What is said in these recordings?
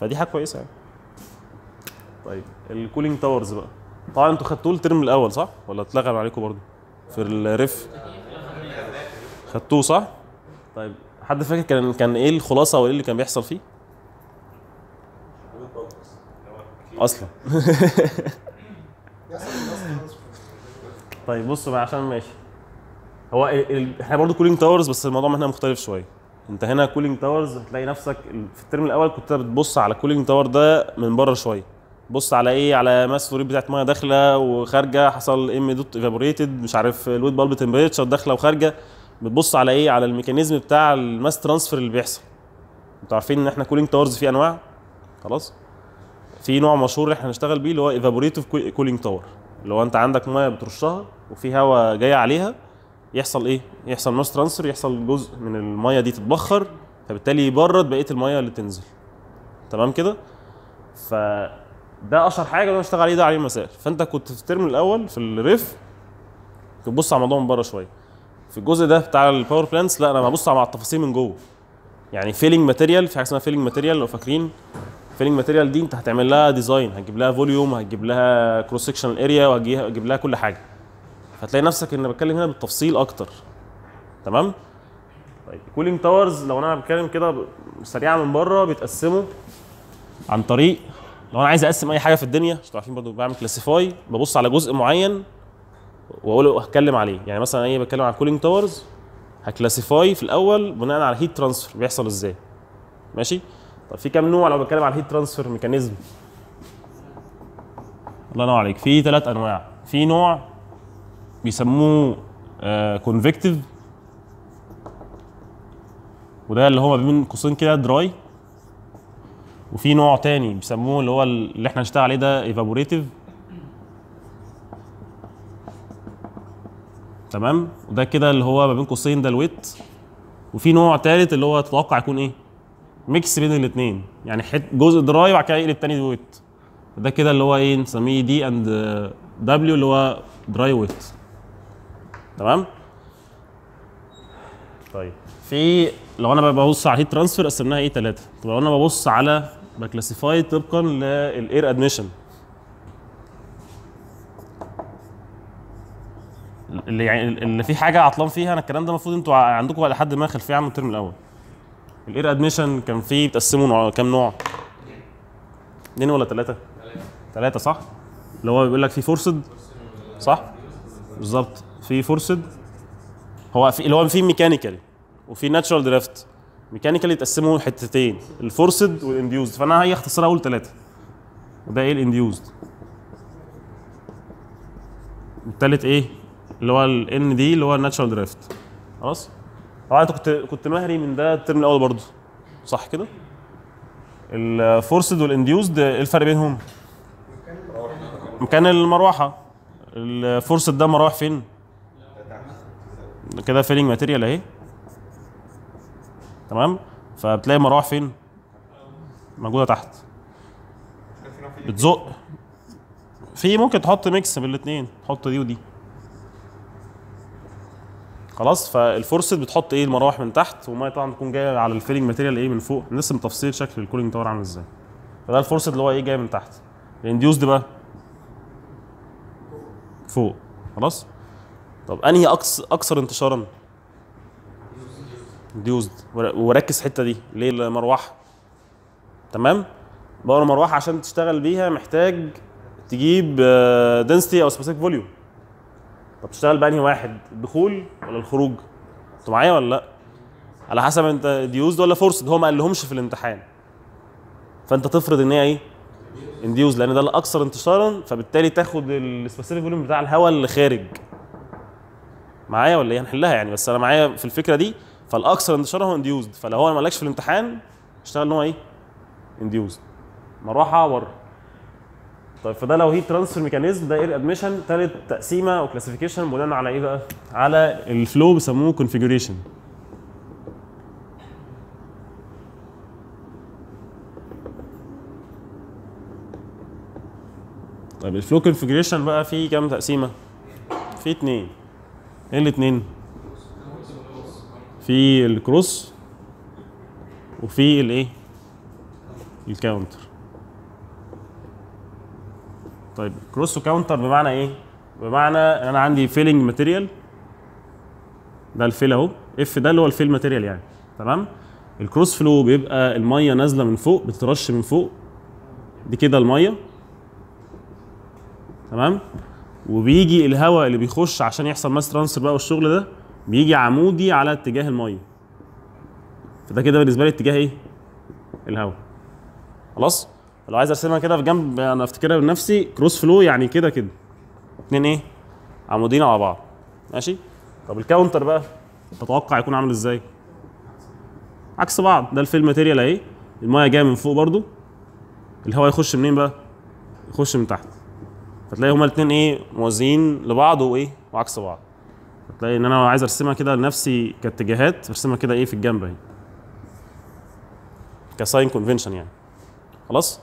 فدي حاجة كويسة يعني. طيب. ال cooling towers بقى. طبعا أنتوا خدتوه ال term الأول صح؟ ولا اتلغى عليكم برضو في الريف. خدتوه صح؟ طيب حد فاكر كان كان إيه الخلاصة أو إيه اللي كان بيحصل فيه؟ أصلا. طيب بصوا بقى عشان ماشي. هو ال- ال- إحنا برضه cooling towers بس الموضوع هنا مختلف شوية. انت هنا cooling towers هتلاقي نفسك في الترم الأول كنت بتبص على ال cooling tower ده من بره شوية. بص على إيه؟ على mass flow rate بتاعت ميه داخلة وخارجة حصل m dot evaporated مش عارف ال wet bulb temperature داخلة وخارجة. بتبص على إيه؟ على ال mechanism بتاع ال mass transfer اللي بيحصل. أنتوا عارفين إن إحنا cooling towers فيه أنواع؟ خلاص. في نوع مشهور إحنا هنشتغل بيه اللي هو evaporative cooling tower اللي هو أنت عندك ميه بترشها وفي هواء جاي عليها يحصل إيه؟ يحصل mass transfer يحصل جزء من الميه دي تتبخر فبالتالي يبرد بقية الميه اللي تنزل تمام كده؟ فده أشهر حاجة أنا اشتغل عليه ده عليه المسائل. فأنت كنت في الترم الأول في ال ref تبص على الموضوع من بره شوية. في الجزء ده بتاع ال power plants لا أنا ببص على التفاصيل من جوه. يعني filling material في حاجة اسمها filling material لو فاكرين. filling material دي أنت هتعمل لها design هتجيب لها volume هتجيب لها cross section area وهتجيب لها كل حاجة. فتلاقي نفسك إن بتكلم هنا بالتفصيل أكتر. تمام؟ طيب cooling towers لو أنا بتكلم كده سريعا من بره بيتقسموا عن طريق لو أنا عايز أقسم أي حاجة في الدنيا عشان عارفين برضو بعمل classify ببص على جزء معين وأقول هتكلم عليه. يعني مثلا إيه بتكلم على cooling towers ه classify في الأول بناء على heat transfer بيحصل إزاي. ماشي؟ طب في كام نوع لو بتكلم على ال heat transfer mechanism الله ينور عليك. في ثلاث أنواع. في نوع بيسموه convective وده اللي هو ما بين قوسين كده dry وفي نوع تاني بيسموه اللي هو اللي إحنا هنشتغل عليه ده evaporative تمام؟ وده كده اللي هو ما بين قوسين ده ال wet وفي نوع تالت اللي هو تتوقع يكون إيه؟ mix بين الاثنين يعني حت جزء dry وبعد كده يقلب تاني wet ده كده اللي هو إيه؟ نسميه D and W اللي هو dry wet تمام طيب في لو أنا ببص على ال heat transfer قسمناها إيه ثلاثة طب لو أنا ببص على ب classify طبقا لل air admission اللي يعني اللي في حاجة عطلان فيها أنا الكلام ده المفروض أنتوا عندكم لحد ما خلفية عنه الترم الأول ال air admission كان فيه بتقسموا نوع كام نوع؟ اثنين ولا ثلاثة؟ ثلاثة صح؟ اللي هو بيقول لك في forced صح؟ بالظبط في forced هو في اللي هو في mechanical وفي natural draft mechanical يتقسموا حتتين ال forced وال induced فأنا هي اختصارها أقول ثلاثة وده إيه ال induced التالت إيه؟ اللي هو ال ND اللي هو ال natural draft خلاص؟ طبعا أنت كنت كنت مهري من ده الترم الأول برضه صح كده؟ ال forced وال induced إيه الفرق بينهم؟ مكان المروحة ال forced ده مراوح فين؟ كده filling material اهي. تمام؟ فبتلاقي مراوح فين؟ موجودة تحت. بتزق. في ممكن تحط mix بين الاثنين تحط دي ودي. خلاص؟ فال forced بتحط إيه؟ المراوح من تحت والمية طبعا تكون جاية على ال filling material إيه؟ من فوق. نرسم تفصيل شكل ال cooling tower عامل إزاي. فده ال forced اللي هو إيه؟ جاي من تحت. ال induced بقى. فوق. خلاص؟ طب انهي أكثر انتشارا؟ induced وركز الحته دي. ليه؟ المروحه تمام؟ بقى المروحه عشان تشتغل بيها محتاج تجيب density أو specific volume طب تشتغل بأنهي واحد؟ الدخول ولا الخروج؟ أنتوا معايا ولا لأ؟ على حسب induced ولا forced هو ما قالهمش في الامتحان. فأنت تفرض إن هي إيه؟ induced لأن ده الاكثر انتشارا فبالتالي تاخد ال specific volume بتاع الهواء اللي خارج. معايا ولا إيه؟ هنحلها يعني بس أنا معايا في الفكرة دي فالأكثر انتشارا هو induced فلو هو ما قالكش في الامتحان اشتغل إن هو إيه؟ induced مروحة بره طيب فده لو heat transfer mechanism ده air admission ثالث تقسيمة أو classification بناء على إيه بقى؟ على ال flow بيسموه configuration طيب ال flow configuration بقى فيه كام تقسيمة؟ في اتنين. إيه الاتنين؟ في ال cross وفي الإيه؟ ال counter. طيب cross و counter بمعنى إيه؟ بمعنى ان أنا عندي filling material ده ال fill أهو. F ده اللي هو ال fill material يعني. تمام؟ ال cross flow بيبقى المية نازلة من فوق بتترش من فوق. دي كده المية. تمام؟ وبيجي الهواء اللي بيخش عشان يحصل mass transfer بقى والشغل ده بيجي عمودي على اتجاه المية. فده كده بالنسبة لي اتجاه إيه؟ الهواء خلاص؟ لو عايز أرسمها كده في جنب أنا أفتكرها بنفسي cross flow يعني كده كده. اتنين إيه؟ عمودين على بعض. ماشي؟ طب ال counter بقى تتوقع يكون عامل إزاي؟ عكس بعض. ده ال fill material أهي. المايه جاية من فوق برضو. الهواء يخش منين بقى؟ يخش من تحت. فتلاقي هما الاثنين إيه موازيين لبعض وإيه وعكس بعض. فتلاقي إن أنا لو عايز أرسمها كده لنفسي كاتجاهات برسمها كده إيه في الجنب أهي. ك sign convention يعني. خلاص؟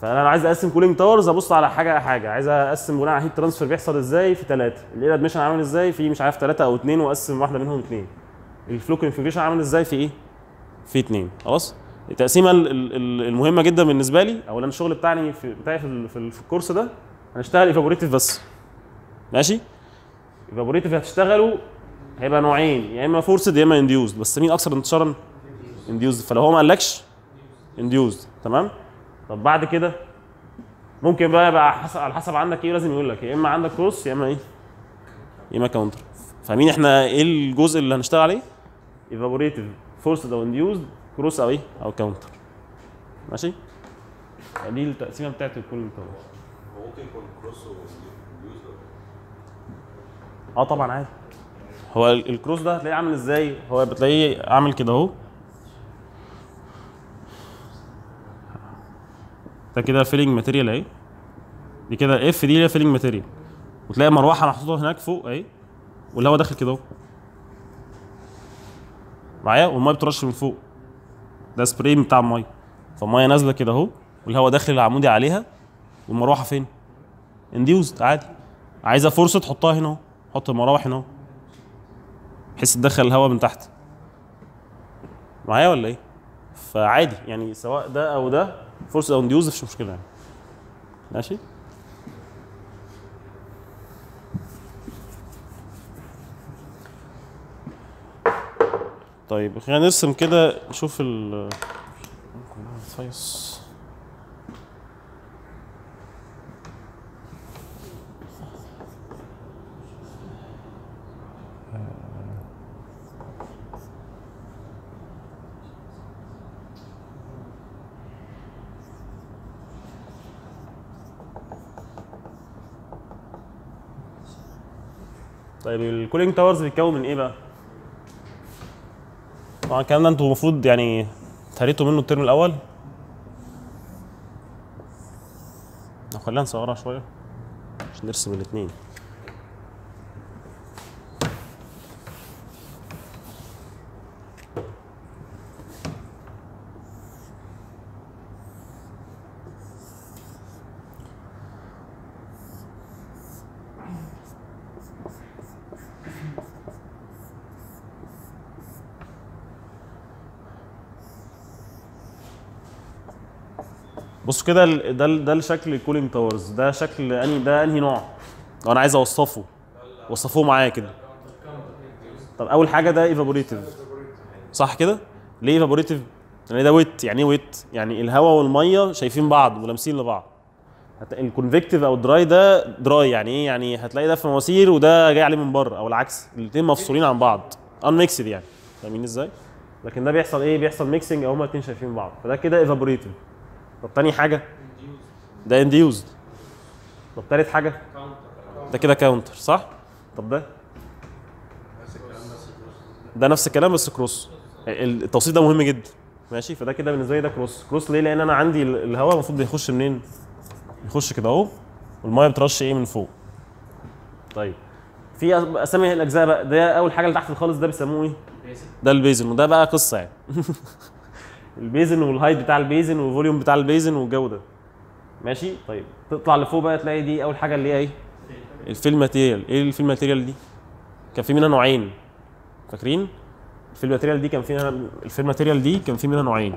فأنا عايز أقسم cooling towers أبص على حاجة حاجة. عايز أقسم بناء على heat transfer بيحصل إزاي؟ في ثلاثة ال air admission عامل إزاي؟ في مش عارف ثلاثة أو اثنين وأقسم واحدة منهم اثنين ال flow configuration عامل إزاي؟ في إيه؟ في اثنين خلاص؟ التقسيمة ال- ال- ال- المهمة جدا بالنسبة لي. أو أنا الشغل بتاعي في بتاعي في ال course ده. هنشتغل evaporative بس. ماشي؟ evaporative هتشتغلوا هيبقى نوعين يا إما forced يا إما induced بس مين أكثر انتشارا؟ induced فلو هو ما قالكش induced تمام؟ طب بعد كده ممكن بقى يبقى حسب على حسب عندك إيه لازم يقول لك يا إما عندك cross يا إما إيه؟ يا إما counter فاهمين إحنا إيه الجزء اللي هنشتغل عليه؟ evaporative forced أو induced cross أو إيه؟ أو counter ماشي؟ دي التقسيمة بتاعت الكل طبعا هو ممكن يكون كروس ويوز آه طبعا عادي. هو ال- ال cross ده هتلاقيه عامل إزاي؟ هو بتلاقيه عامل كده اهو. ده كده filling material اهي. دي كده اف دي هي filling material وتلاقي مروحة محطوطه هناك فوق اهي. والهواء داخل كده اهو. معايا؟ والمية بترش من فوق. ده سبراي بتاع الميه فالميه نازلة كده اهو. والهواء داخل العمودي عليها. والمروحة فين؟ induced عادي. عايزه forced تحطها هنا أهو. حط المراوح هنا أهو. بحيث تدخل الهواء من تحت. معايا ولا إيه؟ فعادي. يعني سواء ده أو ده forced أو induced مفيش مشكلة يعني. ماشي؟ طيب خلينا نرسم كده نشوف ال طيب ال cooling towers بيتكون من إيه بقى؟ طبعا الكلام ده أنتوا المفروض يعني اتهريتوا منه ال term الأول خلينا نصغرها شوية عشان نرسم الاثنين كده ده ده الشكل ال cooling towers ده شكل انهي ده أنهي نوع؟ لو أنا عايز أوصفه. وصفوه معايا كده. طب أول حاجة ده evaporative صح كده؟ ليه evaporative يعني ده wet يعني إيه wet يعني الهواء والمية شايفين بعض ملامسين لبعض. ال convective أو ال dry ده dry يعني إيه؟ يعني هتلاقي ده في مواسير وده جاي عليه من بره. أو العكس. الاثنين مفصولين عن بعض. unmixed يعني. فاهمين إزاي؟ لكن ده بيحصل إيه؟ بيحصل mixing أو هما الاثنين شايفين بعض. فده كده evaporative طب تاني حاجة؟ ده induced طب تالت حاجة؟ ده كده counter صح؟ طب ده؟ ده نفس الكلام بس cross التوصيل ده مهم جدا. ماشي؟ فده كده بالنسبة لي ده cross cross ليه؟ لأن أنا عندي ال- الهواء المفروض بيخش منين؟ يخش كده أهو والمية بترش إيه؟ من فوق. طيب. في أسامي الأجزاء بقى. ده أول حاجة اللي تحت خالص ده بيسموه إيه؟ ده ال basin. وده بقى قصة يعني. ال basin وال height بتاع ال basin وال volume بتاع ال basin والجو ده. ماشي؟ طيب تطلع لفوق بقى تلاقي دي أول حاجة اللي هي إيه؟ ال fill material. إيه ال fill material دي؟ كان في منها نوعين. فاكرين؟ ال fill material دي كان في منها ال fill material دي كان في منها نوعين.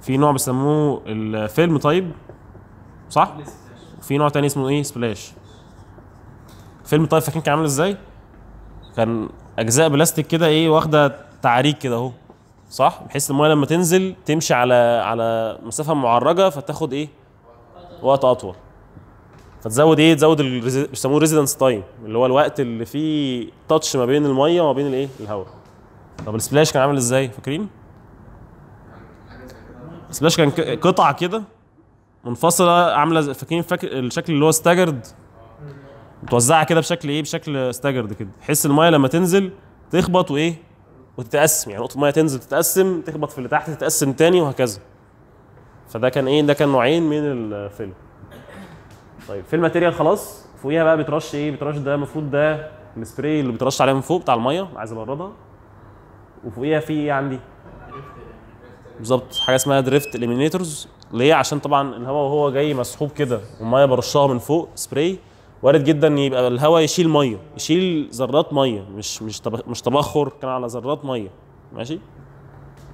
في نوع بيسموه الفيلم طيب. صح؟ وفي نوع تاني اسمه إيه؟ splash. film طيب فاكرين كان عامل إزاي؟ كان أجزاء بلاستيك كده إيه واخدة تعريج كده أهو. صح؟ بحيث المايه لما تنزل تمشي على على مسافة معرجة فتاخد إيه؟ وقت أطول. فتزود إيه؟ تزود بيسموه residence time اللي هو الوقت اللي فيه touch ما بين الميه وما بين الإيه؟ الهواء. طب ال splash كان عامل إزاي؟ فاكرين؟ ال splash كان قطع كده منفصلة عاملة فاكرين فاكر الشكل اللي هو staggered متوزعة كده بشكل إيه؟ بشكل staggered كده. بحيث المايه لما تنزل تخبط وإيه؟ وتتقسم يعني نقطة ميه تنزل تتقسم تخبط في اللي تحت تتقسم تاني وهكذا. فده كان إيه ده كان نوعين من ال fill. طيب fill material خلاص فوقيها بقى بترش إيه بترش ده المفروض ده السبراي اللي بترش عليها من فوق بتاع المية عايز أبردها. وفوقيها في إيه عندي؟ بالظبط حاجة اسمها drift eliminators ليه عشان طبعا الهواء وهو جاي مسحوب كده والمية برشها من فوق سبراي وارد جدا يبقى الهواء يشيل مية يشيل ذرات مية مش مش مش تبخر كان على ذرات مية ماشي؟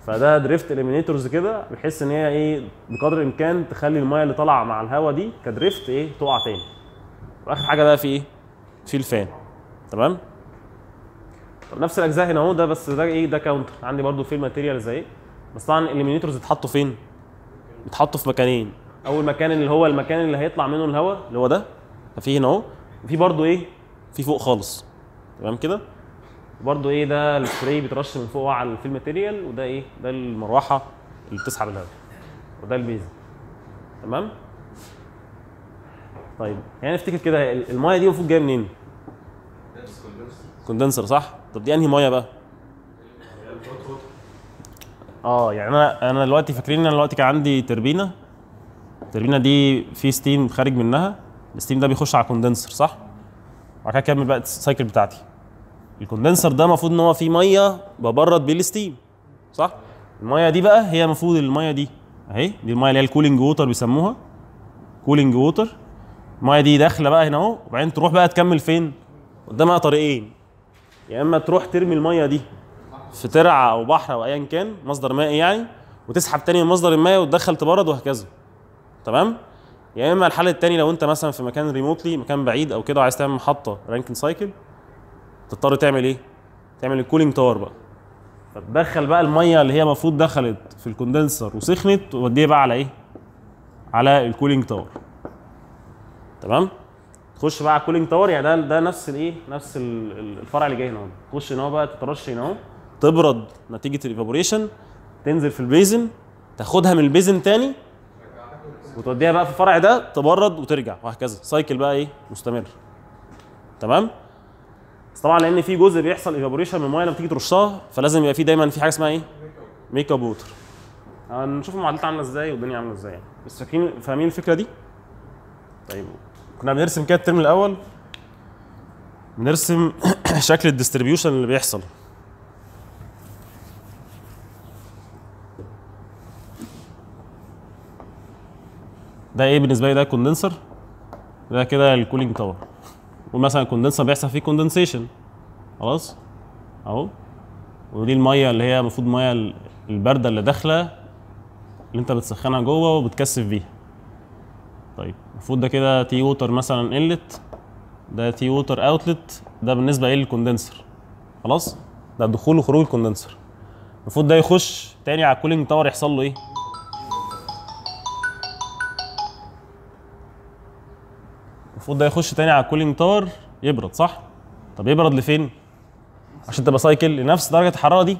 فده drift eliminators كده بحيث إن هي إيه بقدر الإمكان تخلي المية اللي طالعة مع الهواء دي ك drift إيه تقع تاني. وآخر حاجة بقى في إيه؟ في ال fan تمام؟ طب نفس الأجزاء هنا أهو ده بس ده إيه ده counter عندي برضو fill material زي بس طبعا الال eliminators اتحطوا فين؟ اتحطوا في مكانين. أول مكان اللي هو المكان اللي هيطلع منه الهواء اللي هو ده؟ ففي هنا اهو وفي برضو إيه في فوق خالص. تمام كده؟ برضو إيه ده السبراي بيترش من فوق على ال fill material وده إيه ده المروحة اللي بتسحب الهواء وده ال basin تمام؟ طيب يعني نفتكر كده ال- الماية دي المفروض جاية منين؟ condenser صح؟ طب دي انهي ماية بقى؟ آه يعني أنا أنا دلوقتي فاكرين إن أنا دلوقتي كان عندي تربينة. التربينه دي في steam خارج منها. ال steam ده بيخش على condenser صح؟ وبعد كده اكمل بقى ال cycle بتاعتي. ال condenser ده المفروض إن هو فيه مية ببرد بيه ال steam صح؟ المية دي بقى هي المفروض المية دي أهي دي المية اللي هي ال cooling water بيسموها. cooling water. المية دي داخلة بقى هنا أهو وبعدين تروح بقى تكمل فين؟ قدامها طريقين. يا إما تروح ترمي المية دي في ترعة أو بحر أو ايا كان مصدر مائي يعني وتسحب تاني من مصدر الماء وتدخل تبرد وهكذا. تمام؟ يا إما الحل التاني لو أنت مثلا في مكان remotely مكان بعيد أو كده وعايز تعمل محطة رانكن cycle تضطر تعمل إيه؟ تعمل ال cooling tower بقى. فتدخل بقى المية اللي هي المفروض دخلت في ال condenser وسخنت ووديها بقى على إيه؟ على ال cooling tower تمام؟ تخش بقى على ال cooling tower يعني ده ده نفس الايه نفس ال- ال- الفرع اللي جاي هنا. تخش هنا بقى تترش هنا أهو. تبرد نتيجة ال evaporation تنزل في ال basin تاخدها من ال basin تاني وتوديها بقى في الفرع ده تبرد وترجع وهكذا. cycle بقى إيه؟ مستمر. تمام؟ طبعا لأن في جزء بيحصل evaporation من المايه لما تيجي ترشها فلازم يبقى في دايما في حاجة اسمها إيه؟ make up water هنشوف المعادلات عاملة إزاي والدنيا عاملة إزاي يعني. بس فاكرين فاهمين الفكرة دي؟ طيب. كنا بنرسم كده الترم الأول. بنرسم شكل ال distribution اللي بيحصل. ده إيه بالنسبة لي؟ ده condenser ده كده ال cooling tower ومثلا ال condenser بيحصل فيه condensation خلاص؟ أهو. ودي المية اللي هي المفروض مية ال- الباردة اللي داخلة اللي انت بتسخنها جوه وبتكثف بيها. طيب المفروض ده كده T water مثلا inlet ده T water outlet ده بالنسبة إيه لل condenser خلاص؟ ده دخول وخروج ال condenser المفروض ده يخش تاني على ال cooling tower يحصل له إيه؟ المفروض ده يخش تاني على ال cooling tower يبرد صح؟ طب يبرد لفين؟ عشان تبقى cycle لنفس درجة الحرارة دي.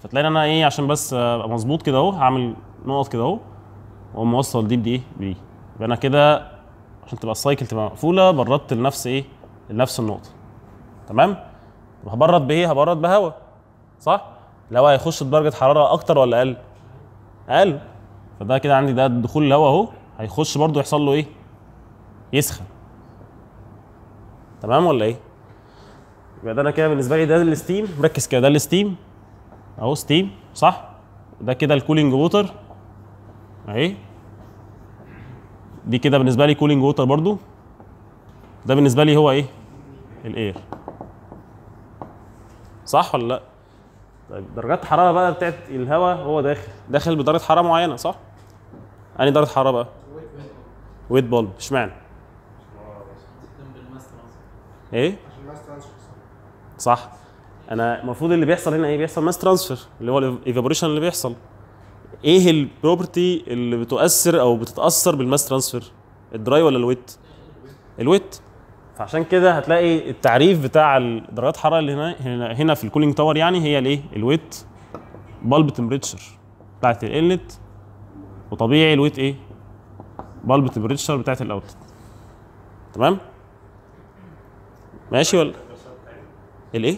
فتلاقي أنا إيه عشان بس أبقى مظبوط كده أهو هعمل نقط كده أهو وأقوم موصل دي بدي بدي يبقى أنا كده عشان تبقى ال cycle تبقى مقفولة بردت لنفس إيه؟ لنفس النقطة. تمام؟ هبرد بإيه؟ هبرد بهواء صح؟ الهواء هيخش بدرجة حرارة أكتر ولا أقل؟ أقل. فده كده عندي ده دخول الهواء أهو هيخش برضو يحصل له إيه؟ يسخن. تمام ولا إيه؟ يبقى ده أنا كده بالنسبة لي ده ال steam. مركز كده ده ال steam. اهو steam صح؟ ده كده ال cooling water. اهي. دي كده بالنسبة لي cooling water برضو. ده بالنسبة لي هو إيه؟ ال air. صح ولا لا؟ طيب درجات الحراره بقى بتاعت الهواء هو داخل. داخل بدرجة حرارة معينة صح؟ أنهي درجة حرارة بقى؟ wet bulb اشمعنى؟ إيه؟ صح. أنا المفروض اللي بيحصل هنا إيه؟ بيحصل mass transfer اللي هو ال evaporation اللي بيحصل. إيه ال property اللي بتؤثر أو بتتأثر بالماس ترانسفير الدراي ولا الويت الويت فعشان كده هتلاقي التعريف بتاع درجات الحراره اللي هنا هنا, هنا في ال cooling tower يعني هي الإيه؟ ال wet bulb temperature بتاعت ال inlet وطبيعي ال wet إيه؟ bulb temperature بتاعت ال outlet تمام؟ ماشي ولا؟ الإيه؟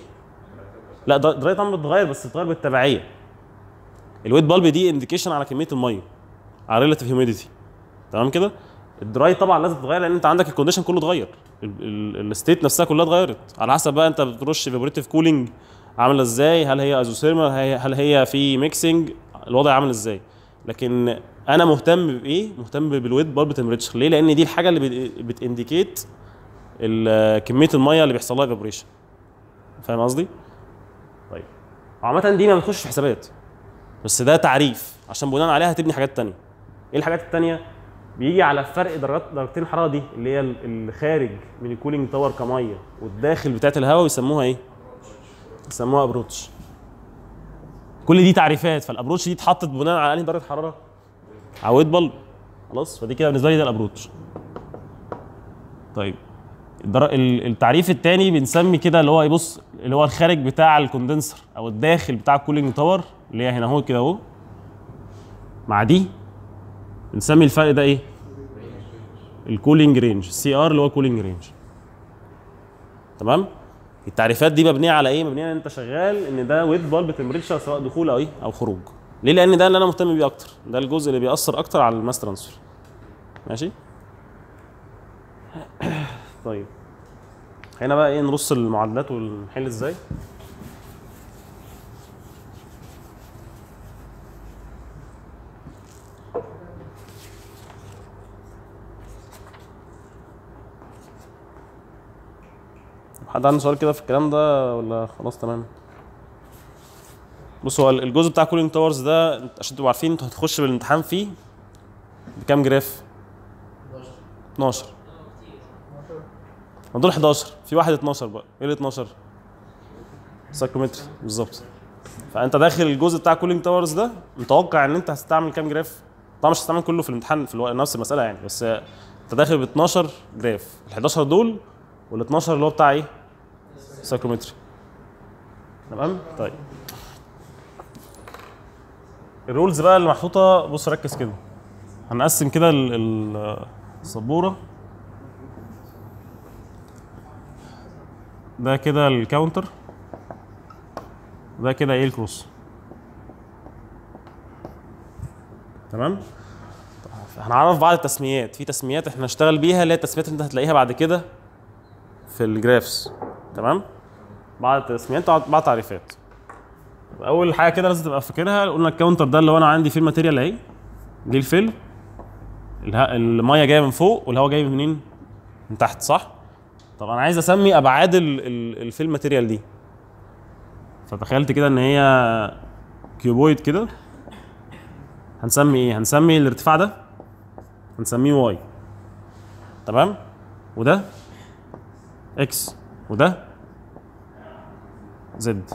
لا dry طبعا بتتغير بس بتتغير بالتبعية. ال wet bulb دي indication على كمية المية على relative humidity تمام كده؟ ال dry طبعا لازم تتغير لأن أنت عندك ال condition كله اتغير. ال state نفسها كلها اتغيرت. على حسب بقى أنت بترش evaporative cooling عاملة إزاي هل هي isothermal هل هي- في mixing الوضع عامل إزاي. لكن أنا مهتم بإيه؟ مهتم بال wet bulb temperature ليه؟ لأن دي الحاجة اللي بت- بت indicate كمية المية اللي بيحصل لها evaporation فاهم قصدي؟ طيب. عامه دي ما بتخش في حسابات. بس ده تعريف. عشان بناء عليها هتبني حاجات تانية. إيه الحاجات التانية؟ بيجي على فرق درجات درجتين الحراره دي اللي هي ال- الخارج من ال cooling tower كمية والداخل بتاعت الهواء يسموها إيه؟ يسموها approach كل دي تعريفات. فال approach دي اتحطت بناء على انهي درجة حرارة؟ wet bulb خلاص؟ فدي كده بالنسبة لي ده ال approach طيب. التعريف الثاني بنسمي كده اللي هو إيه بص اللي هو الخارج بتاع ال condenser أو الداخل بتاع ال cooling tower اللي هي هنا أهو كده أهو مع دي بنسمي الفرق ده إيه؟ ال cooling range CR اللي هو ال cooling range تمام؟ التعريفات دي مبنية على إيه؟ مبنية إن أنت شغال إن ده wet bulb temperature سواء دخول أو إيه؟ أو خروج. ليه؟ لأن ده اللي أنا مهتم بيه أكتر، ده الجزء اللي بيأثر أكتر على ال mass transfer. ماشي؟ طيب. هنا بقى إيه نرص المعادلات ونحل إزاي؟ حد عنده سؤال كده في الكلام ده ولا خلاص تمام؟ بص هو الجزء بتاع cooling towers ده عشان تبقوا عارفين أنتوا هتخش بالامتحان فيه بكام graph؟ 12 ما دول 11 في واحد 12 بقى. إيه ال 12 psychrometry بالظبط. فأنت داخل الجزء بتاع cooling towers ده متوقع إن أنت هتستعمل كام graph؟ طبعا مش هتستعمل كله في الامتحان في الوقت نفس المسألة يعني بس أنت داخل ب 12 graph. ال 11 دول وال 12 اللي هو بتاع إيه؟ psychrometry تمام؟ طيب. ال rules بقى اللي محطوطه بص ركز كده. هنقسم كده ال- ال- السبورة. ده كده ال counter. ده كده إيه ال cross؟ تمام؟ هنعرف بعض التسميات. في تسميات إحنا هنشتغل بيها اللي هي التسميات اللي انت هتلاقيها بعد كده في ال graphs تمام؟ بعض التسميات بعض تعريفات أول حاجة كده لازم تبقى فاكرها. قلنا ال counter ده اللي هو أنا عندي فيه ال material أهي. دي ال fill. المية جاية من فوق والهواء جاي منين؟ من تحت صح؟ طب أنا عايز أسمي ابعاد ال- ال- ال fill material دي. فتخيلت كده إن هي cuboid كده. هنسمي إيه؟ هنسمي الارتفاع ده؟ هنسميه Y. تمام؟ وده؟ X. وده؟ Z.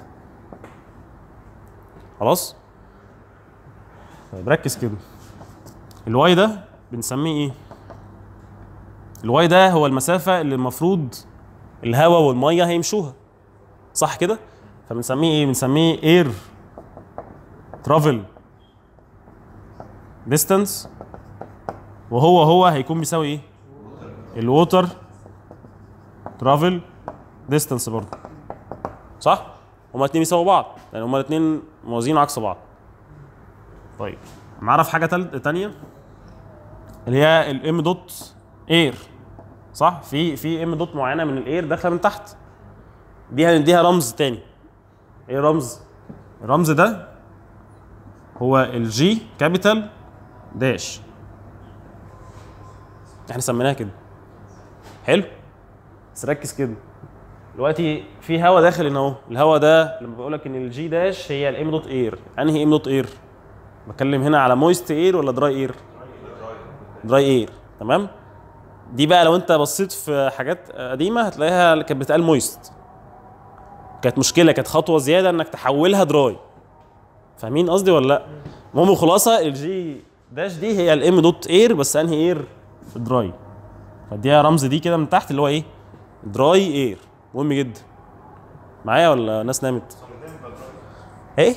خلاص؟ طيب ركز كده. ال Y ده بنسميه إيه؟ ال Y ده هو المسافة اللي المفروض الهواء والمية هيمشوها. صح كده؟ فبنسميه إيه؟ بنسميه air travel distance وهو هو هيكون بيساوي إيه؟ ال water travel distance برضه. صح؟ هما الاثنين بيساووا بعض. لأن هما الاثنين موازين عكس بعض. طيب نعرف حاجة. تانية؟ اللي هي ال m dot air صح؟ في في m dot معينة من ال air داخلة من تحت. دي هنديها رمز تاني. إيه الرمز الرمز ده هو ال G capital dash إحنا سميناها كده. حلو؟ بس ركز كده. دلوقتي في هواء داخل هنا أهو. الهواء ده لما بقول لك ان ال G dash هي ال m dot air أنهي m dot air بتكلم هنا على moist air ولا dry air dry air تمام؟ دي بقى لو انت بصيت في حاجات قديمة هتلاقيها كانت بتقال moist كانت مشكلة كانت خطوة زيادة انك تحولها dry فاهمين قصدي ولا لأ؟ المهم الخلاصه ال G dash دي هي ال m dot air بس انهي air dry فاديها رمز دي كده من تحت اللي هو إيه؟ dry air مهم جدا. معايا ولا ناس نامت؟ إيه؟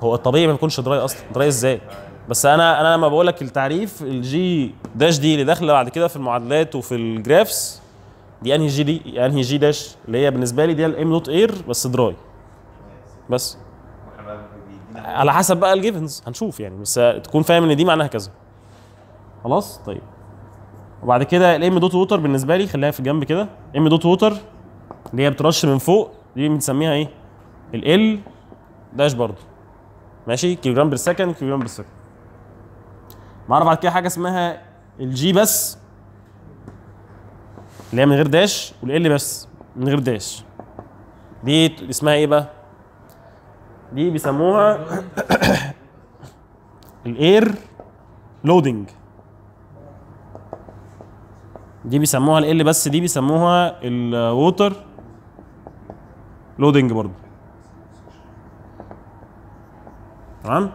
هو الطبيعي ما يكونش dry أصلا. dry إزاي؟ بس أنا أنا لما بقول لك التعريف ال G dash دي اللي داخلة بعد كده في المعادلات وفي ال graphs دي انهي G دي؟ انهي G dash اللي هي بالنسبة لي دي ال m dot air بس dry بس. على حسب بقى ال givens هنشوف يعني بس تكون فاهم إن دي معناها كذا. خلاص؟ طيب. وبعد كده ال m dot water بالنسبة لي خليها في جنب كده. m dot water اللي هي بترش من فوق دي بنسميها إيه؟ ال L dash برضه. ماشي؟ كيلو جرام second كيلو جرام second معرف بعد كده حاجة اسمها ال G بس اللي هي من غير dash وال L بس من غير dash دي اسمها إيه بقى؟ دي بيسموها ال air loading دي بيسموها ال L بس دي بيسموها ال water loading برضه تمام؟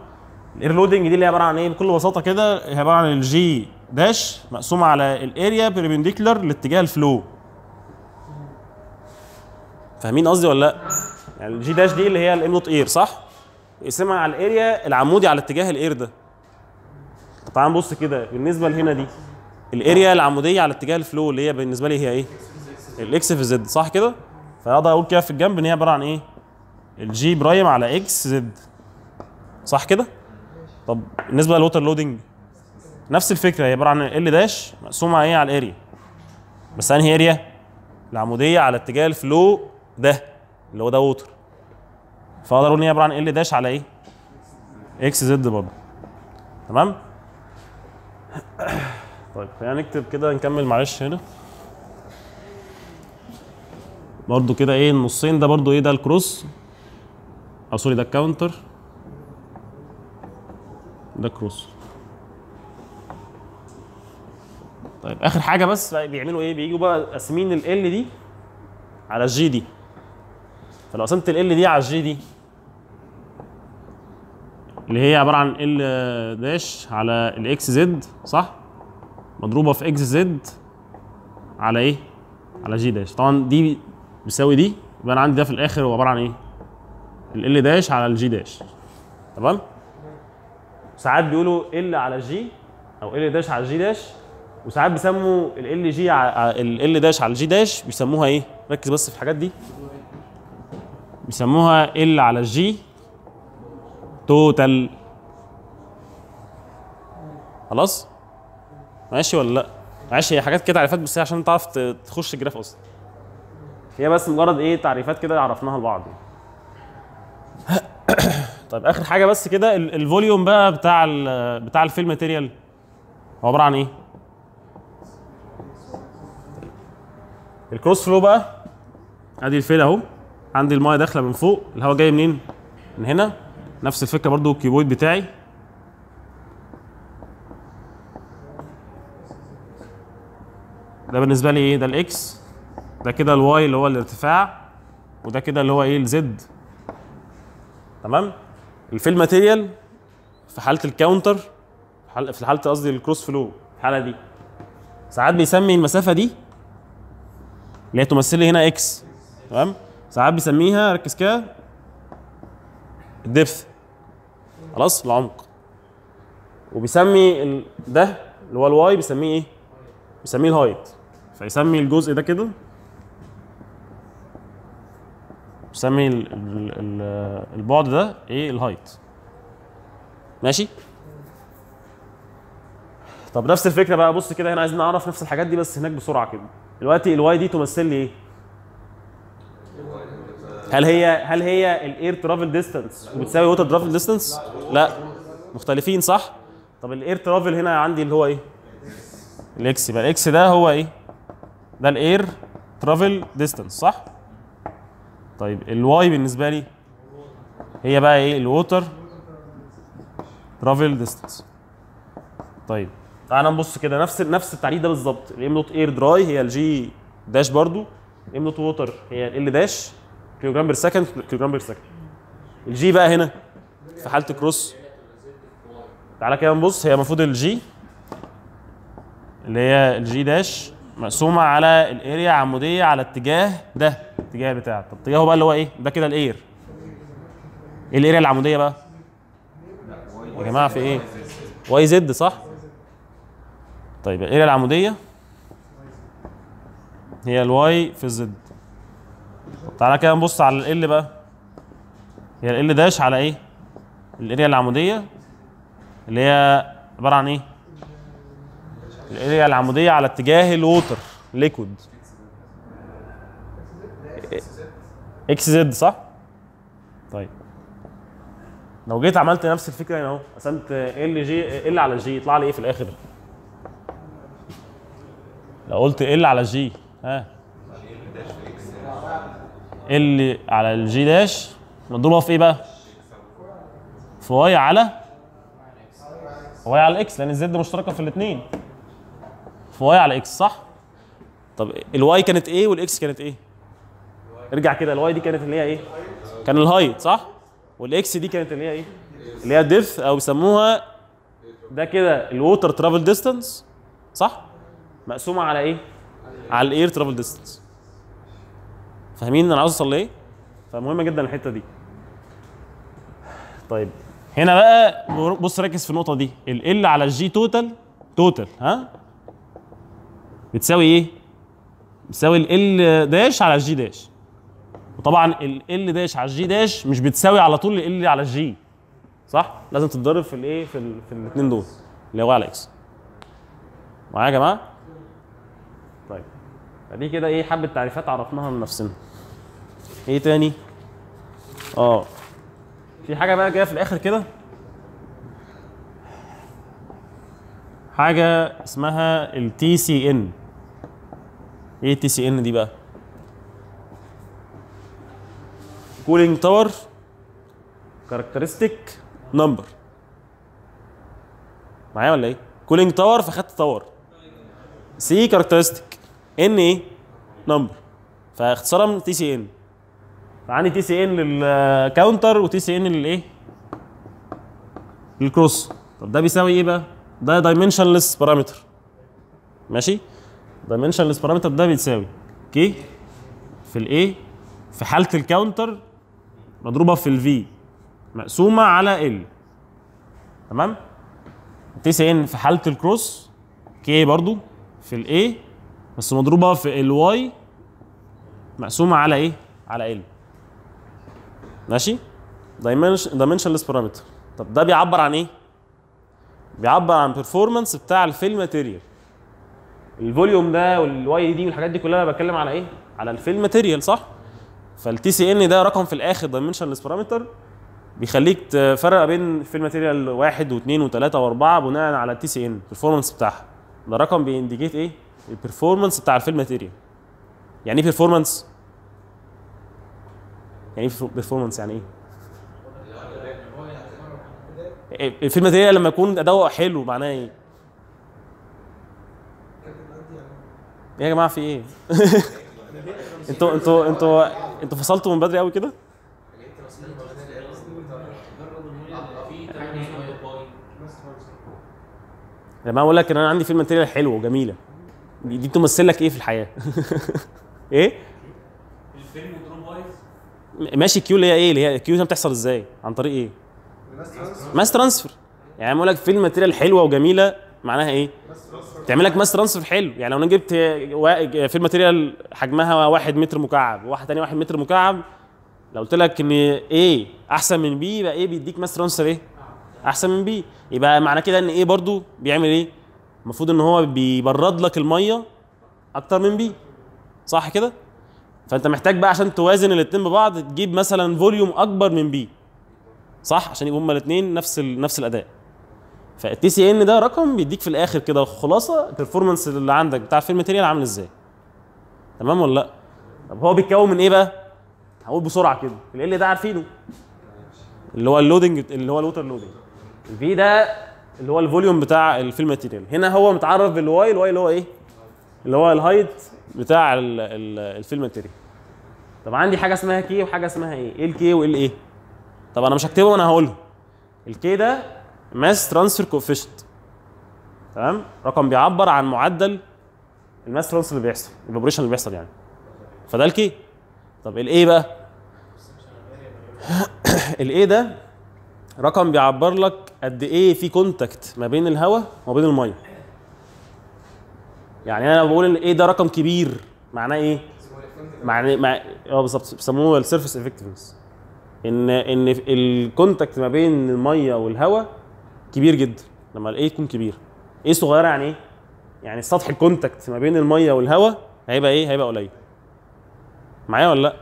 ال air loading دي اللي هي عبارة عن إيه؟ بكل بساطة كده هي عبارة عن ال G dash مقسومة على ال area perpendicular لاتجاه ال flow فاهمين قصدي ولا لأ؟ يعني ال G dash دي اللي هي ال m dot air صح؟ يقسمها على ال area العمودي على اتجاه ال air ده. طب تعال نبص كده. بالنسبة لهنا دي ال area العمودية على اتجاه ال flow اللي هي بالنسبة لي هي إيه؟ ال X في Z صح كده؟ فأقدر أقول كده في الجنب إن هي عبارة عن إيه؟ ال G prime على X Z صح كده؟ طب بالنسبة لل water loading نفس الفكرة هي عبارة عن ال L dash مقسومة إيه؟ على ال area بس أنهي area العمودية على اتجاه ال flow ده اللي هو ده water فأقدر أقول إن هي عبارة عن ال L dash على إيه؟ X Z برضه. تمام؟ طيب خلينا نكتب كده نكمل معلش هنا. برضو كده إيه النصين ده برضو إيه؟ ده ال cross. أو sorry ده ال counter ده cross. طيب آخر حاجة بس بيعملوا إيه؟ بييجوا بقى قاسمين ال L دي على ال G دي. فلو قسمت ال L دي على ال G دي اللي هي عبارة عن ال L dash على ال X Z صح؟ مضروبة في X Z على إيه؟ على G dash طبعا دي بيساوي دي يبقى أنا عندي ده في الآخر هو عبارة عن إيه؟ ال L dash على ال G dash تمام؟ ساعات بيقولوا ال L على ال G أو ال L dash على ال G dash وساعات بيسموا ال G ال L dash على ال G dash بيسموها إيه؟ ركز بس في الحاجات دي. بيسموها ال L على ال G total خلاص؟ ماشي ولا لأ؟ ماشي هي حاجات كده تعريفات بس عشان تعرف تخش ال graph أصلا. هي بس مجرد إيه؟ تعريفات كده عرفناها لبعض. طيب آخر حاجة بس كده ال- ال volume بقى بتاع بتاع ال fill material هو عبارة عن إيه؟ ال cross flow بقى ادي ال fill أهو عندي الماية داخلة من فوق الهواء جاي منين؟ من هنا نفس الفكرة برضو ال cuboid بتاعي. ده بالنسبة لي إيه؟ ده ال X ده كده ال Y اللي هو الارتفاع وده كده اللي هو إيه؟ ال Z تمام؟ ال fill material في حالة ال counter في حال- في حالة قصدي ال cross flow الحالة دي. ساعات بيسمي المسافة دي اللي هي تمثل لي هنا X تمام؟ ساعات بيسميها ركز كده ال depth. خلاص؟ العمق. وبيسمي. ده اللي هو ال Y بيسميه إيه؟ بيسميه ال height. فيسمي الجزء ده كده. ال... البعد ده إيه ال height ماشي؟ طب نفس الفكرة بقى بص كده هنا عايزين نعرف نفس الحاجات دي بس هناك بسرعة كده. دلوقتي ال Y دي تمثل لي إيه؟ هل هي هل هي ال air travel distance وبتساوي water travel distance لا. مختلفين صح؟ طب ال air travel هنا عندي اللي هو إيه؟ ال X يبقى ال X ده هو إيه؟ ده ال air travel distance صح؟ طيب ال Y بالنسبة لي هي بقى إيه؟ ال water travel distance طيب تعالى نبص كده نفس نفس التعريف ده بالظبط. ال M dot air dry هي ال G dash برضو ال M dot water هي ال L dash كيلو جرام per second كيلو جرام per second ال G بقى هنا في حالة cross تعالى كده نبص هي المفروض ال G اللي هي ال G dash مقسومة على ال area عمودية على اتجاه ده الاتجاه بتاعه طب اتجاهه بقى اللي هو إيه؟ ده كده ال air. إيه ال area العمودية بقى؟ يا جماعة في إيه؟ Y Z صح؟ طيب ال area العمودية هي ال Y في ال Z. طب تعالى كده نبص على ال L بقى. هي ال L dash على إيه؟ ال area العمودية اللي هي عبارة عن إيه؟ ال area العمودية على اتجاه ال water liquid X Z صح؟ طيب. لو جيت عملت نفس الفكرة هنا أهو قسمت ال جي ال على جي يطلع لي إيه في الآخر؟ لو قلت ال على جي ها؟ ال على الجي داش مضروبه في إيه بقى؟ في واي على؟ واي على الاكس لأن الزد مشتركة في الاثنين Y على X صح؟ طب ال Y كانت إيه وال X كانت إيه ارجع كده ال Y دي كانت اللي هي إيه؟ كان ال height صح؟ وال X دي كانت اللي هي إيه؟ اللي هي ال depth أو بيسموها ده كده ال water travel distance صح؟ مقسومة على إيه؟ على ال air travel distance فاهمين أنا عاوز أوصل لإيه؟ فمهمة جدا الحتة دي. طيب هنا بقى بص ركز في النقطة دي. ال L على ال G total total ها؟ بتساوي إيه؟ بتساوي ال داش على الجي داش وطبعا ال داش على الجي داش مش بتساوي على طول ال L على ال G صح؟ لازم تتضرب في الايه في, ال- في الاثنين دول. اللي هو على X معايا يا جماعة؟ طيب. فدي كده إيه؟ حبة تعريفات عرفناها لنفسنا إيه تاني؟ آه. في حاجة بقى جاية في الآخر كده؟ حاجة اسمها ال T C N إيه ال T C N دي بقى. cooling tower characteristic number معايا ولا إيه؟ cooling tower فخدت tower C characteristic N إيه number فاختصارا T C N فعندي T C N لل counter و T C N للايه لل cross طب ده بيساوي إيه بقى؟ ده dimensionless parameter ماشي؟ dimensionless parameter ده بيساوي K في ال A في حالة ال counter مضروبة في ال V مقسومة على ال L تمام؟ T N في حالة ال cross K برضو في ال A بس مضروبة في ال Y مقسومة على إيه؟ على ال L ماشي؟ dimensionless parameter طب ده بيعبر عن إيه؟ بيعبر عن performance بتاع ال fill material ال volume ده وال Y دي والحاجات دي كلها أنا بتكلم على إيه؟ على ال fill material صح؟ فال T C N ده رقم في الآخر dimensionless parameter بيخليك تفرق بين ال fill material واحد واثنين وثلاثة وأربعة بناء على ال T C N ال performance بتاعها. ده رقم ب indicate إيه؟ ال performance بتاع ال fill material. يعني إيه performance يعني إيه performance يعني إيه ال fill material لما يكون أداؤه حلو معناه إيه؟ يا جماعة في إيه؟ أنتوا أنتوا أنتوا أنتوا فصلتوا من بدري قوي كده؟ لما أقول لك إن أنا عندي fill material حلوة وجميله دي, دي تمثل لك إيه في الحياة؟ إيه؟ ال fill ماشي Q اللي هي إيه؟ اللي هي Q دي بتحصل إزاي؟ عن طريق إيه؟ mass transfer. يعني أقول لك fill material حلوة وجميلة معناها إيه؟ تعمل لك mass transfer حلو يعني لو أنا جبت وا- fill material حجمها واحد متر مكعب وواحد تاني واحد متر مكعب لو قلت لك ان A احسن من B يبقى إيه بيديك mass transfer A احسن من B يبقى معنى كده إن A برضو بيعمل إيه؟ المفروض إن هو بيبرد لك المية أكتر من B صح كده؟ فأنت محتاج بقى عشان توازن الاثنين ببعض تجيب مثلا volume أكبر من B صح؟ عشان يبقوا هما الاثنين نفس. نفس الأداء. فال TCN ده رقم بيديك في الآخر كده خلاصة ال performance اللي عندك بتاع ال fill material عامل إزاي. تمام ولا لأ؟ طب هو بيتكون من إيه بقى؟ هقول بسرعة كده. L ده عارفينه. اللي هو ال loading اللي هو ال water loading. ال V ده اللي هو ال volume بتاع ال fill material هنا هو متعرف بال Y ال Y اللي هو إيه؟ اللي هو ال height بتاع ال- ال- ال fill material طب عندي حاجة اسمها K وحاجة اسمها A إيه ال K وإيه ال A طب أنا مش هكتبهم أنا هقولهم ال K ده mass transfer coefficient تمام؟ رقم بيعبر عن معدل ال mass transfer اللي بيحصل ال evaporation اللي بيحصل يعني. فده ال K؟ طب ال A بقى؟ ال A ده رقم بيعبر لك قد إيه في contact ما بين الهواء وما بين المية. يعني أنا بقول إن A ده رقم كبير معناه إيه؟ معناه مع آه بالظبط بيسموه ال surface effectiveness إن إن ال contact ما بين المية والهواء كبير جدا. لما ال A يكون كبير. A صغيرة يعني إيه؟ يعني سطح ال contact ما بين المية والهواء هيبقى إيه؟ هيبقى قليل. معايا ولا لأ؟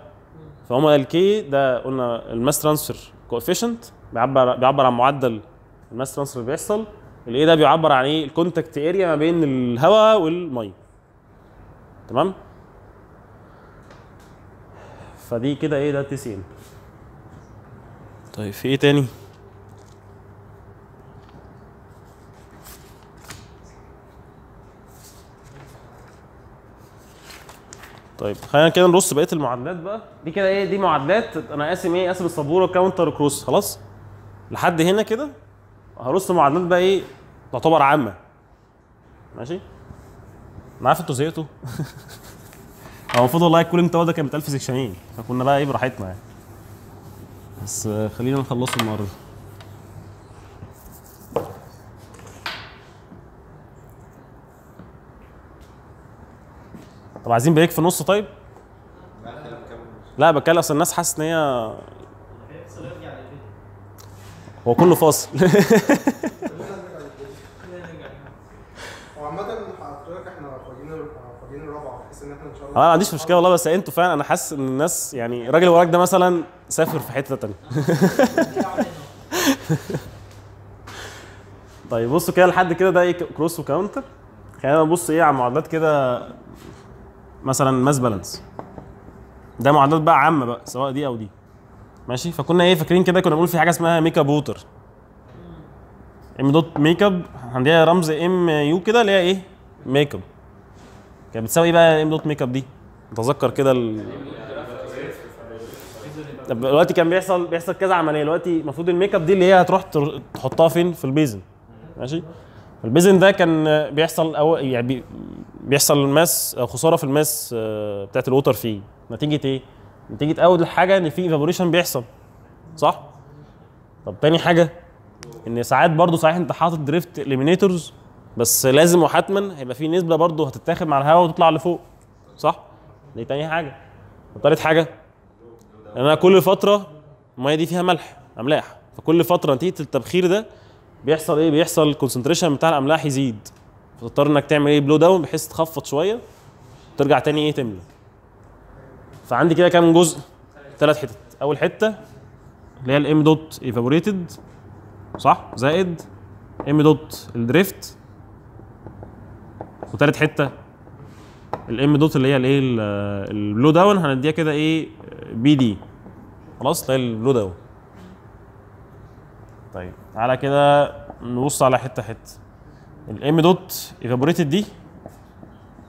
فهم ال K ده قلنا ال mass transfer coefficient بيعبر بيعبر عن معدل ال mass transfer اللي بيحصل ال A ده بيعبر عن إيه؟ ال contact area ما بين الهواء والمية. تمام؟ فدي كده إيه؟ ده 90 طيب في إيه تاني؟ طيب خلينا كده نرص بقية المعادلات بقى. دي كده إيه؟ دي معادلات. أنا قاسم إيه؟ قاسم السبورة counter cross خلاص؟ لحد هنا كده؟ هرص معادلات بقى إيه؟ تعتبر عامة. ماشي؟ أنا عارف أنتوا زهقتوا. هو المفروض والله كل أنت ده كان بيتقال في سكشنين فكنا بقى إيه براحتنا يعني. بس خلينا نخلصه النهارده. طب عايزين break في النص طيب؟ لا بتكلم أصل الناس حاسه إن هي هو كله فاصل. أنا ما عنديش مشكلة والله بس أنتوا فعلا أنا حاسس إن الناس يعني الراجل اللي وراك ده مثلا سافر في حتة تانية. طيب بصوا كده لحد كده ده إيه cross و counter. خلينا نبص إيه على معادلات كده. مثلا mass balance ده معادلات بقى عامة بقى سواء دي أو دي. ماشي؟ فكنا إيه فاكرين كده كنا بنقول في حاجة اسمها make up water m dot make up عندها رمز MU كده اللي هي إيه؟ make up كانت بتساوي إيه بقى m dot make up دي؟ اتذكر كده ال... طب دلوقتي كان بيحصل بيحصل كذا عملية. دلوقتي المفروض ال make up دي اللي هي هتروح تر- تحطها فين؟ في ال basin. ماشي؟ ال basin ده كان بيحصل أو يعني بيحصل mass أو خسارة في ال mass آه، بتاعت ال water فيه. نتيجة إيه؟ نتيجة أول حاجة إن في evaporation بيحصل. صح؟ طب تاني حاجة إن ساعات برضو صحيح أنت حاطط drift eliminators بس لازم وحتما هيبقى في نسبة برضو هتتاخد مع الهواء وتطلع لفوق. صح؟ دي تاني حاجة. وتالت حاجة ان أنا كل فترة المية دي فيها ملح أملاح. فكل فترة نتيجة التبخير ده بيحصل إيه؟ بيحصل ال concentration بتاع الأملاح يزيد. فتضطر إنك تعمل إيه؟ blow down بحيث تخفض شوية ترجع تاني إيه تملى. فعندي كده كام جزء؟ ثلاث حتت. أول حتة اللي هي ال m dot evaporated صح؟ زائد m dot ال drift وتالت حتة ال m dot اللي هي الايه ال- ال blow down هنديها كده إيه؟ BD خلاص اللي هي ال blow down طيب تعالى كده نبص على حتة حتة. ال m dot evaporated دي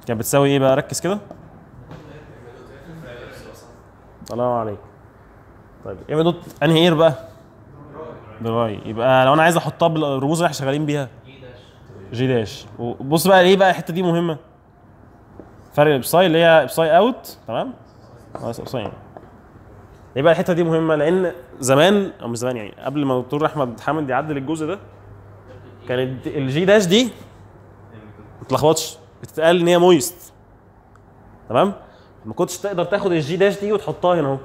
كانت بتساوي إيه بقى؟ ركز كده. الله عليك طيب m dot انهي air بقى؟ dry. يبقى لو أنا عايز احطها بالرموز اللي إحنا شغالين بيها. G dash وبص بقى ليه بقى الحتة دي مهمة. فرق ال psi اللي هي psi out تمام؟ خلاص psi. ليه بقى الحتة دي مهمة؟ لأن زمان أو مش زمان يعني قبل ما الدكتور أحمد حامد يعدل الجزء ده كانت ال G dash دي ما تلخبطش. بتتقال إن هي moist تمام؟ ما كنتش تقدر تاخد ال G dash دي وتحطها هنا أهو.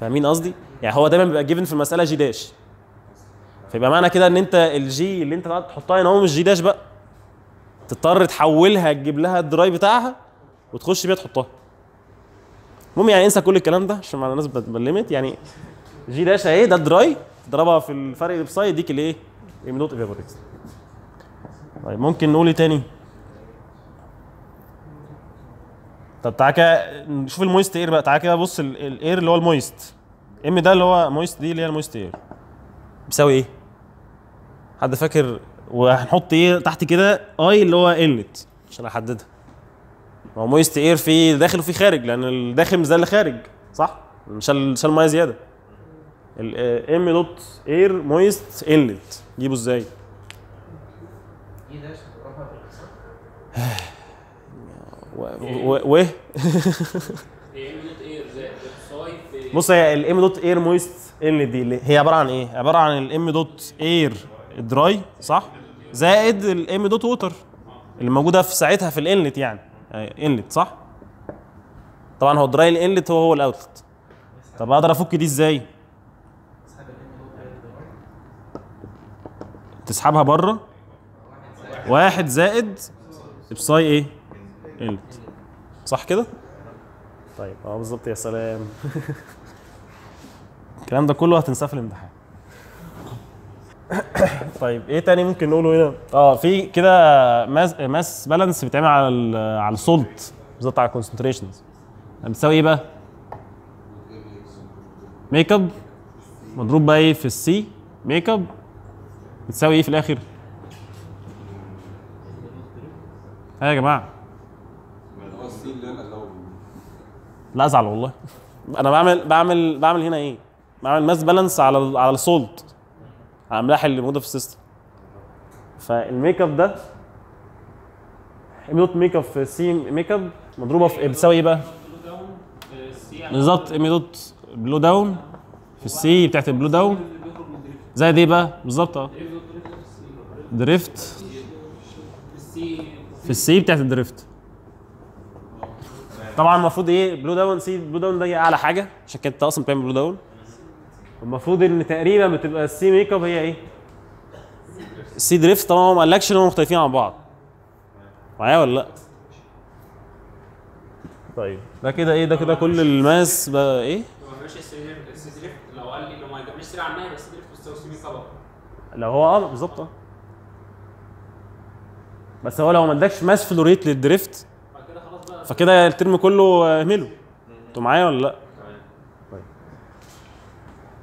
فاهمين قصدي؟ يعني هو دايما بيبقى given في المسألة G dash فيبقى معنى كده إن أنت ال G اللي أنت تحطها هنا هو مش G dash بقى. تضطر تحولها تجيب لها ال dry بتاعها وتخش بيها تحطها. المهم يعني انسى كل الكلام ده عشان مع الناس بتبلمت يعني G dash أهي ده ال dry تضربها في الفرق ال psi يديك الإيه؟ m dot evaporated طيب ممكن نقول إيه تاني؟ طب تعالى كده نشوف ال moist air بقى. تعالى كده بص ال- ال air اللي هو ال moist. m ده اللي هو moist دي اللي هي ال moist air بيساوي إيه؟ حد فاكر؟ وهنحط إيه تحت كده؟ i اللي هو inlet عشان أحددها. هو moist air في داخل وفي خارج لأن الداخل مش زي اللي خارج صح؟ شال شال ميه زيادة. ال m dot air moist inlet جيبه إزاي؟ و, و, بص هي ال m dot air moist inlet دي اللي هي عبارة عن إيه؟ عبارة عن ال m dot air dry صح؟ زائد ال m dot water اللي موجودة في ساعتها في ال inlet يعني. inlet صح؟ طبعا هو dry ال inlet هو هو ال outlet طب أقدر أفك دي إزاي اسحب ال m dot air dry تسحبها بره. واحد زائد بساي إيه؟ inlet صح كده؟ طيب آه بالظبط يا سلام. الكلام ده كله هتنساه في الامتحان. طيب إيه تاني ممكن نقوله هنا؟ آه في كده mass mass balance بيتعمل على ال على ال salt بالظبط على ال concentrations بتساوي إيه بقى؟ make up مضروب بقى إيه في ال C؟ make up بتساوي إيه في الآخر؟ ها يا جماعة. لا أزعل والله. أنا بعمل بعمل بعمل هنا إيه؟ بعمل mass balance على على ال salt على الاملاح اللي موجوده في ال system. فال make up ده dot make up في C make up مضروبة في بتساوي إيه بقى؟ بالظبط m dot blow down في ال C بتاعت ال blow down اللي بيخرج من drift زائد إيه بقى بالظبط آه. drift. في ال C بتاعت ال drift. طبعا المفروض إيه blow down C blow down ده أعلى حاجة عشان كده انت أصلا بتعمل blow down المفروض إن تقريبا بتبقى ال C make up هي إيه؟ ال C drift. طبعا هو ما قالكش إن هم مختلفين عن بعض. معايا ولا لأ؟ طيب ده كده إيه ده كده كل ال mass بقى إيه هو ماشي ال C drift ال C drift لو قال لي لو ما جابليش سيره عنها يبقى ال C drift بتساوي C make up لو هو آه بالظبط. آه. بس هو لو ما ادكش mass flow rate لل drift فكده ال term كله اهمله. أنتوا معايا ولا لا؟ طيب.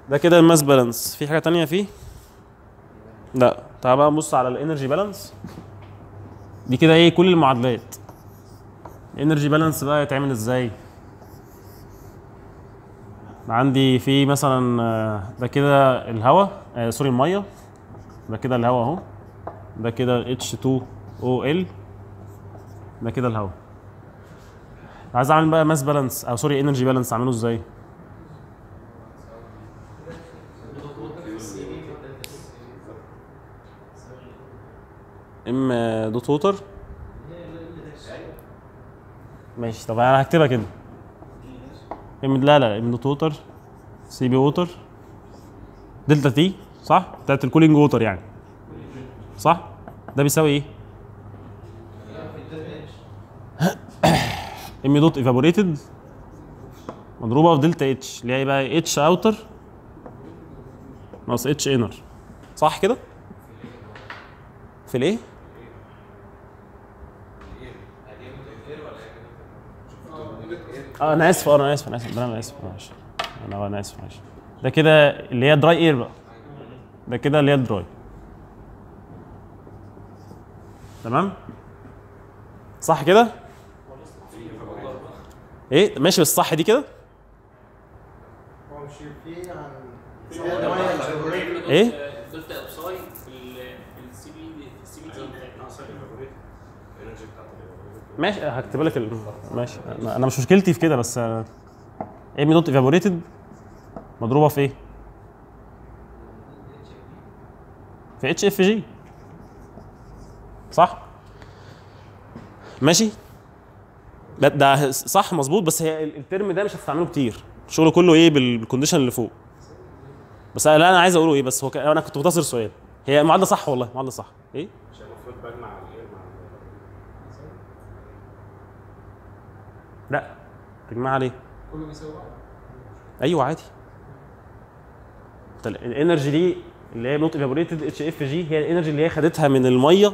ده كده ال mass balance. في حاجة تانية فيه؟ لا. تعال بقى نبص على ال energy balance. دي كده إيه؟ كل المعادلات. ال energy balance بقى يتعمل إزاي؟ عندي في مثلا آه، ده كده الهواء آه sorry المية. ده كده الهواء اهو. ده كده H2OL ده كده الهواء عايز اعمل بقى mass balance أو sorry energy balance اعمله إزاي؟ m dot water ماشي طب أنا هكتبها كده. m لا لا m dot water Cp water delta T صح؟ بتاعت ال cooling water يعني. صح؟ ده بيساوي إيه؟ m dot evaporated مضروبة في delta h اللي هي بقى h outer ناقص h inner صح كده؟ في الايه؟ آه أنا آسف أنا آسف أنا آسف أنا آسف أنا أنا آسف ده كده اللي هي dry air بقى. ده كده اللي هي dry تمام؟ صح كده؟ إيه ماشي بس صح دي كده؟ إيه؟ ماشي هكتب لك. ماشي. أنا مش مشكلتي في كده بس m dot evaporated مضروبة في إيه؟ في اتش اف جي صح؟ ماشي؟ ده, ده صح مظبوط بس هي ال- ال term ده مش هتستعمله كتير. الشغل كله إيه بال- بال condition اللي فوق. بس أنا أنا عايز أقوله إيه بس هو ك... أنا كنت مختصر السؤال هي معادله صح والله؟ معادله صح. إيه؟ مش المفروض بجمع مع لا. تجمعها ليه؟ كله بيساوي بعض. أيوه عادي. ال energy دي اللي هي m dot evaporated hfg هي ال energy اللي هي خدتها من المية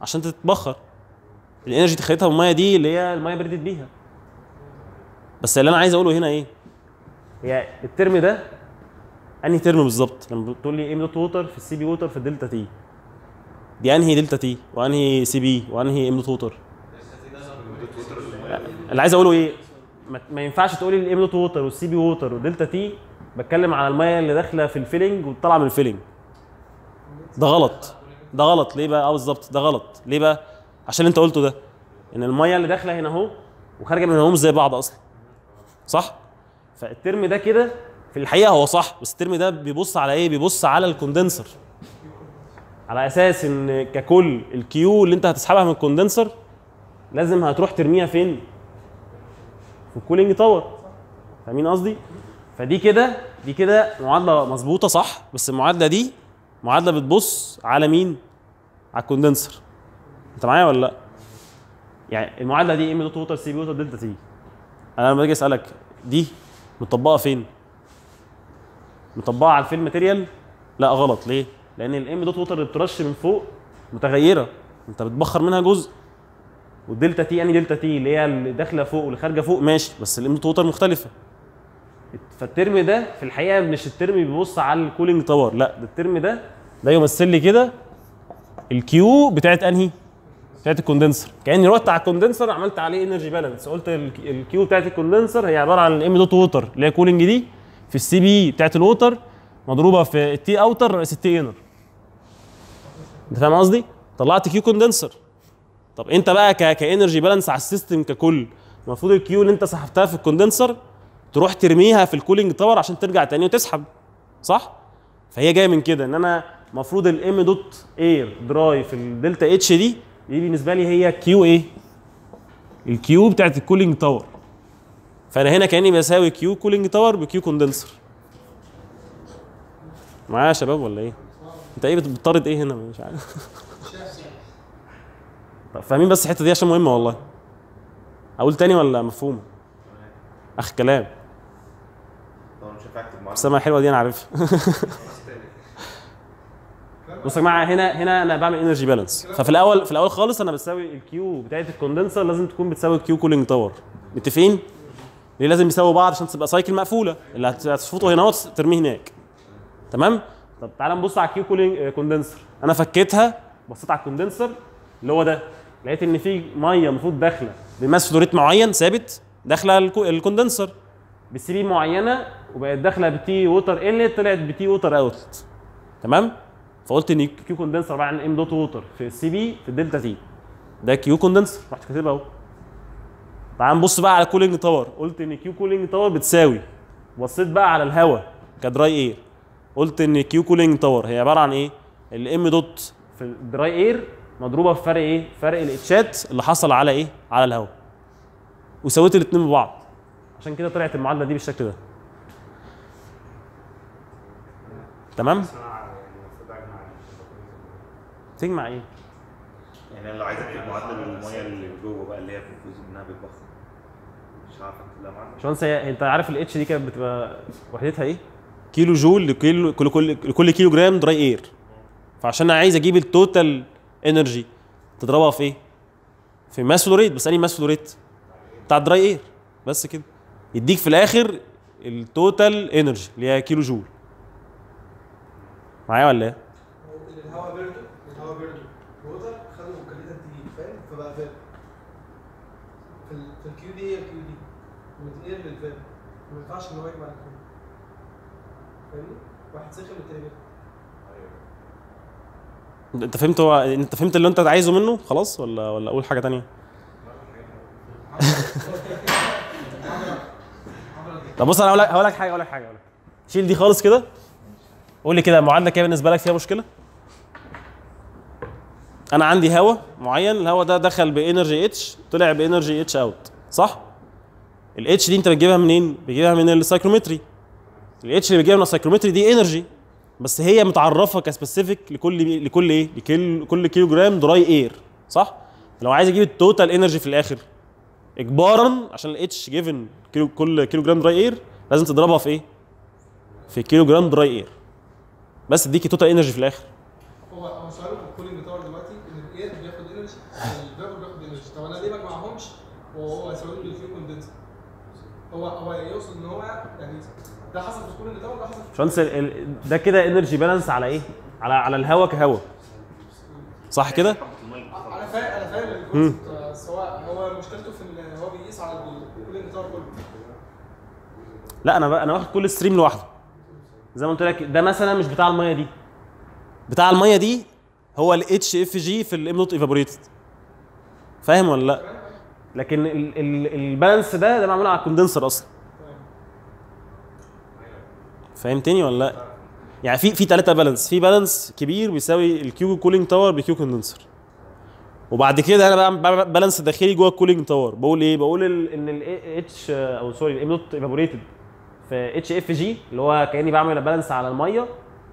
عشان تتبخر. ال energy اللي خدتها من المية دي اللي هي المية بردت بيها. بس اللي أنا عايز أقوله هنا إيه؟ هي ال term ده أنهي term بالظبط؟ لما بتقول لي m dot water في ال Cp water في ال delta T دي أنهي delta T وأنهي Cp وأنهي m dot water اللي عايز أقوله إيه؟ ما, ينفعش تقولي ال m dot water وال Cp water و delta T بتكلم على المية اللي داخلة في ال filling وطالعة من ال filling ده غلط. ده غلط. ليه بقى؟ آه بالظبط. ده غلط. ليه بقى؟ عشان اللي انت قلته ده. إن المية اللي داخلة هنا أهو وخارجة من هنا مش زي بعض أصلا. صح؟ فال term ده كده في الحقيقة هو صح بس ال term ده بيبص على إيه؟ بيبص على ال condenser. على أساس إن ككل ال Q اللي أنت هتسحبها من ال condenser لازم هتروح ترميها فين؟ في ال cooling tower. فاهمين قصدي؟ فدي كده دي كده معادلة مظبوطة صح بس المعادلة دي معادلة بتبص على مين؟ على ال condenser. انت معايا ولا لا؟ يعني المعادلة دي m dot water Cp water delta T. أنا لما باجي اسألك دي مطبقة فين؟ مطبقة على ال fill material؟ لا غلط. ليه؟ لأن ال m dot water اللي بترش من فوق متغيرة. انت بتبخر منها جزء. وال delta T يعني delta T اللي هي اللي داخلة فوق واللي خارجة فوق ماشي. بس ال m dot water مختلفة. فال term ده في الحقيقة مش ال term بيبص على ال cooling tower لا ده ال term ده ده يمثل لي كده ال Q بتاعت أنهي؟ بتاعت ال condenser. كأني رحت على ال condenser عملت عليه energy balance قلت ال- ال Q بتاعت ال condenser هي عبارة عن ال m dot water اللي هي cooling دي في ال Cp بتاعت ال water مضروبة في ال T outer ناقص ال T inner انت فاهم قصدي؟ طلعت Q condenser طب انت بقى ك energy balance على ال system ككل المفروض ال Q اللي انت سحبتها في ال condenser تروح ترميها في ال cooling tower عشان ترجع تاني وتسحب صح؟ فهي جاية من كده إن أنا المفروض ال m dot air dry في ال delta h دي دي بالنسبة لي هي Q إيه؟ ال Q بتاعت ال cooling tower فأنا هنا كأني بساوي Q cooling tower ب Q condenser معايا يا شباب ولا إيه؟ أنت إيه بتطرد إيه هنا مش عارف طب فاهمين بس الحتة دي عشان مهمة والله أقول تاني ولا مفهوم اخ كلام طبعا مش هينفع اكتب معادله السماء الحلوة دي أنا عارفها. بص يا جماعة هنا هنا أنا بعمل energy balance ففي الأول في الأول خالص أنا بساوي ال Q بتاعت ال condenser لازم تكون بتساوي ال Q cooling tower متفقين؟ ليه لازم يساووا بعض؟ عشان تبقى cycle مقفولة. اللي هت- هتشفطه هنا وترميه هناك. تمام؟ طب تعالى نبص على ال Q cooling condenser أنا فكيتها بصيت على ال condenser اللي هو ده. لقيت إن في مية المفروض داخلة. ب mass flow rate معين ثابت داخلة ال con- ال condenser. ب Cp معينة وبقت داخلة ب T water inlet طلعت ب T water outlet تمام؟ فقلت إن Q condenser عباره عن m dot water في ال Cp في ال delta T ده Q condenser رحت كاتبها أهو. تعال نبص بقى على cooling tower قلت إن Q cooling tower بتساوي. بصيت بقى على الهواء. ك dry air قلت إن Q cooling tower هي عبارة عن إيه؟ ال m dot في ال dry air مضروبة في فرق إيه؟ فرق الإتشات اللي حصل على إيه؟ على الهواء. وسويت الاثنين ببعض. عشان كده طلعت المعادلة دي بالشكل ده. تمام؟ يعني المفروض أجمع تجمع إيه؟ يعني أنا لو عايز اكتب معادله المية اللي جوه بقى اللي هي في الجزء منها بيتبخر مش عارف اكتب لها معادله باشمهندس هي أنت عارف الاتش دي كانت بتبقى وحدتها إيه؟ كيلو جول لكيلو لكل كل لكل كيلو جرام دراي اير فعشان أنا عايز أجيب التوتال انرجي تضربها في إيه؟ في ماس فلو ريت بس أنهي ماس فلو ريت؟ بتاع الدراي اير بس كده. يديك في الآخر التوتال انرجي اللي هي كيلو جول. معايا ولا إيه؟ الهواء بيردو الهواء بيردو الوتر خدوا مكلفة دي فاهم؟ فبقى فاهم. في, ال... في الكيو دي هي الكيو دي ومتنقل للفاب ما ينفعش إن هو يجمع الاثنين فاهمني؟ واحد سخن والتاني بيرد أنت فهمت هو أنت فهمت اللي أنت عايزه منه؟ خلاص؟ ولا ولا أقول حاجة تانية؟ طب بص أنا هقول لك هقول لك حاجة هقول لك حاجة هقول لك. شيل دي خالص كده. قول لي كده المعادله كده بالنسبة لك فيها مشكلة؟ أنا عندي هواء معين الهواء ده دخل ب energy h طلع ب energy h out صح؟ الاتش دي أنت بتجيبها منين؟ بتجيبها من ال psychrometry ال h اللي بتجيبها من ال psychrometry دي energy بس هي متعرفة ك specific لكل لكل إيه؟ لكل كل كيلو جرام dry air صح؟ لو عايز أجيب ال total energy في الآخر اجبارا عشان ال h given كل كيلو جرام dry air لازم تضربها في إيه؟ في كيلو جرام dry air بس تديكي total energy في الآخر. هو هو سؤاله في ال cooling tower دلوقتي إن ال air بياخد energy ال vapor بياخد energy طب أنا ليه ما أجمعهمش؟ وهو هيساوي لي ال Q condenser هو هو يقصد إن هو يعني ده حصل في ال cooling tower ده حصل في شانس ده كده energy balance على إيه؟ على على الهواء كهواء صح كده. أنا فاهم أنا فاهم ال concept سواء هو مشكلته في إن هو بيقيس على ال cooling tower كله. لا أنا بقى أنا واخد كل stream لوحده. زي ما قلت لك ده مثلا مش بتاع المية دي. بتاع المية دي هو ال hfg في ال m dot evaporated فاهم ولا لأ؟ لكن ال- ال- ال balance ده ده معمول على ال condenser أصلا. فهمتني ولا لأ؟ يعني في في ثلاثة balance في balance كبير بيساوي ال Q cooling tower ب Q condenser وبعد كده أنا بعمل balance داخلي جوه ال cooling tower بقول إيه؟ بقول ال- إن ال h أو sorry ال m dot evaporated في اتش اف جي اللي هو كأني بعمل balance على المية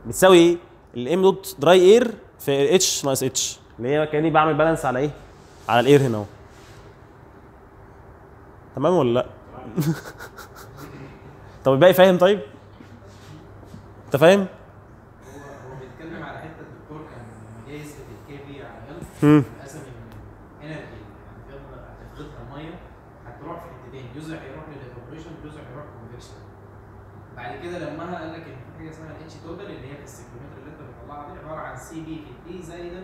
بتساوي إيه ال m dot dry air في h ناقص h اللي هي كأني بعمل balance على إيه؟ على ال air هنا أهو. تمام ولا لأ؟ طب الباقي فاهم طيب؟ أنت فاهم؟ هو هو بيتكلم على حتة الدكتور كان جاي يثبت ال K في على مم. ال قسم ال energy اللي هتفقدها الميه هتروح في حتتين جزء هيروح لل evaporation جزء هيروح لل convection بعد كده لما قال لك ان في حاجة اسمها ال h total اللي هي في ال psychrometer اللي انت بتطلعها دي عباره عن Cp في ال T زائدا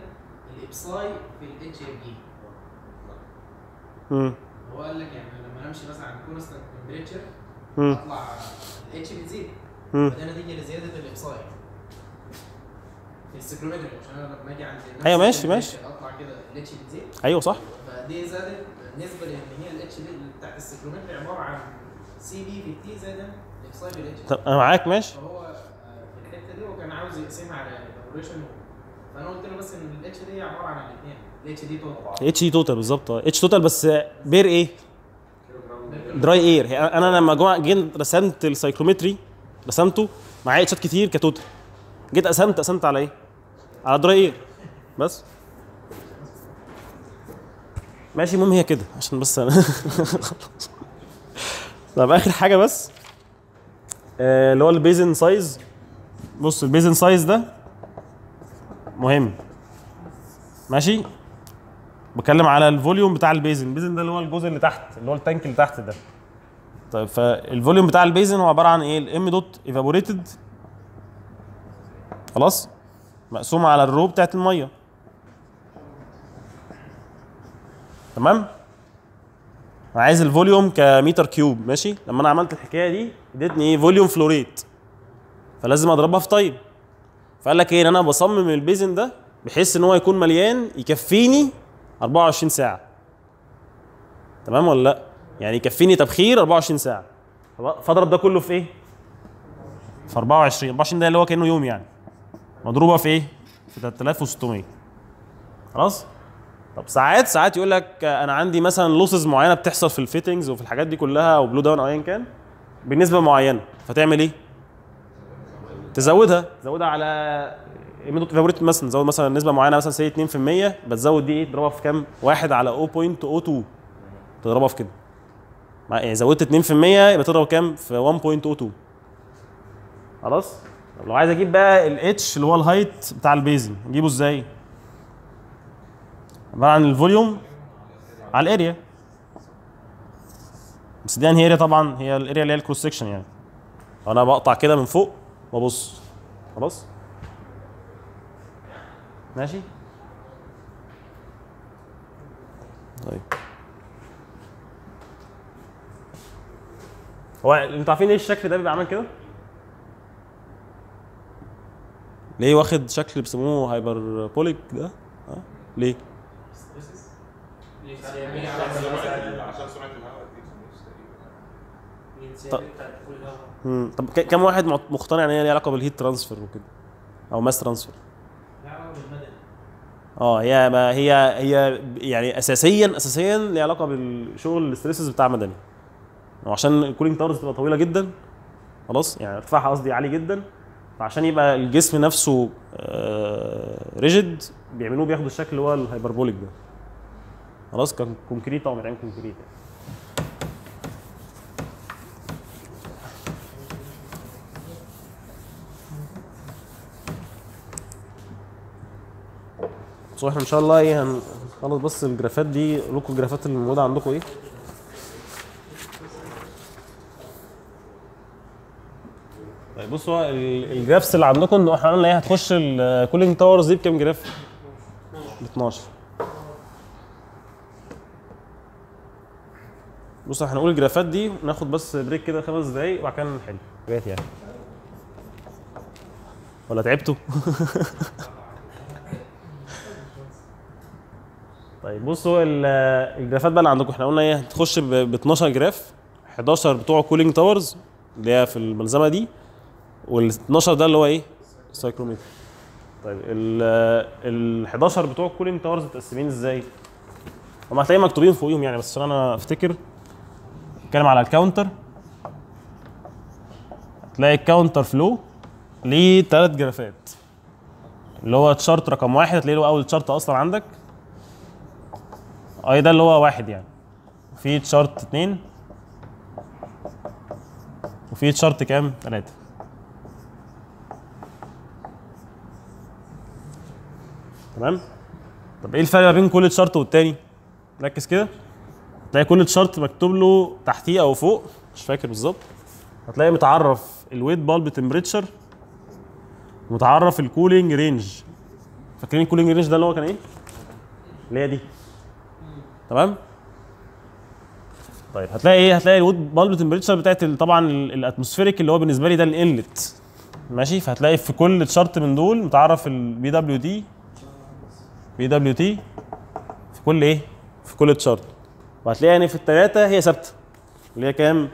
ال absolute في ال h ام مم. هو قال لك يعني لما نمشي مثلا عن constant temperature. أطلع الاتش بتزيد. فده نتيجة لزيادة ال absolute في ال psychrometer عشان أنا لما أجي عند أيوة، ماشي، ماشي. أطلع كده الاتش بتزيد أيوه صح فدي زادت بالنسبة لأن هي الاتش بتاعت السيكلومتر عبارة عن سي بي في تي الابصاي في الاتش طب أنا معاك ماشي فهو آه، في الحتة دي هو كان عاوز يقسمها على الاوبريشن فانا قلت له بس إن الاتش دي عبارة عن الاثنين. الاتش دي توتال اتش دي توتال بالظبط. آه. اتش توتال بس بير إيه؟ دراي اير هي- أنا لما جيت رسمت السايكرومتري رسمته معايا اتشات كتير كتوتال جيت قسمت قسمت على إيه؟ على dry air بس. ماشي المهم هي كده. عشان بس أنا طب آخر حاجة بس. آه، اللي هو ال basin size بص ال basin size ده مهم. ماشي؟ بتكلم على ال volume بتاع ال basin. ال basin ده اللي هو الجزء اللي تحت اللي هو ال tank اللي تحت ده. طيب فال volume بتاع ال basin هو عبارة عن إيه؟ ال m dot evaporated خلاص؟ مقسوم على ال rho بتاعت المية. تمام؟ أنا عايز ال volume ك meter cube. ماشي؟ لما أنا عملت الحكاية دي ادتني إيه؟ volume flow rate. فلازم أضربها في طيب فقال لك إيه إن أنا بصمم ال basin ده بحيث إن هو يكون مليان يكفيني 24 ساعة. تمام ولا لأ؟ يعني يكفيني تبخير 24 ساعة. فاضرب ده كله في إيه؟ في 24 24 ده اللي هو كأنه يوم يعني. مضروبة في إيه؟ في 3600 خلاص؟ طب ساعات ساعات يقول لك أنا عندي مثلا losses معينة بتحصل في ال fittings وفي الحاجات دي كلها أو blow down أو ايا كان بنسبة معينة. فتعمل إيه؟ تزودها تزودها على ال m dot evaporated مثلا تزود مثلا نسبة معينة مثلا say 2% بتزود دي إيه تضربها في كام؟ واحد على 0.02 تضربها في كده يعني زودت 2% يبقى تضرب كام؟ في 1.02 خلاص؟ طب لو عايز أجيب بقى الاتش اللي هو ال height بتاع ال basin اجيبه إزاي؟ عبارة عن ال volume على ال area بس دي انهي area طبعا هي ال area اللي هي ال cross section يعني أنا بقطع كده من فوق وابص خلاص ماشي طيب هو أنتوا عارفين ليه الشكل ده بيبقى عامل كده؟ ليه واخد شكل بيسموه hyperbolic ده؟ ها؟ ليه؟ عشان سرعه الهواء طب- كم واحد مقتنع إن هي ليها علاقة بال heat transfer وكده؟ أو mass transfer آه هي ما هي هي يعني اساسيا اساسيا ليها علاقة بالشغل ال stresses بتاع مدني. وعشان ال cooling towers تبقى طويلة جدا خلاص؟ يعني ارتفاعها قصدي عالي جدا. فعشان يبقى الجسم نفسه rigid بيعملوه بياخدوا الشكل اللي هو ال hyperbolic ده. خلاص؟ كان concrete طبعا بيتعمل concrete يعني. بس إحنا ان شاء الله إيه هن- هنخلص بس ال graph ات دي. لكم ال graph ات اللي موجودة عندكم إيه؟ طيب بصوا ال graphs اللي عندكم ان إحنا قلنا إيه هتخش ال cooling towers دي بكام graph؟ ل 12 بص إحنا هنقول ال graph ات دي وناخد بس break كده خمس دقايق وبعد كده نحل حاجات يعني. ولا تعبتوا؟ طيب بصوا ال- ال graph ات بقى اللي عندكم إحنا قلنا إيه هتخش ب 12 graph 11 بتوع cooling towers اللي هي في الملزمة دي وال 12 ده اللي هو إيه؟ psychrometer طيب ال 11 بتوع ال cooling towers متقسمين إزاي؟ هم هتلاقيهم مكتوبين فوقيهم يعني بس عشان أنا افتكر اتكلم على ال counter هتلاقي ال counter flow ليه ثلاث graph ات اللي هو chart رقم واحد هتلاقي له أول chart أصلا عندك اي ده اللي هو واحد يعني. في chart اتنين. وفي chart كام؟ تلاتة. تمام؟ طب إيه الفرق ما بين كل chart والتاني؟ ركز كده. هتلاقي كل chart مكتوب له تحتيه أو فوق. مش فاكر بالظبط. هتلاقي متعرف ال wet bulb temperature متعرف ال cooling range فاكرين ال cooling range ده اللي هو كان إيه؟ اللي هي دي. تمام؟ طيب هتلاقي إيه؟ هتلاقي ال wet bulb temperature بتاعت طبعا ال- atmospheric اللي هو بالنسبة لي ده ال inlet ماشي فهتلاقي في كل chart من دول متعرف ال BWT BWT في كل إيه؟ في كل chart وهتلاقي يعني في الثلاثه هي ثابتة اللي هي كام؟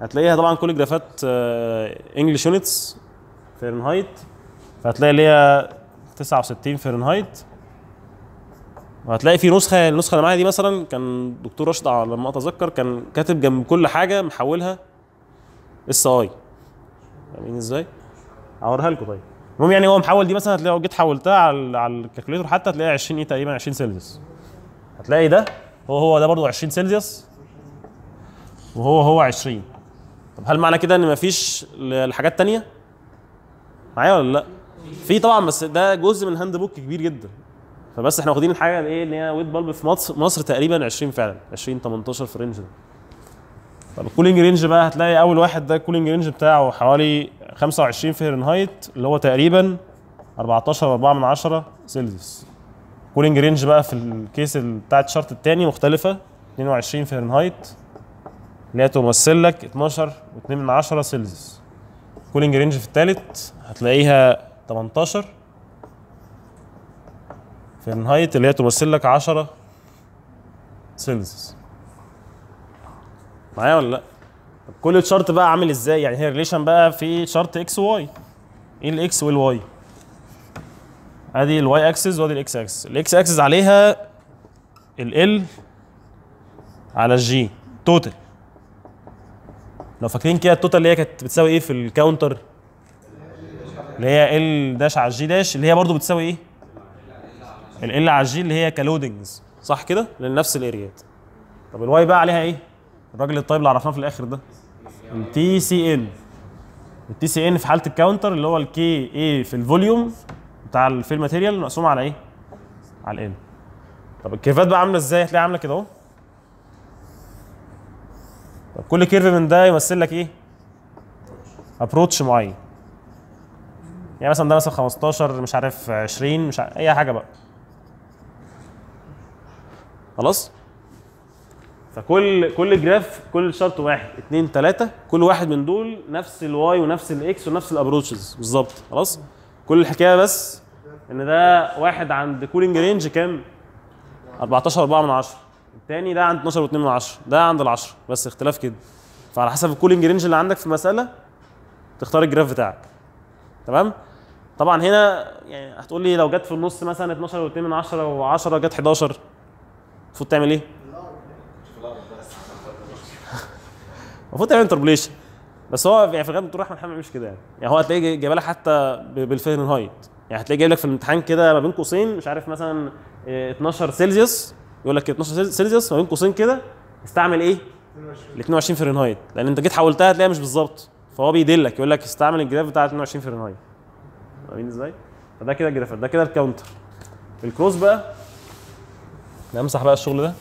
هتلاقيها طبعا كل graph ات English units Fahrenheit فهتلاقي هي 69 Fahrenheit وهتلاقي في نسخة النسخة اللي معايا دي مثلا كان دكتور راشد على ما أتذكر كان كاتب جنب كل حاجة محولها SI. فاهمين إزاي؟ هوريها لكم طيب. المهم يعني هو محول دي مثلا هتلاقي جيت حولتها على على ال calculator حتى هتلاقي 20 إيه تقريبا 20 سلسيوس. هتلاقي ده؟ هو هو ده برضو 20 سلسيوس؟ وهو هو 20 طب هل معنى كده إن مفيش لحاجات تانية؟ معايا ولا لأ؟ في طبعا بس ده جزء من ال handbook كبير جدا. فبس إحنا واخدين الحاجة الايه إن هي wet bulb في مصر مصر تقريبا 20 فعلا 20 18 في ال range ده. طب ال cooling range بقى هتلاقي أول واحد ده ال cooling range بتاعه حوالي 25 Fahrenheit اللي هو تقريبا 14 4 من 10 Celsius cooling range بقى في ال case ال- بتاع ال chart الثاني مختلفة 22 Fahrenheit اللي هي تمثل لك 12 و2 من 10 Celsius cooling range في الثالث هتلاقيها 18 Fahrenheit اللي هي تمثل لك 10 سلسيوس معايا ولا لا؟ كل chart بقى عامل إزاي؟ يعني هي relation بقى في chart X و Y إيه ال X وال Y؟ ادي ال Y axis وادي الاكس اكسس الاكس اكسس عليها L على ال G total لو فاكرين كده ال total اللي هي كانت بتساوي إيه في ال counter اللي هي L dash على ال G dash اللي هي برضو بتساوي إيه؟ L على ال G اللي هي ال loadings صح كده؟ لأن نفس ال area ات طب ال Y بقى عليها إيه؟ الراجل الطيب اللي عرفناه في الآخر ده. ال T C N ال T C N في حالة ال counter اللي هو ال K a في ال volume بتاع ال fill material مقسوم على إيه؟ على ال L طب ال curve ات بقى عاملة إزاي؟ هتلاقيها عاملة كده أهو. طب كل curve من ده يمثل لك إيه؟ approach معين. يعني مثلا ده مثلا 15 مش عارف 20 مش عارف أي حاجة بقى. خلاص؟ فكل كل graph كل chart واحد. اثنين ثلاثة كل واحد من دول نفس ال Y ونفس ال X ونفس ال approaches بالظبط. خلاص؟ كل الحكاية بس إن ده واحد عند cooling range كام؟ 14 4 من 10 الثاني ده عند 12 و2 من 10 ده عند ال 10 بس اختلاف كده. فعلى حسب ال cooling range اللي عندك في المسألة تختار ال graph بتاعك. تمام؟ طبعا هنا يعني هتقول لي لو جت في النص مثلا 12 و2 من 10 و10 جت 11 المفروض تعمل إيه؟ المفروض تعمل interpolation بس هو يعني في الغالب دكتور أحمد محمد مش كده يعني. يعني هو هتلاقيه جاي- جايبها لك حتى ب- بال Fahrenheit يعني هتلاقيه جايب لك في الامتحان كده ما بين قوسين مش عارف مثلا آه، 12 سلسيوس يقول لك 12 Cel- Celsius ما بين قوسين كده استعمل إيه؟ ال 22 Fahrenheit لأن انت جيت حولتها هتلاقيها مش بالظبط. فهو بيدلك يقول لك استعمل ال graph بتاع 22 Fahrenheit فاهمين إزاي؟ فده كده ال graph ات ده كده ال counter ال cross بقى نمسح بقى الشغل ده.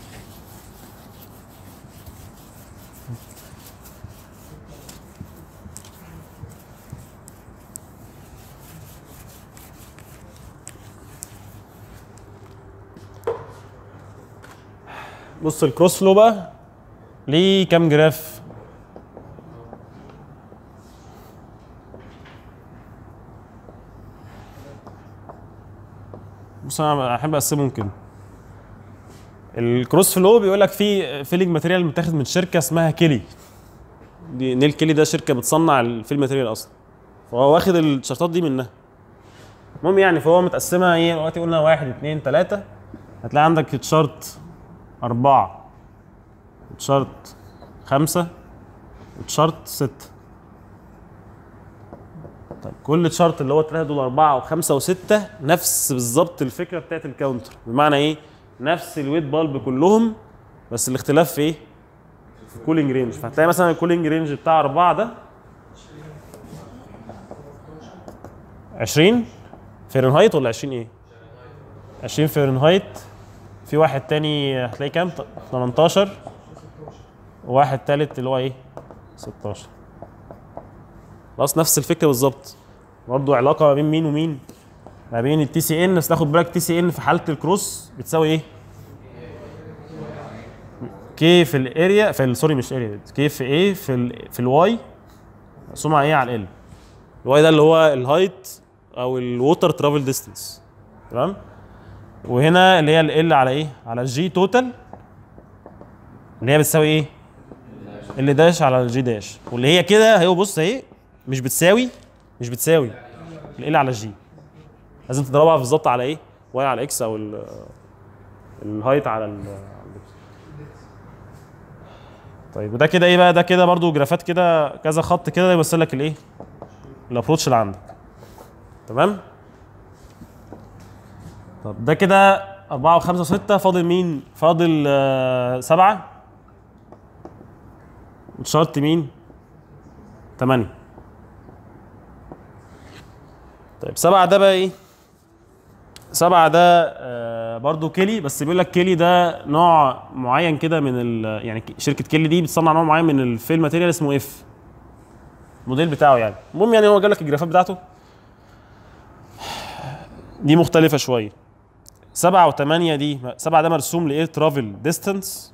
بص ال cross flow بقى ليه كام graph بص أنا أحب أقسمهم كده. ال cross flow بيقول لك في filling material متاخد من شركة اسمها كيلي. دي نيل كيلي ده شركة بتصنع ال fill material أصلا. فهو واخد ال chart ات دي منها. المهم يعني فهو متقسمة إيه دلوقتي قلنا واحد اتنين تلاتة. هتلاقي عندك chart أربعة chart خمسة و chart ستة. طيب كل chart اللي هو التلاتة دول أربعة وخمسة وستة نفس بالظبط الفكرة بتاعت ال counter. بمعنى إيه؟ نفس ال wet bulb كلهم بس الاختلاف في إيه؟ في ال cooling range فهتلاقي مثلا ال cooling range بتاع أربعة ده 20 Fahrenheit ولا 20 إيه؟ 20 Fahrenheit في واحد تاني هتلاقي كام؟ 18 وواحد تالت اللي هو إيه؟ 16 خلاص نفس الفكرة بالظبط برضه علاقة ما بين مين ومين؟ ما بين ال T C N بس تاخد بالك T C N في حالة ال cross بتساوي إيه؟ K في ال area في sorry مش area K في a في ال في ال Y مقسومه إيه على L ال Y ده اللي هو ال height أو ال water travel distance تمام؟ وهنا اللي هي L على إيه؟ على ال G total اللي هي بتساوي إيه؟ L dash على ال G dash واللي هي كده هي بص أهي مش بتساوي مش بتساوي L على ال G لازم تضربها بالظبط على إيه؟ Y على X أو ال ال height على L طيب وده كده إيه بقى ده كده برضو graph ات كده كذا خط كده يمثل لك الإيه؟ ال approach اللي عندك تمام؟ طب ده كده أربعة وخمسة وستة فاضل مين؟ فاضل آه سبعة chart مين؟ تمانية طيب سبعة ده بقى إيه؟ سبعة ده آه برضو كيلي بس بيقول لك كيلي ده نوع معين كده من ال يعني شركة كيلي دي بتصنع نوع معين من ال fill material اسمه F. الموديل بتاعه يعني. المهم يعني هو جاب لك ال graph ات بتاعته. دي مختلفة شوية. سبعة وثمانية دي سبعة ده مرسوم ل air travel distance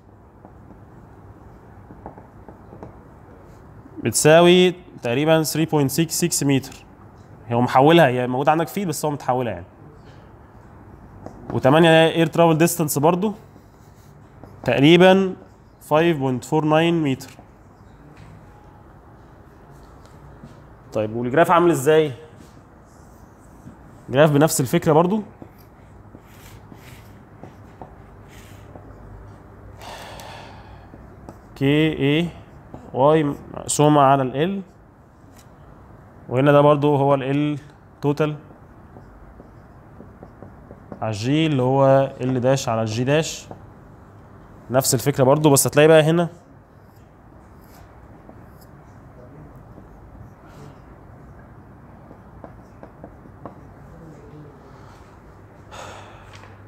بتساوي تقريبا 3.66 متر هو محولها هي موجودة عندك فيه بس هو متحولها يعني. و8 air travel distance برضو. تقريبا 5.49 متر طيب والجراف عامل إزاي؟ جراف بنفس الفكرة برضو. كي اي واي مقسومة على ال. وهنا ده برضو هو ال توتال على الجي اللي هو ال داش على الجي داش نفس الفكرة برضو بس هتلاقي بقى هنا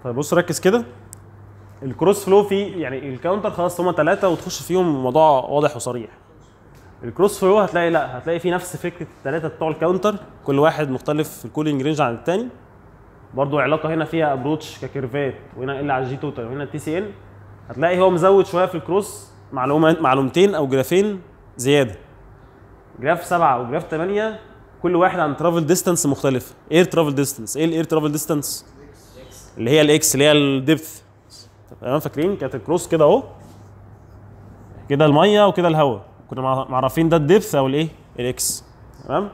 طيب بص ركز كده. ال cross flow فيه يعني ال counter خلاص هما ثلاثة وتخش فيهم الموضوع واضح وصريح. ال cross flow هتلاقي لا هتلاقي فيه نفس فكرة الثلاثة بتوع ال counter كل واحد مختلف في ال cooling range عن الثاني برضو علاقة هنا فيها approach ك curve ات وهنا L على ال G total وهنا ال TCN هتلاقي هو مزود شوية في ال cross معلومات معلومتين أو graph ين زيادة. graph سبعة و graph ثمانية كل واحد عن travel distance مختلف. air travel distance إيه ال air travel distance اللي هي ال X اللي هي ال depth تمام فاكرين؟ كانت ال cross كده أهو. كده المية وكده الهواء. كنا مع- معرفين ده ال depth أو الايه ال X تمام؟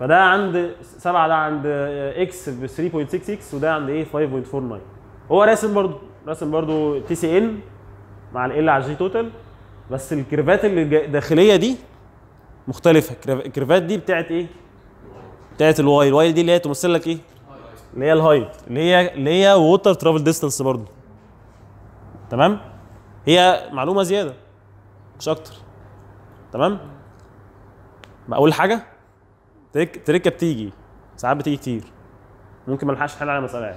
فده عند سبعة ده عند X ب 3.66 وده عند إيه 5.49 هو راسم برضو راسم برضو TCN مع L على ال G total بس ال curve ات اللي جا- داخليه دي مختلفة. ال curve- ال curve ات دي بتاعت إيه؟ بتاعت ال Y ال Y دي اللي هي تمثل لك إيه؟ اللي هي ال height اللي هي اللي هي water travel distance برضو. تمام؟ هي معلومة زيادة مش أكتر. تمام؟ بقى اول حاجة؟ trick تريكة بتيجي. ساعات بتيجي كتير. ممكن ما نلحقش نحل على مساله.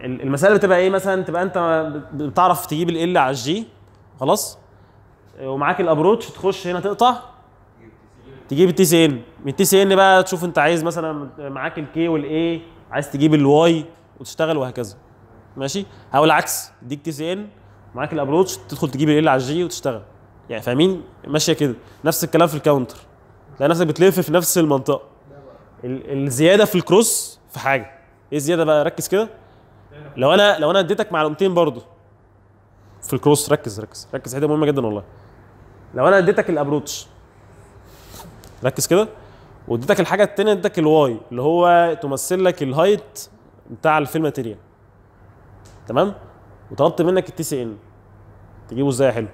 ال- المساله بتبقى إيه مثلا؟ تبقى أنت بتعرف تجيب L على ال G خلاص؟ ومعاك ال approach تخش هنا تقطع. تجيب ال TCN من ال TCN بقى تشوف أنت عايز مثلا معاك ال K وال a عايز تجيب ال Y وتشتغل وهكذا. ماشي؟ أو العكس. اديك TCN معاك ال approach تدخل تجيب L على ال G وتشتغل. يعني فاهمين؟ ماشية كده. نفس الكلام في ال counter تلاقي نفسك بتلف في نفس المنطقة. ال- الزيادة في ال cross في حاجة. إيه الزيادة بقى؟ ركز كده. لو أنا لو أنا اديتك معلومتين برضو. في ال cross ركز ركز ركز. حتة مهمة جدا والله. لو أنا اديتك ال approach. ركز كده. واديتك الحاجة التانية اديتك ال Y اللي هو تمثل لك ال height بتاع ال fill material تمام؟ وطلبت منك ال TCN تجيبه إزاي حلو؟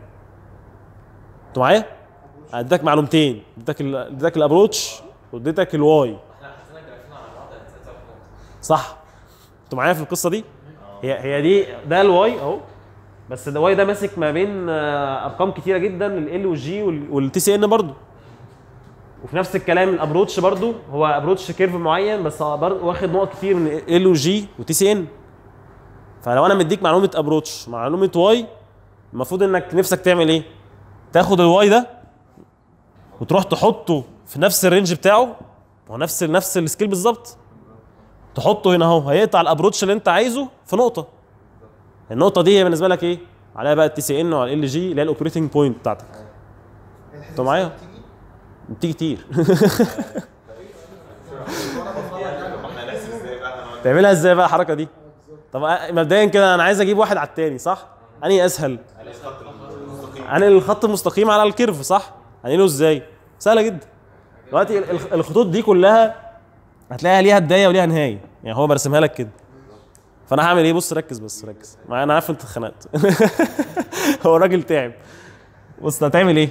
أنتوا معايا؟ اديتك معلومتين. اديتك ال- اديتك ال approach واديتك ال Y. صح. أنتوا معايا في القصة دي؟ هي هي دي ده ال Y اهو. بس ده Y ده ماسك ما بين آه، أرقام كتيرة جدا ال L وال G وال TCN برضه وفي نفس الكلام ال approach برضه هو approach curve معين بس واخد نقط كتير من L و G و TCN فلو أنا مديك معلومة approach معلومة Y المفروض إنك نفسك تعمل إيه؟ تاخد ال Y ده وتروح تحطه في نفس ال range بتاعه؟ هو نفس نفس ال scale بالظبط. تحطه هنا اهو هيقطع ال approach اللي انت عايزه في نقطة. النقطة دي هي بالنسبة لك إيه؟ عليها بقى ال TCN و L على ال G اللي هي ال operating point بتاعتك. أنتوا معايا؟ بتيجي كتير. تعملها إزاي بقى الحركة دي؟ طب مبدئيا كده أنا عايز أجيب واحد على التاني صح؟ أنهي أسهل؟ انقل الخط المستقيم على ال curve صح؟ انقله إزاي؟ سهلة جدا. دلوقتي ال- ال- الخطوط دي كلها هتلاقيها ليها بداية وليها نهاية. يعني هو برسمها لك كده. فأنا هعمل إيه؟ بص ركز بس ركز. ما أنا عارف أنت اتخنقت. هو الراجل تعب. بص هتعمل إيه؟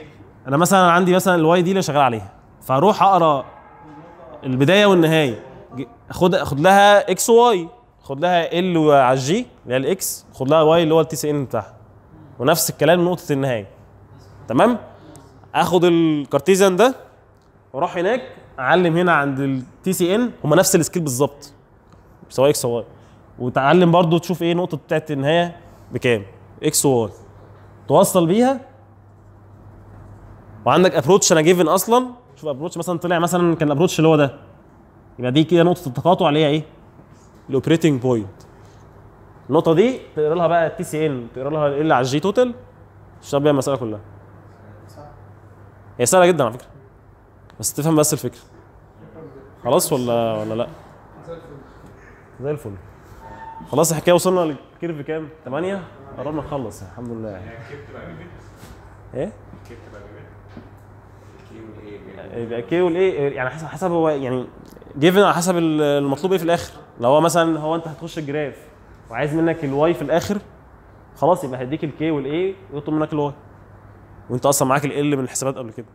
أنا مثلا عندي مثلا ال Y دي اللي شغال عليها. فاروح أقرأ البداية والنهاية. اخد اخد لها X Y خد لها L على ال G اللي هي ال X خد لها Y اللي هو ال TCN بتاعها. ونفس الكلام نقطة النهاية. تمام؟ اخد ال Cartesian ده وأروح هناك اعلم هنا عند ال TCN هما نفس ال scale بالظبط سواء X Y وتعلم برضو تشوف إيه نقطة بتاعت النهاية بكام؟ X Y توصل بيها. وعندك approach أنا given أصلا. شوف approach مثلا طلع مثلا كان ال approach اللي هو ده. يبقى دي كده نقطة التقاطع اللي هي إيه؟ ال operating point النقطة دي تقرا لها بقى ال TCN تقرا لها L على ال G total تشتغل بيها المسألة كلها. هي سهلة جدا على فكرة. بس تفهم بس الفكرة. خلاص ولا ولا لا؟ زي الفل. خلاص الحكاية وصلنا لل curve كام؟ 8 قربنا نخلص الحمد لله. إيه؟ يبقى K وال a يعني حسب حسب هو يعني given على حسب ال- المطلوب إيه في الآخر. لو هو مثلا هو أنت هتخش ال graph وعايز منك ال Y في الآخر خلاص يبقى هيديك ال K وال a ويطلب منك ال Y وانت أصلا معاك L من الحسابات قبل كده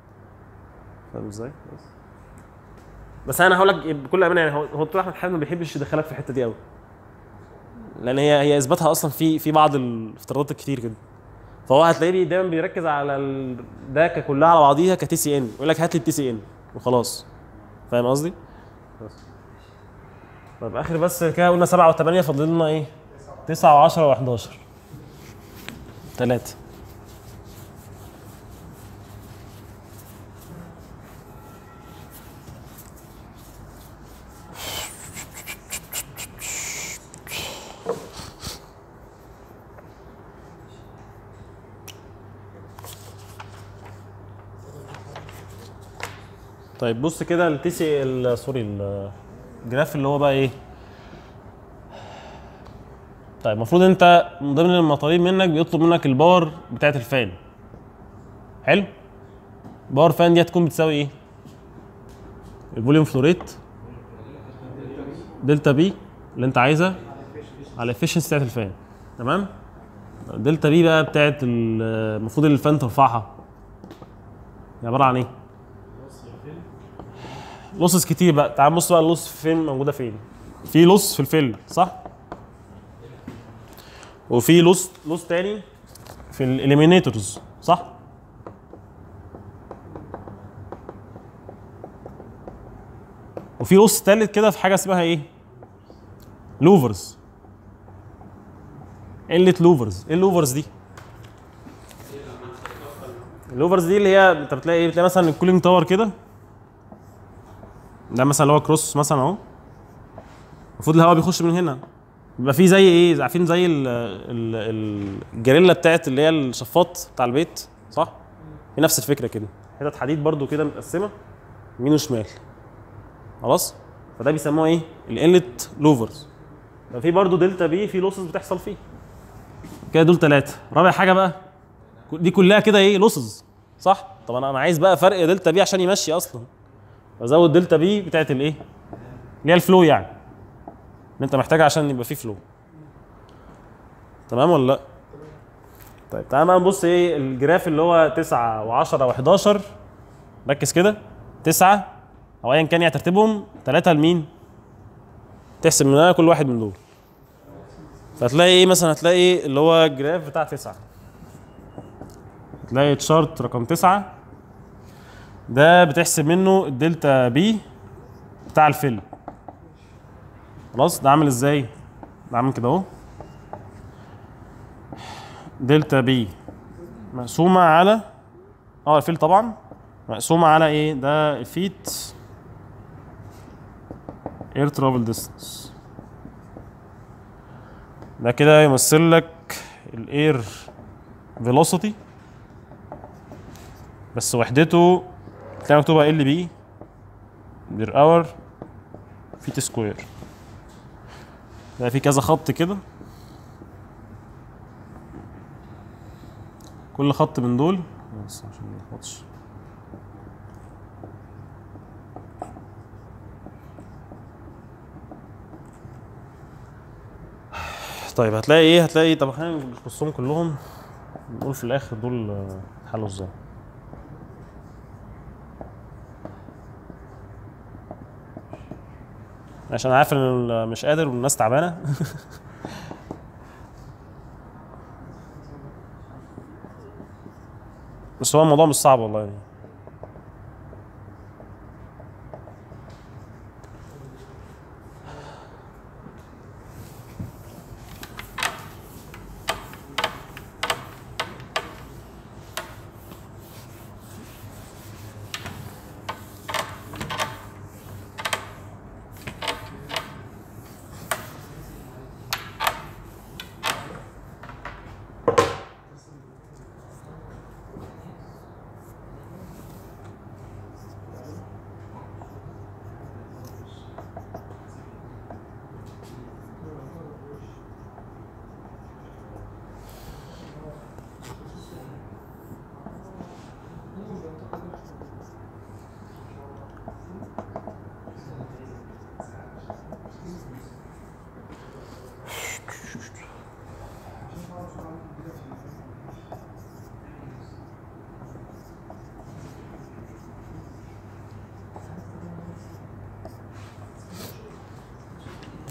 فاهم إزاي؟ بس. أنا هقول لك بكل امانه يعني هو دكتور احمد حامد ما بيحبش يدخلك في الحته دي قوي لأن هي هي اثباتها أصلا في في بعض الافتراضات الكتير كده فهو هتلاقيه دايما بيركز على ال... ده كلها على بعضيها ك TCN يقول لك هات لي ال TCN وخلاص فاهم قصدي؟ طب آخر بس كده قلنا 7 و8 فاضل لنا إيه؟ 9 و10 و11 ثلاثة طيب بص كده ال TC sorry ال- ال graph اللي هو بقى إيه؟ طيب المفروض أنت من ضمن المطالب منك بيطلب منك ال power بتاعت ال fan. حلو؟ power fan دي هتكون بتساوي إيه؟ ال volume flow rate delta P اللي أنت عايزها على ال efficiency بتاعت ال fan. تمام؟ delta P بقى بتاعت ال- المفروض ال fan ترفعها. عبارة عن إيه؟ losses كتير بقى. تعال بص بقى ال loss فين موجودة فين. في loss في ال fill صح؟ وفي loss loss تاني في ال eliminators صح؟ وفي loss تالت كده في حاجة اسمها إيه؟ louvers. قله louvers؟ إيه ال louvers دي؟ ال louvers دي اللي هي أنت بتلاقي إيه بتلاقي مثلا ال cooling tower كده. ده مثلا اللي هو cross مثلا أهو. المفروض الهواء بيخش من هنا. بيبقى فيه زي إيه؟ عارفين زي ال ال ال الجريلا بتاعت اللي هي الشفاط بتاع البيت صح؟ هي نفس الفكرة كده. حتت حديد برضو كده متقسمة يمين وشمال. خلاص؟ فده بيسموه إيه؟ ال inlet louvers ففي برضو delta P في losses بتحصل فيه. كده دول ثلاثة رابع حاجة بقى دي كلها كده إيه؟ losses صح؟ طب أنا أنا عايز بقى فرق delta P عشان يمشي أصلا. بزود delta P بتاعت الايه؟ اللي هي ال flow يعني. اللي انت محتاجها عشان يبقى فيه flow. تمام ولا لا؟ طيب تعالى بقى نبص إيه ال graph اللي هو 9 و10 و11 ركز كده. 9 أو ايا كان يعني ترتيبهم. 3 لمين؟ تحسب منها كل واحد من دول. فهتلاقي إيه مثلا؟ هتلاقي اللي هو ال graph بتاع 9 هتلاقي chart رقم 9 ده بتحسب منه ال delta P بتاع ال fill. خلاص ده عامل إزاي؟ ده عامل كده اهو. delta P مقسومة على آه ال fill طبعا مقسومة على إيه؟ ده ال feet air travel distance ده كده يمثل لك ال air velocity بس وحدته تلاقي مكتوبة LB per hour feet square ده في كذا خط كده. كل خط من دول. بس عشان ما نلخبطش طيب هتلاقي إيه؟ هتلاقي طب خلينا نبصهم كلهم. نقول في الآخر دول آه، حلوا إزاي؟ عشان عارف إن مش قادر والناس تعبانة. بس هو الموضوع مش صعب والله. يعني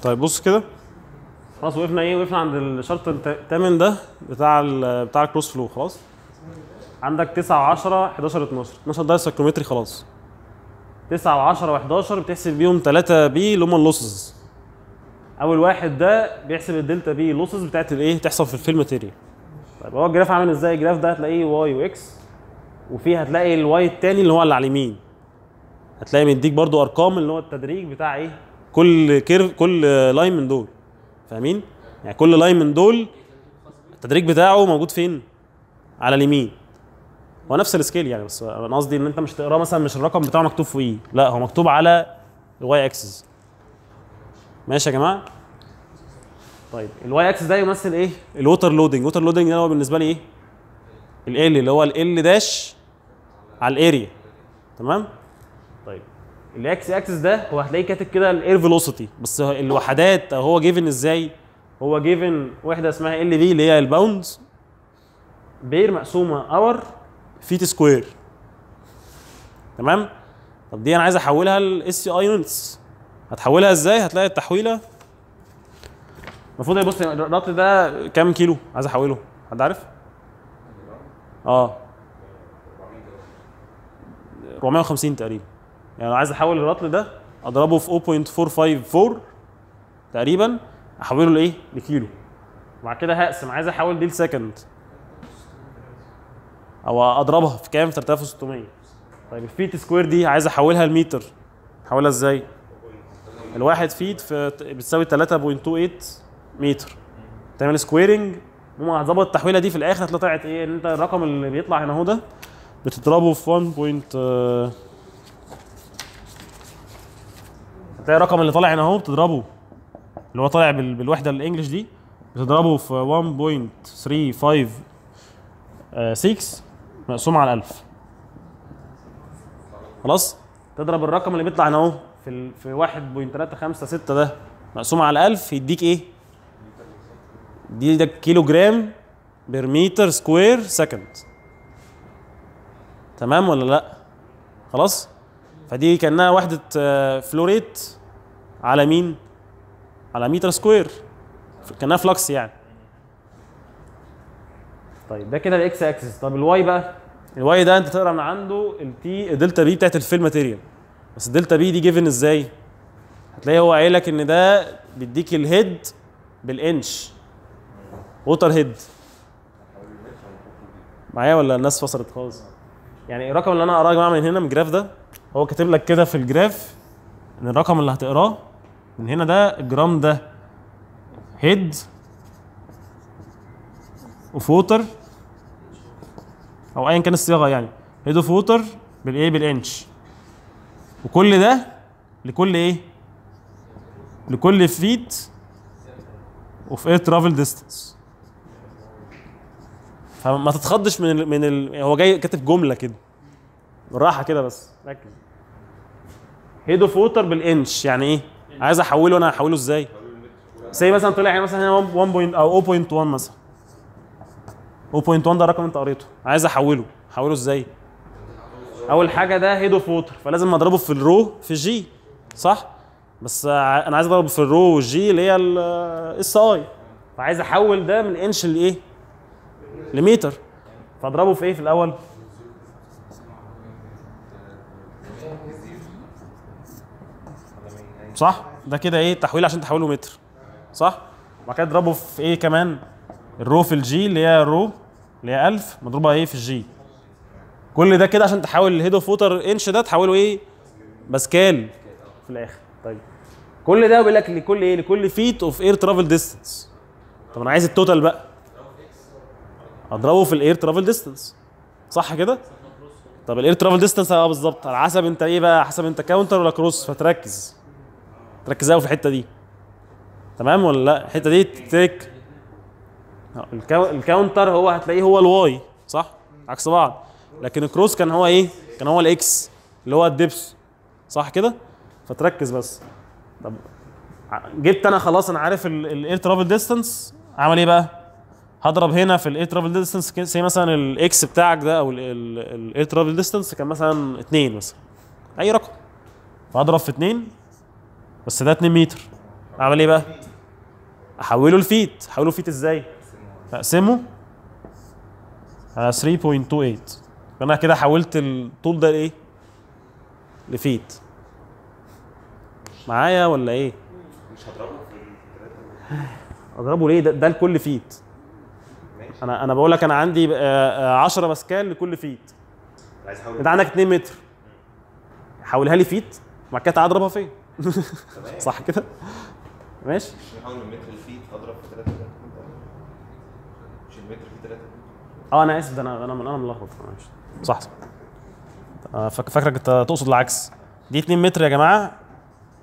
طيب بص كده. خلاص وقفنا إيه؟ وقفنا عند ال chart الثامن ده بتاع بتاع ال cross flow خلاص. عندك 9 و10 11 12 12 ده psychrometry خلاص. 9 و10 و11 بتحسب بيهم 3 P اللي هم ال losses. أول واحد ده بيحسب ال delta P ال losses بتاعت الايه تحصل في ال fill material. طيب هو ال graph عامل إزاي؟ ال graph ده هتلاقيه Y و X وفيه هتلاقي ال Y التاني اللي هو اللي على اليمين. هتلاقي مديك برضو أرقام اللي هو التدريج بتاع إيه؟ كل curve كل line من دول. فاهمين؟ يعني كل line من دول التدريج بتاعه موجود فين؟ على اليمين. هو نفس ال scale يعني بس أنا قصدي إن أنت مش تقراه مثلا مش الرقم بتاعه مكتوب فوقيه لا هو مكتوب على ال Y axis. ماشي يا جماعة؟ طيب ال Y axis ده يمثل إيه؟ ال water loading ال water loading ده هو بالنسبة لي إيه؟ ال اللي هو ال dash على ال area تمام؟ طيب. الاكس اكسس ده هو هتلاقيه كاتب كده ال air velocity بس الوحدات هو given إزاي؟ هو given وحده اسمها LB اللي هي ال pounds per مقسومة hour feet square تمام؟ طب دي أنا عايز أحولها ل SI units هتحولها إزاي؟ هتلاقي التحويلة. المفروض بص الرطل ده كام كيلو؟ عايز أحوله. حد عارف؟ آه. 450 تقريبا. يعني لو عايز احول الرطل ده اضربه في 0.454 تقريبا احوله لإيه؟ لكيلو. وبعد كده هقسم عايز احول دي ل second. أو اضربها في كام؟ في 3600 طيب ال feet square دي عايز احولها لمتر. احولها إزاي؟ الواحد feet في بتساوي 3.28 متر. تعمل squaring المهم هتظبط التحويلة دي في الآخر هتلاقي طلعت إيه؟ إن أنت الرقم اللي بيطلع هنا أهو ده بتضربه في 1 point هتلاقي الرقم اللي طالع هنا اهو بتضربه اللي هو طالع بال- بالوحدة ال English دي بتضربه في 1.356 مقسوم على 1000 خلاص تضرب الرقم اللي بيطلع هنا اهو في. في 1.356 ده مقسوم على 1000 يديك إيه؟ دي ده كيلو جرام per متر square second تمام ولا لأ؟ خلاص؟ فدي كأنها وحدة آه، flow rate على مين؟ على متر square. كأنها flux يعني. طيب ده كده الإكس أكسس. طب ال Y بقى؟ ال Y ده أنت تقرأ من عنده التي ال delta P بتاعت ال fill material. بس ال delta P دي given إزاي؟ هتلاقي هو قايل لك إن ده بيديك ال head بال inch. water head معايا ولا الناس فصلت خالص؟ يعني الرقم اللي أنا اقراه يا جماعة من هنا من ال graph ده؟ هو كاتب لك كده في ال graph إن الرقم اللي هتقراه من هنا ده الجرام ده head of water أو ايا كان الصياغة يعني. head of water بالايه بالانش وكل ده لكل إيه؟ لكل feet of air travel distance فما تتخضش من ال من ال هو جاي كاتب جملة كده. بالراحة كده بس. ركز. head of water بال inch يعني إيه؟ عايز أحوله أنا هحوله إزاي؟ زي مثلا طلع هنا مثلا هنا 1 point أو 0.1 مثلا. 0.1 ده الرقم أنت قريته. عايز أحوله. أحوله إزاي؟ أول حاجة ده head of water فلازم أضربه في ال rho في ال g صح؟ بس أنا عايز أضربه في ال rho وال g اللي هي ال SI فعايز أحول ده من إنش لإيه؟ لمتر. فأضربه في إيه في الأول؟ صح؟ ده كده إيه؟ تحويل عشان تحوله متر. صح؟ وبعد كده اضربه في إيه كمان؟ ال rho في ال g اللي هي ال rho اللي هي 1000 مضروبة إيه؟ في الجي. كل ده كده عشان تحول ال head of water inch ده تحوله إيه؟ باسكال. في الآخر. طيب. كل ده بيقول لك لكل إيه؟ لكل feet of air travel distance طب أنا عايز ال total بقى. اضربه في ال air travel distance صح كده؟ طب ال air travel distance آه بالظبط. على حسب انت إيه بقى؟ حسب انت counter ولا cross فتركز. تركز قوي في الحتة دي. تمام ولا لا؟ الحتة دي تك. الكاو... ال counter هو هتلاقيه هو ال y صح؟ عكس بعض. لكن ال cross كان هو إيه؟ كان هو ال x اللي هو ال depth صح كده؟ فتركز بس. طب جبت أنا خلاص أنا عارف ال air travel distance عمل إيه بقى؟ هضرب هنا في ال air travel distance زي مثلا ال x بتاعك ده أو ال air travel distance كان مثلا 2 مثلا. أي رقم. فهضرب في 2 بس ده 2 متر. أعمل إيه بقى؟ أحوله ل feet. أحوله feet إزاي؟ أقسمه؟ على 3.28 فانا كده حولت الطول ده لإيه؟ ل feet. معايا ولا إيه؟ مش هضربه في أضربه ليه؟ ده, ده لكل feet. أنا أنا بقول لك أنا عندي آه، آه، 10 باسكال لكل feet. أنت عندك 2 متر. حولها لي feet وبعد كده تعالى اضربها فين؟ صح كده؟ ماشي. نحاول من متر ال feet اضرب في ثلاثة مش المتر فيه ثلاثة آه أنا آسف ده أنا أنا أنا ملخبط. معلش صح صح. آه، فاك- فاكرك انت تقصد العكس. دي 2 متر يا جماعة.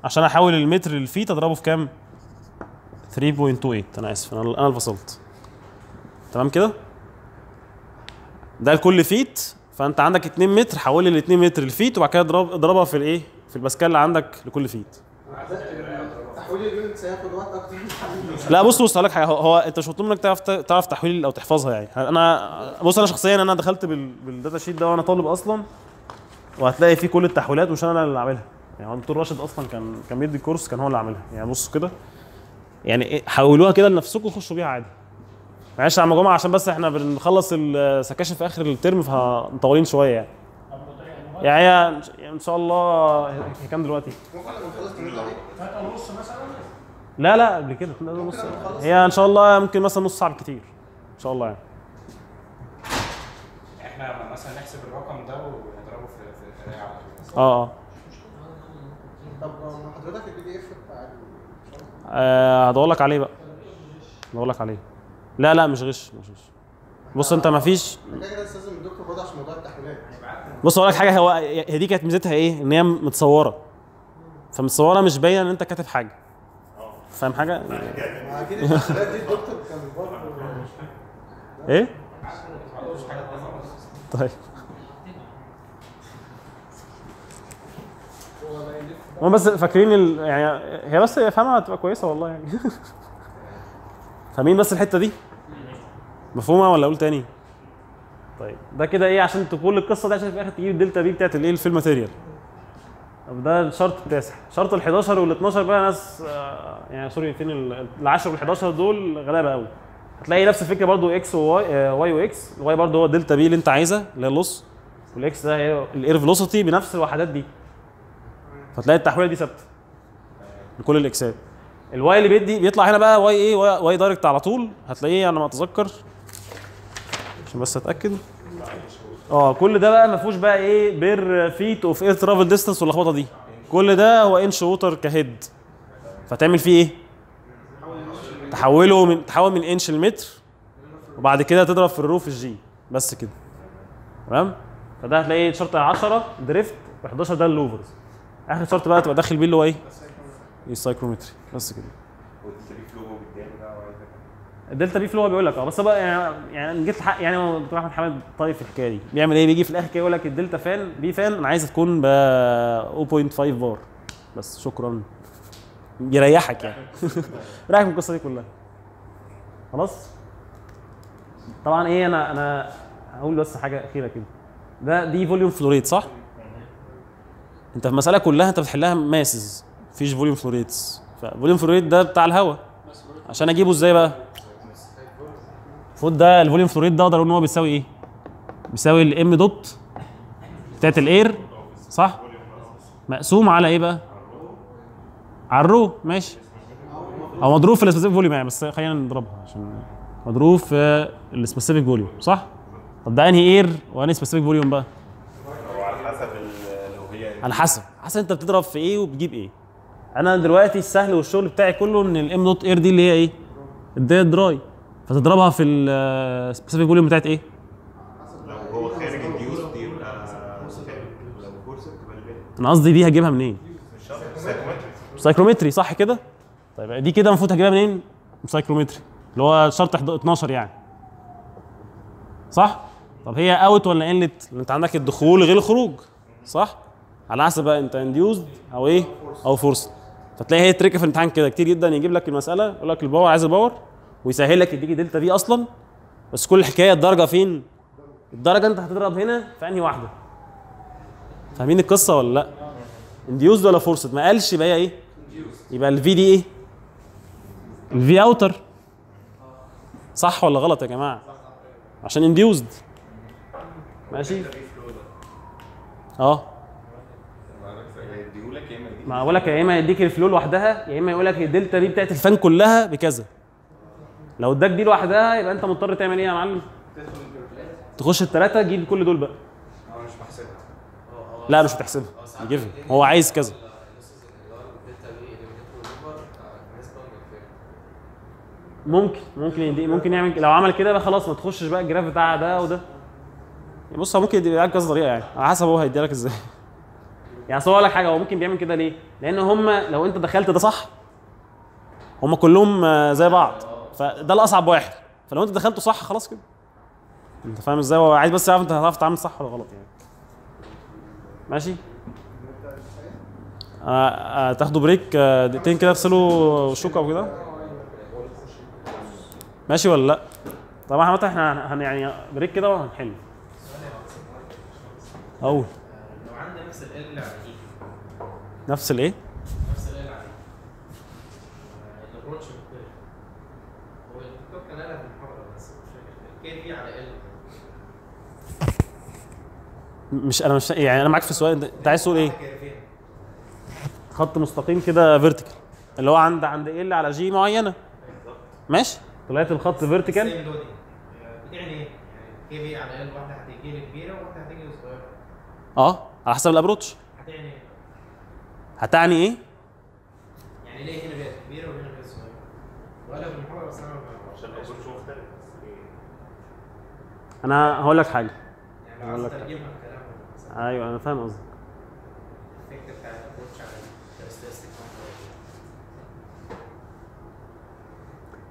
عشان احول المتر لل feet اضربه في كام؟ 3.28 أنا آسف أنا أنا اللي فصلت تمام كده؟ ده لكل feet. فأنت عندك 2 متر حول ال 2 متر ل feet وبعد كده اضرب اضربها في الإيه؟ في الباسكال اللي عندك لكل feet. تحويل ال units هياخد وقت أكتر. لا بص بص هقول لك حاجة. هو, أنت مش مطلوب منك تعرف تعرف تحويل أو تحفظها يعني. أنا بص أنا شخصيا أنا دخلت بال... بال data sheet ده وأنا طالب أصلا وهتلاقي فيه كل التحويلات مش أنا اللي عاملها. يعني هو الدكتور راشد أصلا كان كان بيدي course كان هو اللي عاملها. يعني بصوا كده. يعني إيه، حولوها كده لنفسكم وخشوا بيها عادي. معلش يا عم جمعه عشان بس إحنا بنخلص ال sections في آخر ال term فمطولين شوية يعني. يعني إن شاء الله هي كام دلوقتي؟ لا لا قبل كده لا، نص. هي إن شاء الله ممكن مثلا نص ساعة بالكتير إن شاء الله يعني. إحنا مثلا نحسب الرقم ده ونضربه في في القرايه على طول. آه آه. طب حضرتك ال PDF بتاع هدور لك عليه بقى. بقول لك عليه. لا لا مش غش مش غش. بص انت ما فيش استاذن الدكتور عشان موضوع التحويلات بص أقول لك حاجة هو هي دي كانت ميزتها إيه؟ إن هي متصورة. فمتصورة مش باين إن أنت كاتب حاجة. فاهم حاجة؟ أكيد الدكتور كان برضه إيه؟ طيب. هم بس فاكرين ال... يعني هي بس فاهمها هتبقى كويسة والله يعني. فاهمين بس الحتة دي؟ مفهومة ولا أقول تاني؟ طيب ده كده إيه عشان تقول القصة دي عشان في الآخر تجيب ال delta P بتاعت الايه ال fill material طب ده ال chart التاسع. chart ال 11 وال 12 بقى ناس آه، يعني sorry فين ال 10 وال 11 دول غلابة قوي هتلاقي نفس الفكرة برضو إكس وواي واي واكس الواي برضو هو ال delta P اللي أنت عايزها اللي هي ال loss وال x ده هي ال air velocity بنفس الوحدات دي. فتلاقي التحويلة دي ثابتة. لكل ال x ات ال y اللي بيدي بيطلع هنا بقى y إيه y, direct على طول. هتلاقيه أنا ما أتذكر. عشان بس اتاكد. آه كل ده بقى ما فيهوش بقى إيه per feet of air travel distance واللخبطة دي. كل ده هو inch water ك head. فتعمل فيه إيه؟ تحوله من تحول من انش لمتر وبعد كده تضرب في الروف الجي. بس كده. تمام؟ فده هتلاقي chart 10 drift و11 ده ال louvers آخر chart بقى تبقى داخل بيه اللي هو إيه؟ ال psychrometry. بس كده وال delta P flow بالجامد ده وعايز ال delta P flow بيقول لك. آه بس بقى يعني يعني جيت الحق يعني دكتور أحمد حامد طيب في الحكاية دي. بيعمل إيه؟ بيجي في الآخر كده يقول لك ال delta fan P fan أنا عايزها تكون ب 0.5 بار. بس شكرا. يريحك يعني. يريحك من القصة دي كلها. خلاص؟ طبعا إيه أنا أنا هقول بس حاجة أخيرة كده. ده دي volume flow rate صح؟ أنت في المساله كلها أنت بتحلها masses. مفيش volume flow rates ف volume flow rate ده بتاع الهواء عشان أجيبه إزاي بقى؟ المفروض ده ال volume flow rate ده أقدر أقول ان هو بيساوي إيه؟ بيساوي ال m dot بتاعت ال air صح؟ مقسوم على إيه بقى؟ على ال rho ماشي. أو مضروب في ال specific volume يعني بس خلينا نضربها عشان مضروب في ال specific volume صح؟ طب ده انهي air وانهي specific volume بقى؟ على حسب. لو هي على حسب حسب انت بتضرب في إيه وبتجيب إيه. أنا دلوقتي السهل والشغل بتاعي كله ان ال m dot air دي اللي هي إيه؟ ال dry dry. فتضربها في ال specific volume بتاعت إيه؟ لو هو خارج induced دي أنا قصدي دي هجيبها منين؟ psychrometry صح كده؟ طيب دي كده المفروض هجيبها منين؟ psychrometry اللي هو chart 11 12 يعني. صح؟ طب هي out ولا inlet انت عندك الدخول غير الخروج صح؟ على حسب بقى انت induced أو إيه؟ أو forced فتلاقي هي trick في الامتحان كده كتير جدا يجيب لك المسألة يقول لك ال power عايز ال power ويسهل لك يديك delta P أصلا. بس كل الحكاية الدرجة فين؟ الدرجة أنت هتضرب هنا في أنهي واحدة؟ فاهمين القصة ولا لأ؟ induced ولا forced ما قالش يبقى إيه؟ يبقى ال V دي إيه؟ ال V out صح ولا غلط يا جماعة؟ عشان induced ماشي. آه. ما بقول لك يا إما يديك ال flow لوحدها يا إما يقول لك ال delta P بتاعت ال fan كلها بكذا. لو اداك دي لوحدها يبقى انت مضطر تعمل إيه يا معلم؟ تخش الثلاثه تجيب كل دول بقى. أنا مش بحسبها لا مش بتحسبها يجيبها هو عايز كذا. ممكن ممكن يدي ممكن يعمل لو عمل كده بقى خلاص ما تخشش بقى ال graph بتاع ده وده. بص هو ممكن يديلك كذا طريقة يعني على حسب هو هيديلك إزاي. يعني اصل هو أقول لك حاجة هو ممكن بيعمل كده ليه؟ لأن هم لو أنت دخلت ده صح هم كلهم آه، زي بعض. فده الأصعب واحد. فلو أنت دخلته صح خلاص كده. أنت فاهم إزاي؟ هو عايز بس يعرف أنت هتعرف تتعامل صح ولا غلط يعني. ماشي؟ آه آه تاخدوا بريك. آه دقيقتين كده تغسلوا وشكوا أو كده. ماشي ولا لأ؟ طبعا عامة إحنا هن يعني بريك كده وهنحل. أول. نفس الإيه نفس ال اللي على دي الابروتش مختلف هو الدكتور كان قالها في المحاضره بس مش فاكر كي دي على ال مش أنا مش يعني أنا معاك في السؤال أنت عايز تقول إيه؟ خط مستقيم كده فيرتيكال اللي هو عند عند L على G معينة. ماشي. طلعت الخط vertical بتعني إيه؟ يعني K V على L واحدة هتيجي لي كبيرة وواحدة هتيجي لي صغيرة. آه على حسب ال approach هتعني إيه؟ هتعني إيه؟ يعني ليه هنا بقت كبيرة وهنا بقت صغيرة؟ ولا في المحاضره بس أنا عشان ال approach مختلف. أنا هقول لك حاجة. يعني بكلام مثلا أيوه أنا فاهم قصدك. ال effect بتاع ال approach على ال characteristic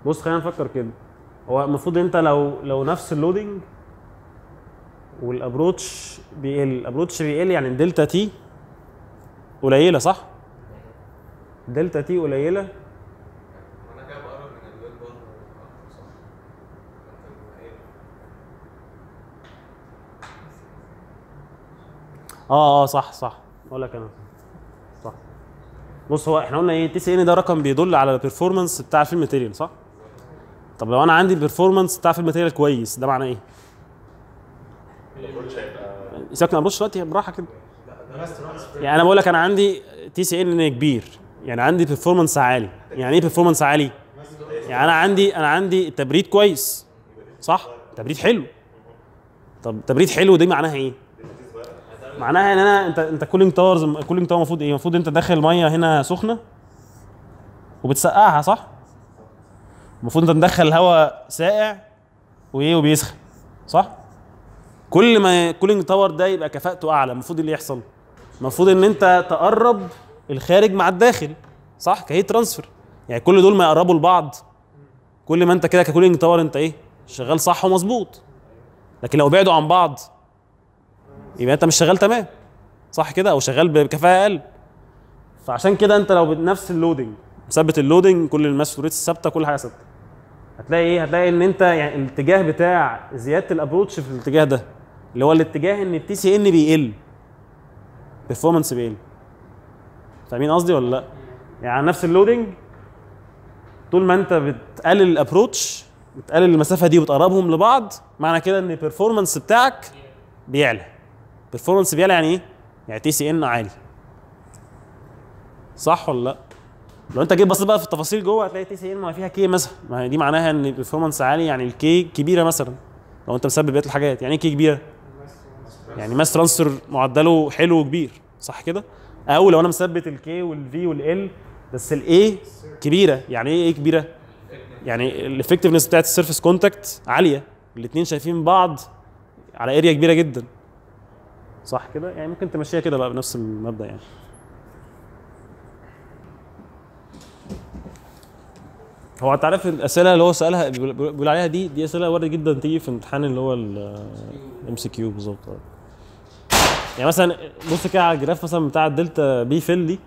بص خلينا نفكر كده. هو المفروض أنت لو لو نفس ال loading وال approach بيقل. ال approach بيقل يعني ال delta T قليلة صح؟ delta T قليلة أنا كده بقرب من ال wet bulb أكتر صح؟ أنت آه آه صح صح. أقول لك أنا. صح. بص هو إحنا قلنا إيه TCN ده رقم بيدل على ال performance بتاع ال fill material صح؟ طب لو أنا عندي ال performance بتاع ال fill material كويس ده معناه إيه؟ سيبك من دلوقتي براحة كده. يعني أنا بقول لك أنا عندي TCN كبير يعني عندي performance عالي. يعني إيه performance عالي؟ يعني أنا عندي أنا عندي تبريد كويس صح؟ تبريد حلو. طب تبريد حلو دي معناها إيه؟ معناها ان أنا انت انت cooling towers cooling tower المفروض إيه؟ المفروض انت داخل ميه هنا سخنة وبتسقعها صح؟ المفروض انت مدخل الهواء ساقع وايه؟ وبيسخن صح؟ كل ما ال cooling tower ده يبقى كفاءته اعلى المفروض إيه اللي يحصل؟ المفروض إن انت تقرب الخارج مع الداخل صح؟ ك heat transfer. يعني كل دول ما يقربوا لبعض كل ما انت كده ك cooling tower انت إيه؟ شغال صح ومظبوط. لكن لو بعدوا عن بعض يبقى انت مش شغال تمام. صح كده؟ أو شغال بكفاءة أقل. فعشان كده انت لو بنفس ال loading مثبت ال loading كل ال mass ثابتة كل حاجة ثابتة. هتلاقي إيه؟ هتلاقي ان انت يعني الاتجاه بتاع زيادة ال approach في الاتجاه ده اللي هو الاتجاه ان ال TCN بيقل. performance بيقل. فاهمين قصدي ولا لا؟ يعني نفس ال loading طول ما انت بتقلل ال approach بتقلل المسافة دي وتقربهم لبعض معنى كده ان ال performance بتاعك بيعلى. ال performance بيعلى يعني إيه؟ يعني TCN عالي. صح ولا لأ؟ لو أنت جيت بصيت بقى في التفاصيل جوه هتلاقي TCN ما فيها K مثلا. ما دي معناها إن ال performance عالي يعني ال K كبيرة مثلا. لو أنت مثبت بقية الحاجات. يعني إيه K كبيرة؟ يعني mass transfer معدله حلو وكبير. صح كده؟ أو لو أنا مثبت الكي والفي والال بس الاي كبيرة. يعني إيه a كبيرة؟ يعني ال effectiveness بتاعت ال surface contact عالية. الاثنين شايفين بعض على area كبيرة جدا. صح كده يعني ممكن تمشيها كده بقى بنفس المبدأ يعني هو انت عارف الأسئلة اللي هو سألها بيقول عليها دي دي أسئلة وارده جدا تيجي في امتحان اللي هو ال MCQ بالظبط. يعني مثلا بص كده على ال graph مثلا بتاع ال delta P fill دي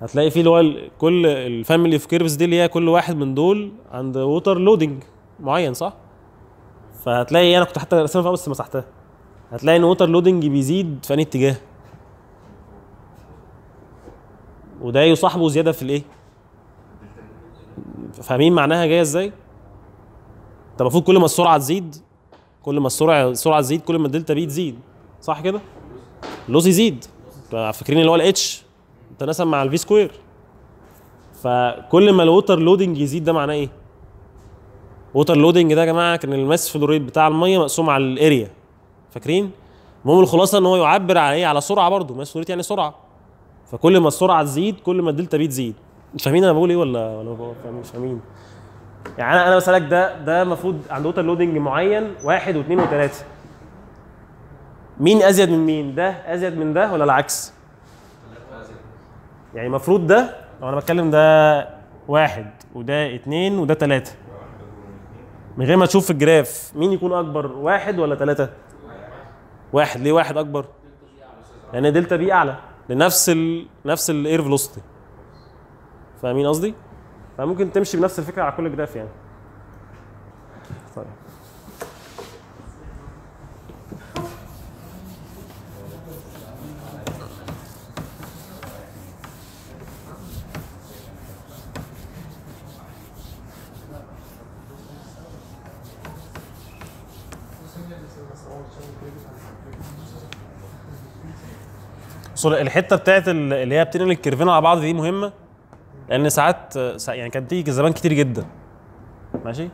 هتلاقي فيه اللي هو كل ال family of curves دي اللي هي كل واحد من دول عند water loading معين صح؟ فهتلاقي أنا كنت حتى رسمها بس مسحتها هتلاقي إن water loading بيزيد في أنهي اتجاه وده يصاحبه زيادة في الإيه؟ فاهمين معناها جاية إزاي؟ انت المفروض كل ما السرعة تزيد كل ما السرعة السرعة تزيد كل ما ال delta P تزيد صح كده؟ ال loss يزيد فاكرين اللي هو ال H تناسب مع ال V square فكل ما ال water loading يزيد ده معناه إيه؟ water loading ده يا جماعة كان ال mass flow rate بتاع المية مقسوم على ال area فاكرين؟ المهم الخلاصة إن هو يعبر على إيه؟ على سرعة برضه mass flow rate يعني سرعة فكل ما السرعة تزيد كل ما ال delta P تزيد مش فاهمين أنا بقول إيه ولا ولا مش فاهمين يعني أنا أنا بسألك ده ده المفروض عند water loading معين واحد واثنين وثلاثة مين أزيد من مين؟ ده أزيد من ده ولا العكس؟ يعني المفروض ده لو أنا بتكلم ده واحد وده اتنين وده تلاتة من غير ما تشوف في ال graph مين يكون أكبر واحد ولا تلاتة واحد. ليه واحد أكبر؟ لأن delta P أعلى. لنفس ال... نفس ال air velocity فاهمين قصدي؟ فممكن تمشي بنفس الفكرة على كل graph يعني. طيب. اصل الحتة بتاعت ال- اللي هي بتنقل الكيرفين على بعض دي مهمة؟ لأن ساعات سا- يعني كانت بتيجي زمان كتير جدا. ماشي؟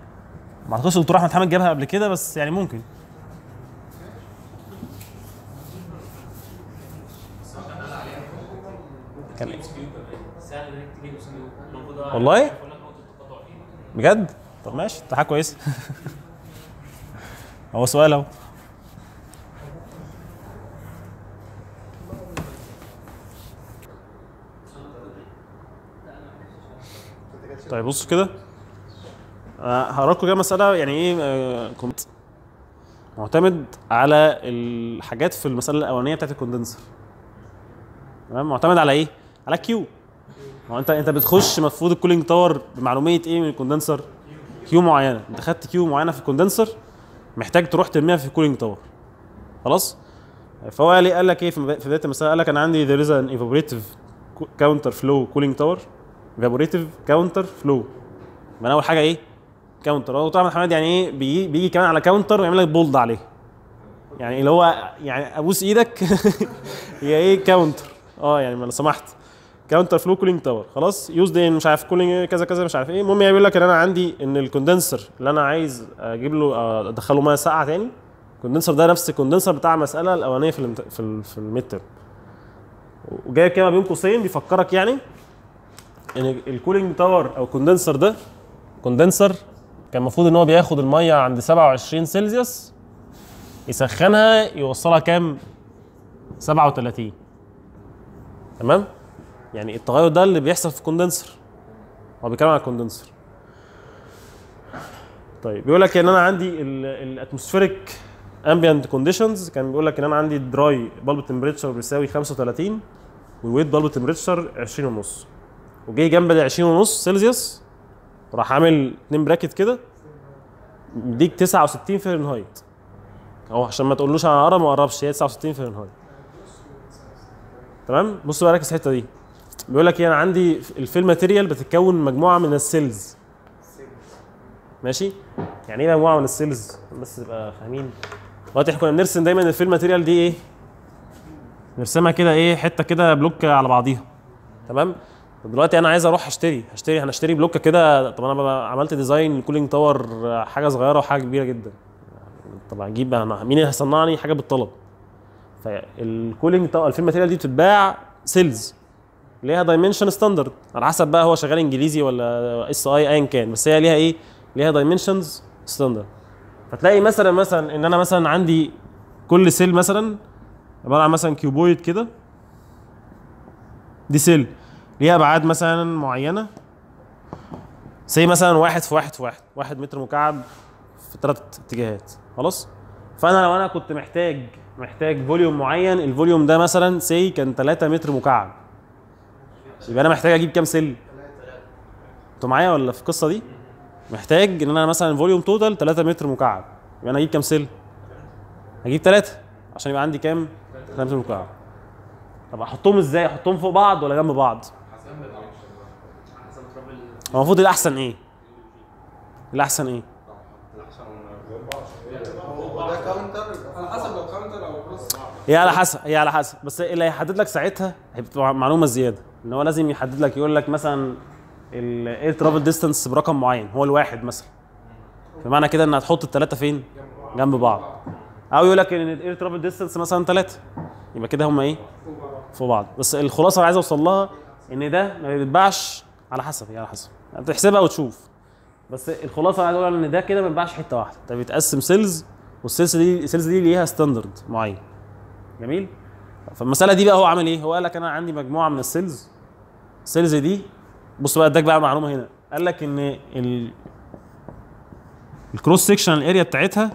ما اعتقدش الدكتور أحمد حامد جابها قبل كده بس يعني ممكن. والله؟ بجد؟ طب ماشي ده حاجة كويسة. هو سؤال أهو. طيب بصوا كده. آه، هقرا لكم كده مسألة يعني إيه آه، comment. معتمد على الحاجات في المسألة الأولانية بتاعت ال condenser. تمام؟ معتمد على إيه؟ على Q هو أنت أنت بتخش المفروض ال cooling tower بمعلومية إيه من ال condenser؟ Q معينة. أنت خدت Q معينة في ال condenser محتاج تروح ترميها في ال cooling tower. خلاص؟ فهو قال إيه؟ لك إيه؟ في بداية المسألة قال لك أنا عندي there is an evaporative counter flow cooling tower. Counter flow. يبقى أنا أول حاجة إيه؟ counter هو طبعا محمد يعني إيه؟ بيجي, بيجي كمان على counter ويعمل لك bold عليه. يعني اللي هو يعني أبوس إيدك هي إيه؟ counter آه يعني لو سمحت. counter flow cooling tower خلاص use دي مش عارف cooling كذا كذا مش عارف إيه. المهم يقول لك إن أنا عندي إن ال condenser اللي أنا عايز أجيب له آه، أدخله ميه ساقعه تاني. ال condenser ده نفس ال condenser بتاع المسألة الأولانية في. في. في ال midterm وجايب كده ما بين قوسين بيفكرك يعني إن ال cooling tower أو ال condenser ده condenser كان المفروض إن هو بياخد المية عند 27 سلسيوس يسخنها يوصلها كام؟ 37 تمام؟ يعني التغير ده اللي بيحصل في ال condenser هو بيتكلم عن ال condenser طيب بيقول لك إن أنا عندي ال atmospheric ambient conditions كان بيقول لك إن أنا عندي dry bulb temperature بيساوي 35 وال wet bulb temperature 20 ونص. وجاي جنب ال 20 ونص سلسيوس راح عامل اتنين bracket كده مديك 69 Fahrenheit اهو عشان ما تقولوش أنا قرب ما قربش هي 69 Fahrenheit تمام؟ بص بقى ركز الحتة دي. بيقول لك إيه أنا عندي ال fill material بتتكون مجموعة من ال cells. ماشي؟ يعني إيه مجموعة من ال cells؟ بس تبقى فاهمين. دلوقتي إحنا كنا بنرسم دايما ال fill material دي إيه؟ نرسمها كده إيه حتة كده block على بعضيها. تمام؟ دلوقتي أنا عايز أروح اشتري هشتري هنشتري block ه كده. طب أنا عملت design cooling tower حاجة صغيرة وحاجة كبيرة جدا. طب هجيب أنا مين اللي هيصنعني؟ حاجة بالطلب. فال cooling tower ال fill material دي بتتباع cells ليها dimension standard. على حسب بقى هو شغال انجليزي ولا SI ايا كان بس هي ليها إيه؟ ليها dimensions standard فتلاقي مثلا مثلا إن أنا مثلا عندي كل cell مثلا عبارة عن مثلا cuboid كده. دي cell. ليها أبعاد مثلا معينة؟ زي مثلا واحد في واحد في واحد واحد متر مكعب في ثلاث اتجاهات. خلاص؟ فأنا لو أنا كنت محتاج محتاج volume معين ال volume ده مثلا say كان 3 متر مكعب. يبقى أنا محتاج أجيب كام cell أنتوا معايا ولا في القصة دي؟ محتاج إن أنا مثلا volume total 3 متر مكعب. يبقى أنا أجيب كام cell هجيب 3 عشان يبقى عندي كام؟ 3 متر مكعب. طب أحطهم إزاي؟ أحطهم فوق بعض ولا جنب بعض؟ هو المفروض الأحسن إيه؟ الأحسن إيه؟ هي على حسب هي على حسب. بس اللي هيحدد لك ساعتها هيبقى معلومة زيادة. إن هو لازم يحدد لك يقول لك مثلا ال air travel distance برقم معين هو الواحد مثلا. فمعنى كده ان هتحط الثلاثه فين؟ جنب بعض. أو يقول لك إن ال air travel distance مثلا ثلاثة يبقى كده هم إيه؟ فوق بعض. بس الخلاصة اللي عايز أوصل لها إن ده ما بيتباعش على حسب هي على حسب. يعني تحسبها وتشوف. بس الخلاصة اللي عايز أقولها إن ده كده ما بيتباعش حتة واحدة. ده بيتقسم cells وال cells دي ال cells دي ليها standard معين. جميل؟ فالمسألة دي بقى هو عمل إيه؟ هو قال لك أنا عندي مجموعة من ال cells. ال cells دي بص بقى اداك بقى معلومة هنا. قال لك إن ال ال cross section ال area بتاعتها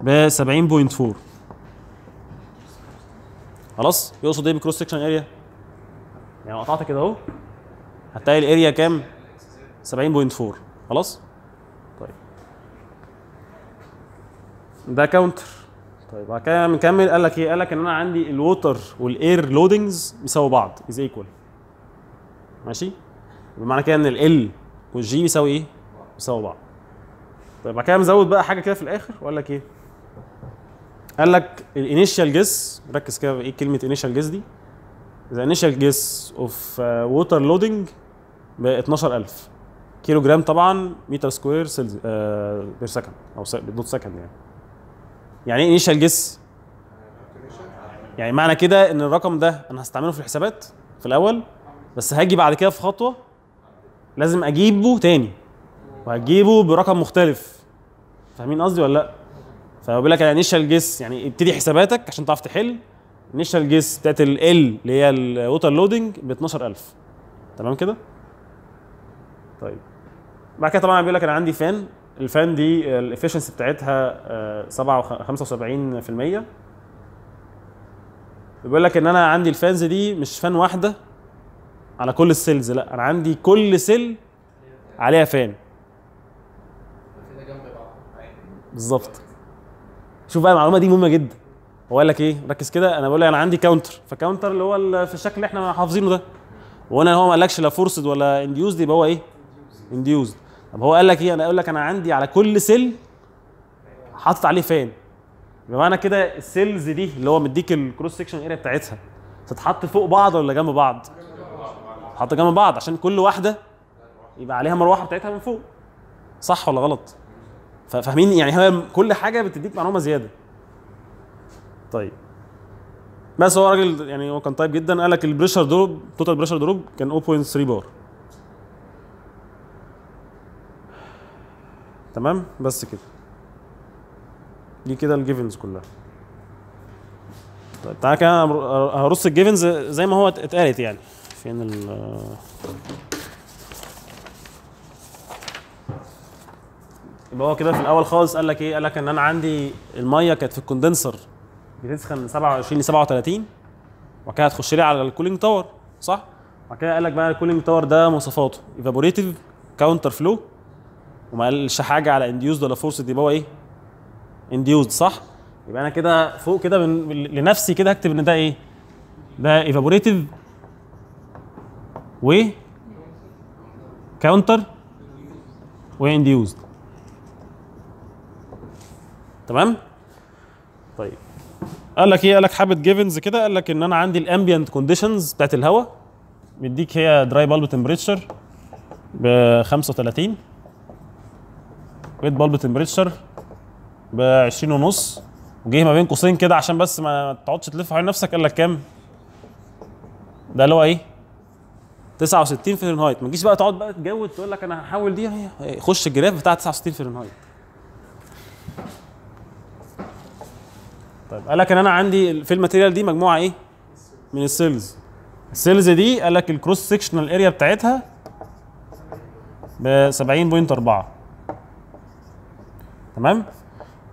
ب 70.4 خلاص؟ يقصد إيه ب cross section area يعني قطعت كده أهو. هتلاقي ال area كام 70.4 خلاص طيب ده counter طيب بعد كده مكمل قال لك إيه؟ قال لك إن أنا عندي ال water وال air loadings بيساووا بعض is equal ماشي؟ بمعنى كده إن ال L وال G بيساوي إيه؟ بيساووا بعض طيب بعد كده مزود بقى حاجة كده في الآخر وقال لك إيه؟ قال لك ال initial guess ركز كده إيه كلمة initial guess دي؟ the initial guess of water loading ب 12000 كيلو جرام طبعا متر square cells per second أو dot second يعني. يعني إيه initial guess يعني معنى كده إن الرقم ده أنا هستعمله في الحسابات في الأول بس هاجي بعد كده في خطوة لازم أجيبه تاني. وهتجيبه برقم مختلف. فاهمين قصدي ولا لأ؟ فهو بيقول لك ال initial guess يعني ابتدي حساباتك عشان تعرف تحل. ال initial guess بتاعت ال اللي هي ال water loading ب 12000 تمام كده؟ طيب. بعد كده طبعا بيقول لك أنا عندي fan ال fan دي ال efficiency بتاعتها آه، 7 75% بيقول لك إن أنا عندي ال fans دي مش fan واحدة على كل ال cells لأ أنا عندي كل cell عليها fan بالظبط. شوف بقى المعلومة دي مهمة جدا. هو قال لك إيه؟ ركز كده. أنا بقول لك أنا عندي counter ف counter اللي هو في الشكل اللي إحنا حافظينه ده. وأنا هو ما قالكش لا forced ولا induced يبقى هو إيه؟ induced طب هو قال لك إيه؟ أنا أقول لك أنا عندي على كل cell حاطط عليه fan يبقى معنى كده ال cells دي اللي هو مديك ال cross section area بتاعتها تتحط فوق بعض ولا جنب بعض؟ حط جنب بعض عشان كل واحدة يبقى عليها مروحة بتاعتها من فوق. صح ولا غلط؟ فاهمين؟ يعني هو كل حاجة بتديك معلومة زيادة. طيب. بس هو راجل يعني هو كان طيب جدا. قال لك ال pressure drop total pressure drop كان 0.3 بار تمام؟ بس كده. دي كده ال givens كلها. طيب تعالى كده هر- هرص ال givens زي ما هو اتقالت يعني. فين ال يبقى هو كده في الأول خالص قال لك إيه؟ قال لك إن أنا عندي المية كانت في ال condenser بتسخن من 27 ل 37 وبعد كده هتخش لي على ال cooling tower صح؟ وبعد كده قال لك بقى ال cooling tower ده مواصفاته. evaporative counter flow وما قالش حاجة على induced ولا forced يبقى هو إيه؟ induced صح؟ يبقى أنا كده فوق كده من لنفسي كده هكتب إن ده إيه؟ ده evaporative و counter و induced تمام؟ طيب. قال لك إيه؟ قال لك حبه givens كده قال لك إن أنا عندي ال ambient conditions بتاعت الهواء مديك هي dry bulb temperature ب 35 wet bulb temperature ب 20 ونص. وجه ما بين قوسين كده عشان بس ما تقعدش تلف حوالين نفسك. قال لك كام؟ ده اللي هو إيه؟ 69 Fahrenheit ما تجيش بقى تقعد بقى تجود تقول لك أنا هحول دي. خش ال graph بتاع 69 Fahrenheit طيب قال لك إن أنا عندي في ال material دي مجموعة إيه؟ من ال cells. ال cells دي قال لك ال cross sectional area بتاعتها ب 70.4 تمام؟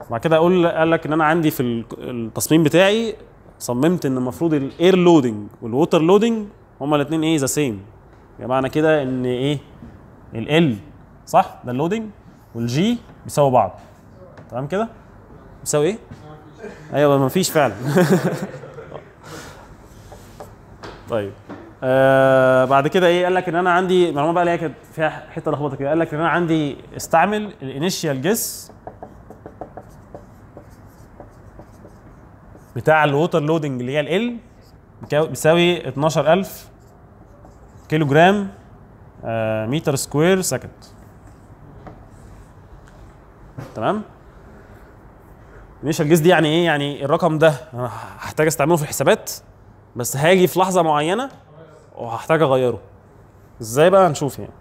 وبعد كده أقول قال لك إن أنا عندي في ال- التصميم بتاعي صممت إن المفروض ال air loading وال water loading هما الاثنين إيه؟ the same يبقى معنى كده إن إيه؟ ال صح؟ ده ال loading وال G بيساووا بعض. تمام كده؟ بيساوي إيه؟ أيوه ما فيش فعلا. طيب. آه بعد كده إيه؟ قال لك إن أنا عندي معلومة بقى اللي هي كانت فيها حتة لخبطة كده. قال لك إن أنا عندي استعمل ال initial guess بتاع ال water loading اللي هي ال بيساوي 12000 كيلو جرام متر square second. تمام؟ ال initial guess دي يعني إيه؟ يعني الرقم ده أنا هحتاج أستعمله في الحسابات بس هاجي في لحظة معينة وهحتاج أغيره. إزاي بقى؟ هنشوف يعني.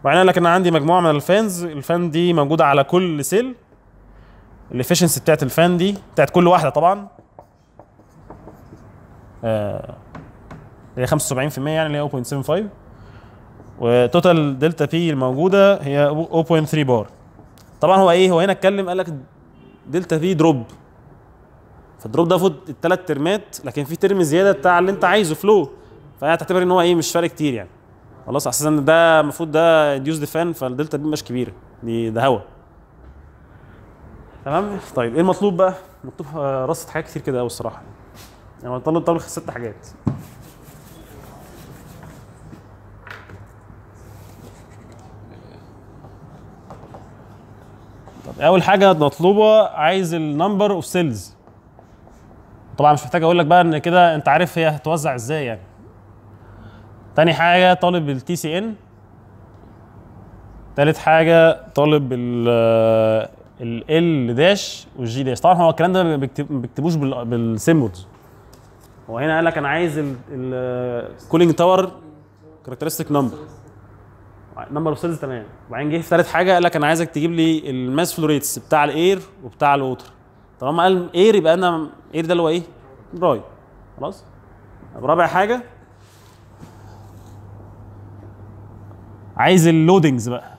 وبعدين قال لك أنا عندي مجموعة من ال fans ال fan دي موجودة على كل cell. ال efficiency بتاعت ال fan دي بتاعت كل واحدة طبعا. اللي هي 75% يعني اللي هي 0.75 و total delta P الموجودة هي 0.3 بار. طبعا هو إيه؟ هو هنا اتكلم قال لك delta P drop فال drop ده المفروض الثلاث terms ات لكن في term زيادة بتاع اللي انت عايزه flow فهي هتعتبر إن هو إيه؟ مش فارق كتير يعني. خلاص أساسا ده المفروض ده induced fan فال delta P مش كبيرة. دي ده هوا. تمام؟ طيب إيه المطلوب بقى؟ مطلوب آه، رصة حاجات كتير كده قوي الصراحة. يعني طالب طالب ست حاجات. طب أول حاجة مطلوبة عايز ال number of cells طبعا مش محتاج أقول لك بقى إن كده أنت عارف هي هتوزع إزاي يعني. تاني حاجة طالب ال TCN تالت حاجة طالب ال L dash وال G dash طبعا هو الكلام ده ما بيكتب- ما بيكتبوش بال- بال symbols هو هنا قال لك أنا عايز ال cooling tower characteristic number number of cells تمام. وبعدين جه في ثالث حاجة قال لك أنا عايزك تجيب لي ال mass flow rates بتاع ال air وبتاع ال water طالما قال air يبقى أنا air ده اللي هو إيه؟ دراي خلاص؟ رابع حاجة. عايز اللودنجز بقى.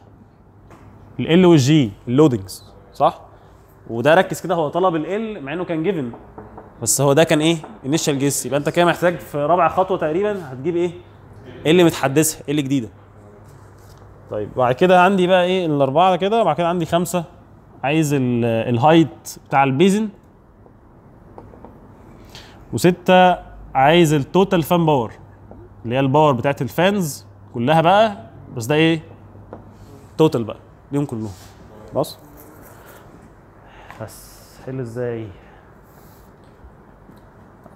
ال والجي اللودنجز صح؟ وده ركز كده هو طلب ال مع إنه كان جيفن بس هو ده كان إيه؟ انيشال جيس يبقى أنت كده محتاج في رابع خطوة تقريبا هتجيب إيه؟ اللي متحدثه اللي جديدة؟ طيب بعد كده عندي بقى إيه؟ الأربعة كده وبعد كده عندي خمسة. عايز ال- ال height بتاع ال basin. وستة عايز ال total fan power اللي هي ال power بتاعت ال fans كلها بقى. بس ده إيه؟ total بقى ليهم كلهم. خلاص بس حل إزاي؟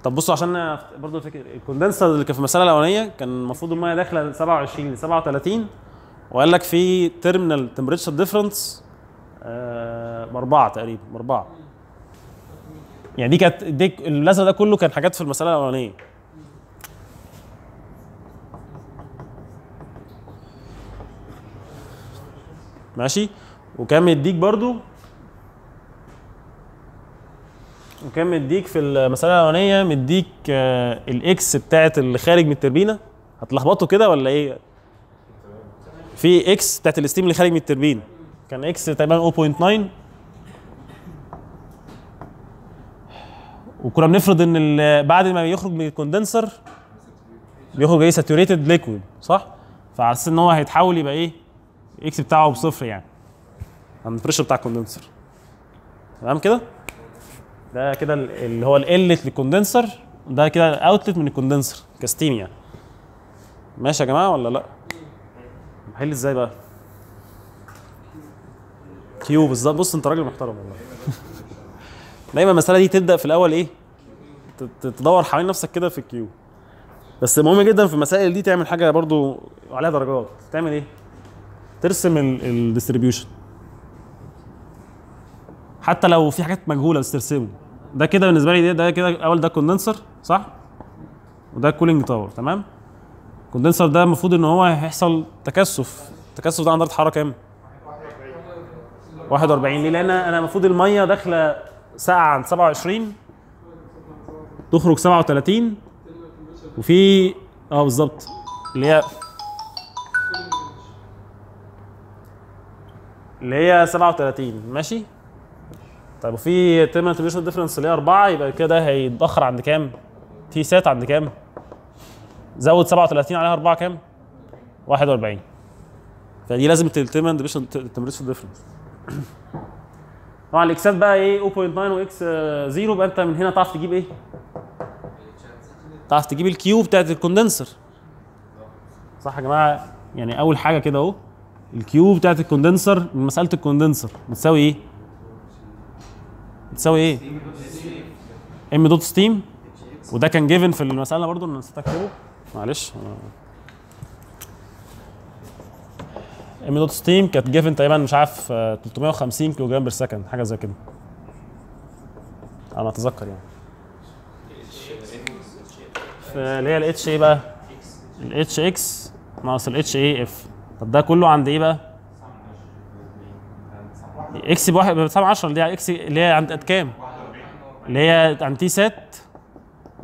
طب بصوا عشان برضه فكر ال condenser اللي كان في المسألة الأولانية كان المفروض المية داخلة 27 ل 37 وقال لك في terminal temperature difference بأربعة تقريبا بأربعة. يعني دي كانت دي الازرق ده كله كان حاجات في المسألة الأولانية. ماشي؟ وكان مديك برضو وكان مديك في المسألة الأولانية مديك آه، ال x بتاعت اللي خارج من التربينة. هتلخبطوا كده ولا إيه؟ في x بتاعت ال steam اللي خارج من التربين كان x تقريبا 0.9 وكنا بنفرض إن بعد ما يخرج من ال condenser بيخرج إيه؟ saturated liquid صح؟ فعلى أساس إن هو هيتحول يبقى إيه؟ x بتاعه بصفر يعني. عند ال pressure بتاع ال condenser. تمام كده؟ ده كده ال- اللي هو ال inlet لل condenser ده كده ال outlet من ال condenser ك steam يعني ماشي يا جماعة ولا لأ؟ بحل إزاي بقى؟ Q بالظبط بص أنت راجل محترم والله دايما المسألة دي تبدأ في الأول إيه؟ تدور حوالين نفسك كده في ال Q بس مهم جدا في المسائل دي تعمل حاجة برضو عليها درجات تعمل إيه؟ ترسم ال distribution حتى لو في حاجات مجهولة بس ترسمه ده كده بالنسبة لي ده, ده كده أول ده condenser صح؟ وده cooling tower تمام؟ ال condenser ده المفروض إن هو هيحصل تكثف. التكثف ده عند درجه حراره كام 41 ليه؟ لأن أنا المفروض المية داخلة ساعه عند 27 تخرج 37 وفي آه بالظبط. اللي هي اللي هي 37 ماشي؟ طيب وفي terminal difference اللي هي 4 يبقى كده هيتبخر عند كام؟ T sat عند كام؟ زود 37 عليها 4 كام؟ 41 فدي لازم temperature difference طبعا ال x ات بقى إيه 0.9 و x 0 يبقى أنت من هنا تعرف تجيب إيه؟ تعرف تجيب ال Q بتاعت ال condenser صح يا جماعة يعني أول حاجة كده أهو ال Q بتاعت ال condenser من مسألة ال condenser بتساوي إيه؟ بتساوي إيه؟ m dot steam وده كان given في المسألة برضو أنا نسيت اكتبه معلش. m dot steam كانت given تقريبا مش عارف آه، 350 kilogram per second حاجة زي كده. أنا أتذكر يعني. اللي هي الاتش إيه بقى. الاتش إكس ناقص الاتش اي اف طب ده كله عند إيه بقى؟ إكس بواحد بتساوي 10 اللي هي إكس اللي هي عند قد كام؟ اللي هي عند تي سات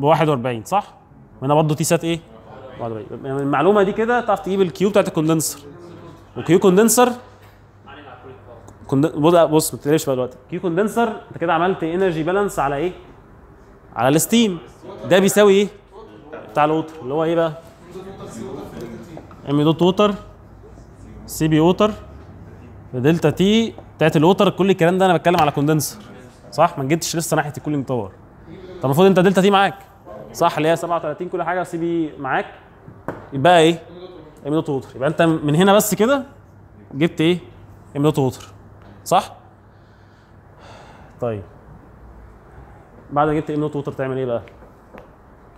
ب 41 صح؟ وهنا برضه تي سات إيه؟ 41 يعني المعلومة دي كده تعرف تجيب الكيو بتاعت الكوندنسر. وكيو كوندنسر كوند- بص بص ما تقلقش بقى دلوقتي. كيو كوندنسر أنت كده عملت انرجي بالانس على إيه؟ على ال steam. ده بيساوي إيه؟ بتاع ال water. اللي هو إيه بقى؟ m dot water Cp water delta T بتاعت ال water كل الكلام ده أنا بتكلم على condenser صح؟ ما جيتش لسه ناحية ال cooling tower طب المفروض أنت delta T معاك صح اللي هي 37 كل حاجة Cp معاك يبقى إيه؟ m dot water يبقى أنت من هنا بس كده جبت إيه؟ m dot water صح؟ طيب بعد ما جبت m dot water تعمل إيه بقى؟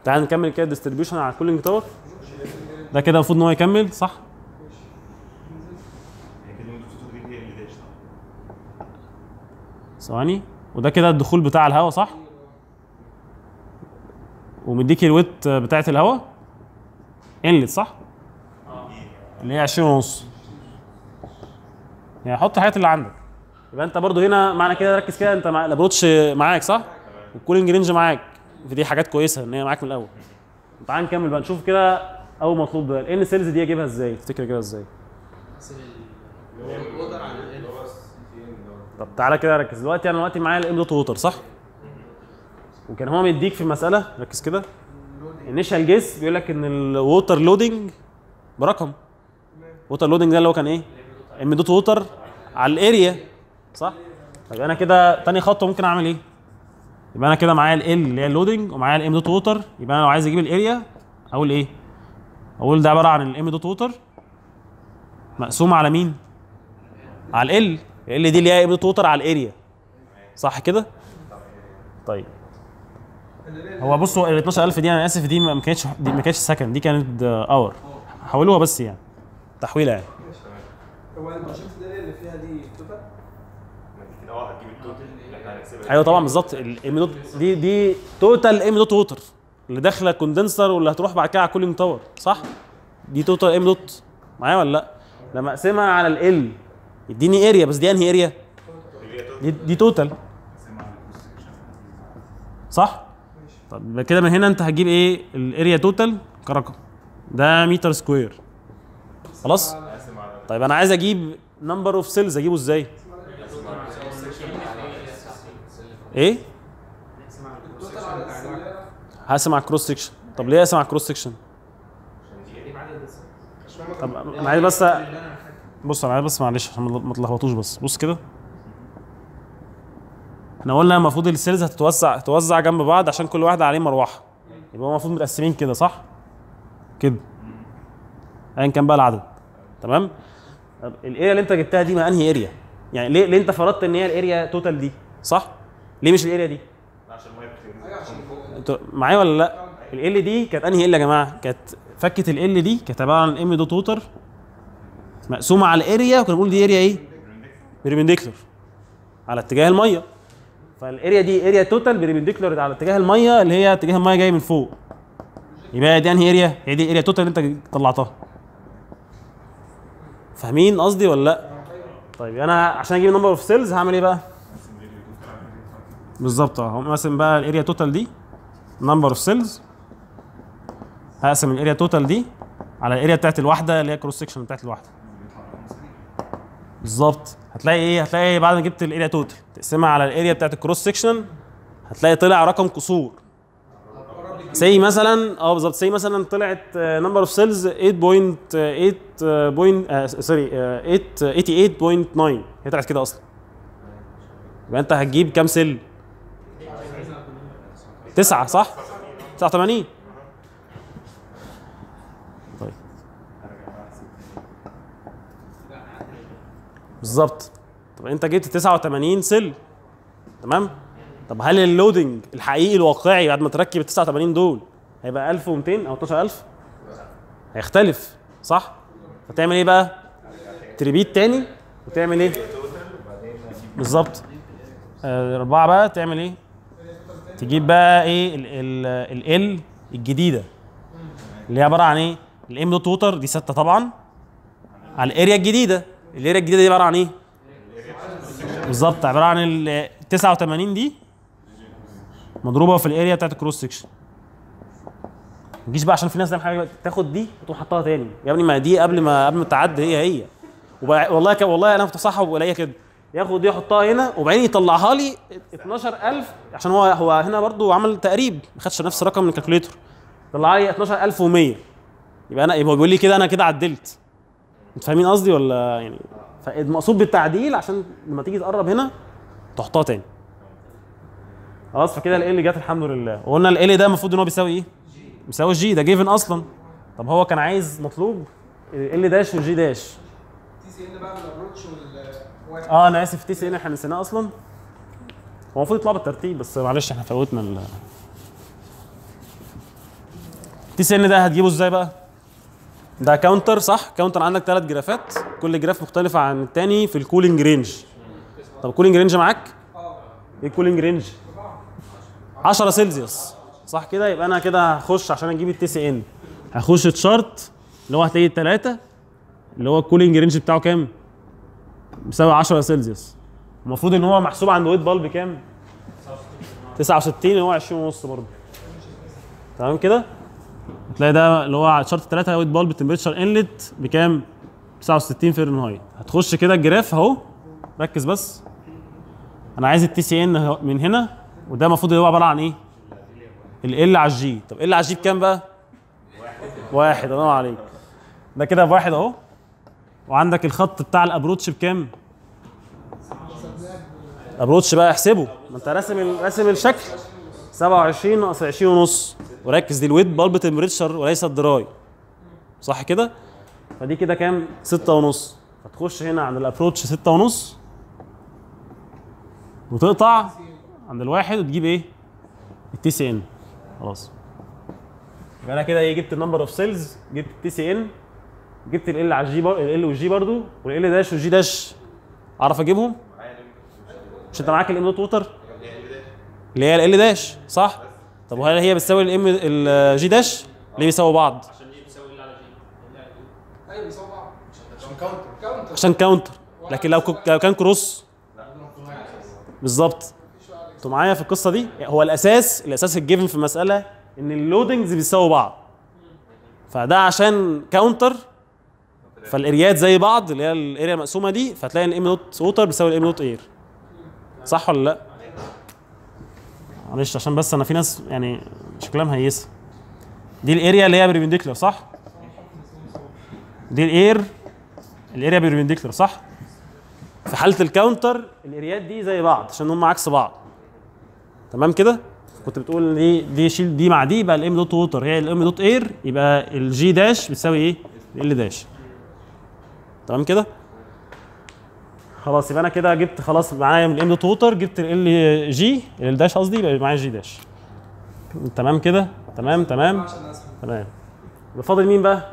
تعال نكمل كده ال distribution على ال cooling tower ده كده المفروض إن هو يكمل صح؟ هي كده ممكن تكون هي اللي dash ثواني. وده كده الدخول بتاع الهواء صح؟ ومديك ال wet بتاعت الهواء inlet صح؟ اللي هي 20 ونص. يعني حط الحاجات اللي عندك. يبقى انت برضو هنا معنى كده ركز كده انت مع ال approach معاك صح؟ وال cooling range معاك. فدي حاجات كويسة إن هي معاك من الأول. تعال نكمل بقى نشوف كده أول مطلوب ده. ال N cells دي أجيبها إزاي؟ تفتكر أجيبها إزاي اقسم الاوردر على ال طب تعالى كده ركز. دلوقتي أنا دلوقتي معايا ال m dot water صح؟ وكان هو مديك في المسألة. ركز كده. initial guess بيقول لك إن ال water loading برقم. water loading ده اللي هو كان إيه؟ m dot water على ال area صح؟ طيب أنا كده تاني خطوه ممكن أعمل إيه؟ يبقى أنا كده معايا ال اللي هي ال loading ومعايا ال m dot water. يبقى أنا لو عايز أجيب ال area أقول إيه؟ أقول ده عبارة عن ال m dot water مقسوم على مين؟ على ال L دي اللي هي water على ال area. صح كده؟ طيب. هو بصوا ال 12000 دي أنا آسف دي ما كانتش دي ما كانتش second دي كانت hour حولوها بس يعني. تحويلة يعني. هو أنت شفت الدنيا اللي فيها دي total آه هتجيب ال total اللي إحنا هنحسبها أيوه طبعا بالظبط. ال m dot دي دي total m dot water اللي داخلة condenser واللي هتروح بعد كده على cooling tower صح؟ دي total m dot معايا ولا لأ؟ لما أقسمها على ال L يديني area بس دي انهي area دي, دي total صح؟ طب كده من هنا انت هتجيب إيه؟ ال area total كرقم. ده متر square خلاص؟ طيب أنا عايز أجيب number of cells اجيبه إزاي؟ إيه؟ هقسم على ال cross section طب ليه اقسم على ال cross section طب معلش بس بص أنا عايز بس معلش عشان ما تلخبطوش بس. بص كده. إحنا قلنا المفروض ال cells هتتوزع تتوزع جنب بعض عشان كل واحد عليه مروحة. يبقى المفروض متقسمين كده صح؟ كده. ايا كان بقى العدد. تمام؟ طب ال area اللي أنت جبتها دي ما أنهي area يعني ليه ليه أنت فرضت إن هي ال area total دي؟ صح؟ ليه مش ال area دي؟ عشان الميه فوق. أنتوا معايا ولا لأ؟ ال L دي كانت أنهي L يا جماعة؟ كانت فكه ال L دي كانت عبارة عن m dot water مقسومة على ال area وكنا بنقول دي area إيه؟ perpendicular على اتجاه المية. فال area دي area total perpendicular على اتجاه المية اللي هي اتجاه المية جاي من فوق. يبقى دي أنهي area هي دي area total اللي أنت طلعتها. فاهمين قصدي ولا لأ؟ طيب أنا عشان أجيب number of cells هعمل إيه بقى؟ بالظبط آه قاسم بقى ال area total دي number of cells هقسم ال area total دي على ال area بتاعت الواحدة اللي هي cross section بتاعت الواحدة. بالظبط. هتلاقي إيه؟ هتلاقي بعد ما جبت ال area total تقسمها على ال area بتاعت ال cross section هتلاقي طلع رقم كسور. سي مثلا آه بالظبط. سي مثلا طلعت number of cells 8.8 point sorry 88.9 هي طلعت كده أصلا. يبقى أنت هتجيب كام cell؟ تسعة صح؟ 89 بالظبط. طب انت جبت 89 cell تمام؟ طب هل ال loading الحقيقي الواقعي بعد ما تركب ال 89 دول هيبقى 1200 أو 12000 هيختلف صح؟ فتعمل إيه بقى؟ ت repeat تاني وتعمل إيه؟ بالظبط. آه، اربعه بقى تعمل إيه؟ تجيب بقى إيه ال ال ال L الجديدة. اللي هي عبارة عن إيه؟ ال m dot water دي ستة طبعا على ال area الجديدة. ال area الجديدة دي عبارة عن إيه؟ بالظبط عبارة عن ال 89 دي مضروبة في ال area بتاعت ال cross section ما تجيش بقى عشان في ناس تعمل حاجة تاخد دي وتقوم حطها تاني. يا ابني ما دي قبل ما قبل ما تعدي هي هي. والله ك... والله أنا كنت صح ولاقيها كده. ياخد دي يحطها هنا وبعدين يطلعها لي 12000 عشان هو هو هنا برضو عمل تقريب. ما خدش نفس الرقم من الكالكوليتور طلع لي 12100 يبقى أنا يبقى بيقول لي كده أنا كده عدلت. أنتوا فاهمين قصدي ولا يعني؟ فالمقصود بالتعديل عشان لما تيجي تقرب هنا تحطها تاني. خلاص فكده ال L جت الحمد لله. وقلنا ال L ده المفروض إن هو بيساوي إيه؟ بيساوي ال G ده given أصلا. طب هو كان عايز مطلوب ال L dash وال G dash TCN بقى آه أنا آسف TCN إحنا نسيناه أصلا. هو المفروض يطلع بالترتيب بس معلش إحنا فوتنا ال TCN ده هتجيبه إزاي بقى؟ ده counter صح؟ counter عندك ثلاث graphات كل graph مختلفة عن التاني في ال cooling range طب ال cooling range معاك؟ إيه ال cooling range؟ 10 سيلسيوس صح كده؟ يبقى أنا كده هخش عشان أجيب ال TCN هخش chart اللي هو هتلاقي الثلاثه اللي هو ال cooling range بتاعه كام؟ بيساوي 10 سلسيوس المفروض إن هو محسوب عند wet bulb كام؟ 69 هو 20 ونص برضه. تمام كده؟ تلاقي ده اللي هو chart 3 wet bulb temperature inlet بكام؟ 69 Fahrenheit هتخش كده ال graph اهو. ركز بس. أنا عايز ال TCN من هنا وده المفروض هو عبارة عن إيه؟ ال على الجي طب ال على الجي بكام بقى؟ واحد. الله عليك. ده كده بواحد اهو. وعندك الخط بتاع ال approach بكام؟ ال approach بقى احسبه. ما انت راسم راسم الشكل. 27 ناقص 20 ونص. وركز دي ال wet bulb temperature وليس ال dry. صح كده؟ فدي كده كام؟ 6 ونص. هتخش هنا عند ال approach 6 ونص. وتقطع عند الواحد وتجيب إيه؟ ال TCN خلاص. يبقى أنا كده إيه جبت ال number of cells جبت ال TCN جبت ال L على ال G بر... ال والجي برضو والال داش والجي داش أعرف أجيبهم؟ مش أنت معاك ال m dot water اللي هي ال L dash صح؟ طب وهل هي بتساوي ال m ال G dash ليه بيساووا بعض؟ عشان دي بتساوي ال L على G أيوه بيساوي بعض. عشان counter counter عشان counter لكن لو ك- لو كان cross بالظبط. أنتوا معايا في القصة دي؟ هو الأساس الأساس ال given في المساله إن ال loadings بيساووا بعض. فده عشان counter فال areaات زي بعض اللي هي ال area المقسومة دي فتلاقي ال m dot water بيساوي ال m dot air صح ولا لأ؟ معلش عشان بس أنا في ناس يعني شكلها مهيسة. دي ال area اللي هي perpendicular صح؟ دي ال air ال area perpendicular صح؟ في حالة ال counter ال area ات دي زي بعض عشان هم عكس بعض. تمام كده؟ كنت بتقول دي دي شيل دي مع دي يبقى ال m dot water هي ال m dot air يبقى ال G dash بتساوي إيه؟ ال dash تمام كده؟ خلاص يبقى أنا كده جبت خلاص معايا من ال m dot water جبت ال G ال dash قصدي يبقى معايا G dash تمام كده؟ تمام تمام. تمام. فاضل مين بقى؟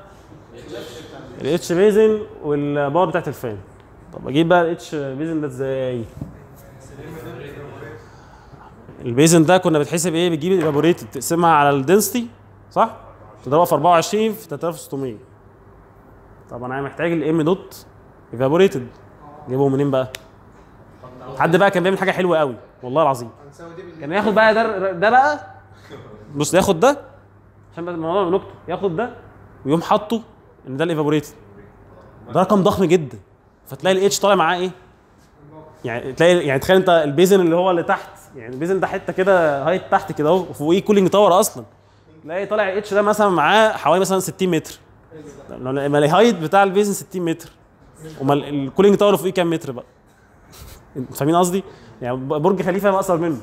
ال H basin وال power بتاعت ال fan. طب أجيب بقى ال H basin ده إزاي؟ ال basin ده كنا بتحسب إيه؟ بتجيب ال evaporated تقسمها على ال density صح؟ تضربها في 24 في 3600 طب أنا محتاج ال m dot evaporated جيبهم منين بقى؟ حد بقى كان بيعمل حاجة حلوة قوي والله العظيم. كان ياخد بقى ده ده بقى؟ بص ياخد ده عشان بس الموضوع نكتة. ياخد ده ويقوم حاطه إن ده ال evaporated ده رقم ضخم جدا. فتلاقي ال H طالع معاه إيه؟ يعني تلاقي يعني تخيل أنت ال basin اللي هو اللي تحت يعني ال basin ده حتة كده height تحت كده أهو وفوقيه cooling tower أصلا. تلاقي طالع ال H ده مثلا معاه حوالي مثلا 60 متر. ال height بتاع ال basin 60 متر. أمال ال cooling tower فوقيه كام متر بقى؟ أنتوا فاهمين قصدي؟ يعني برج خليفة اقصر منه.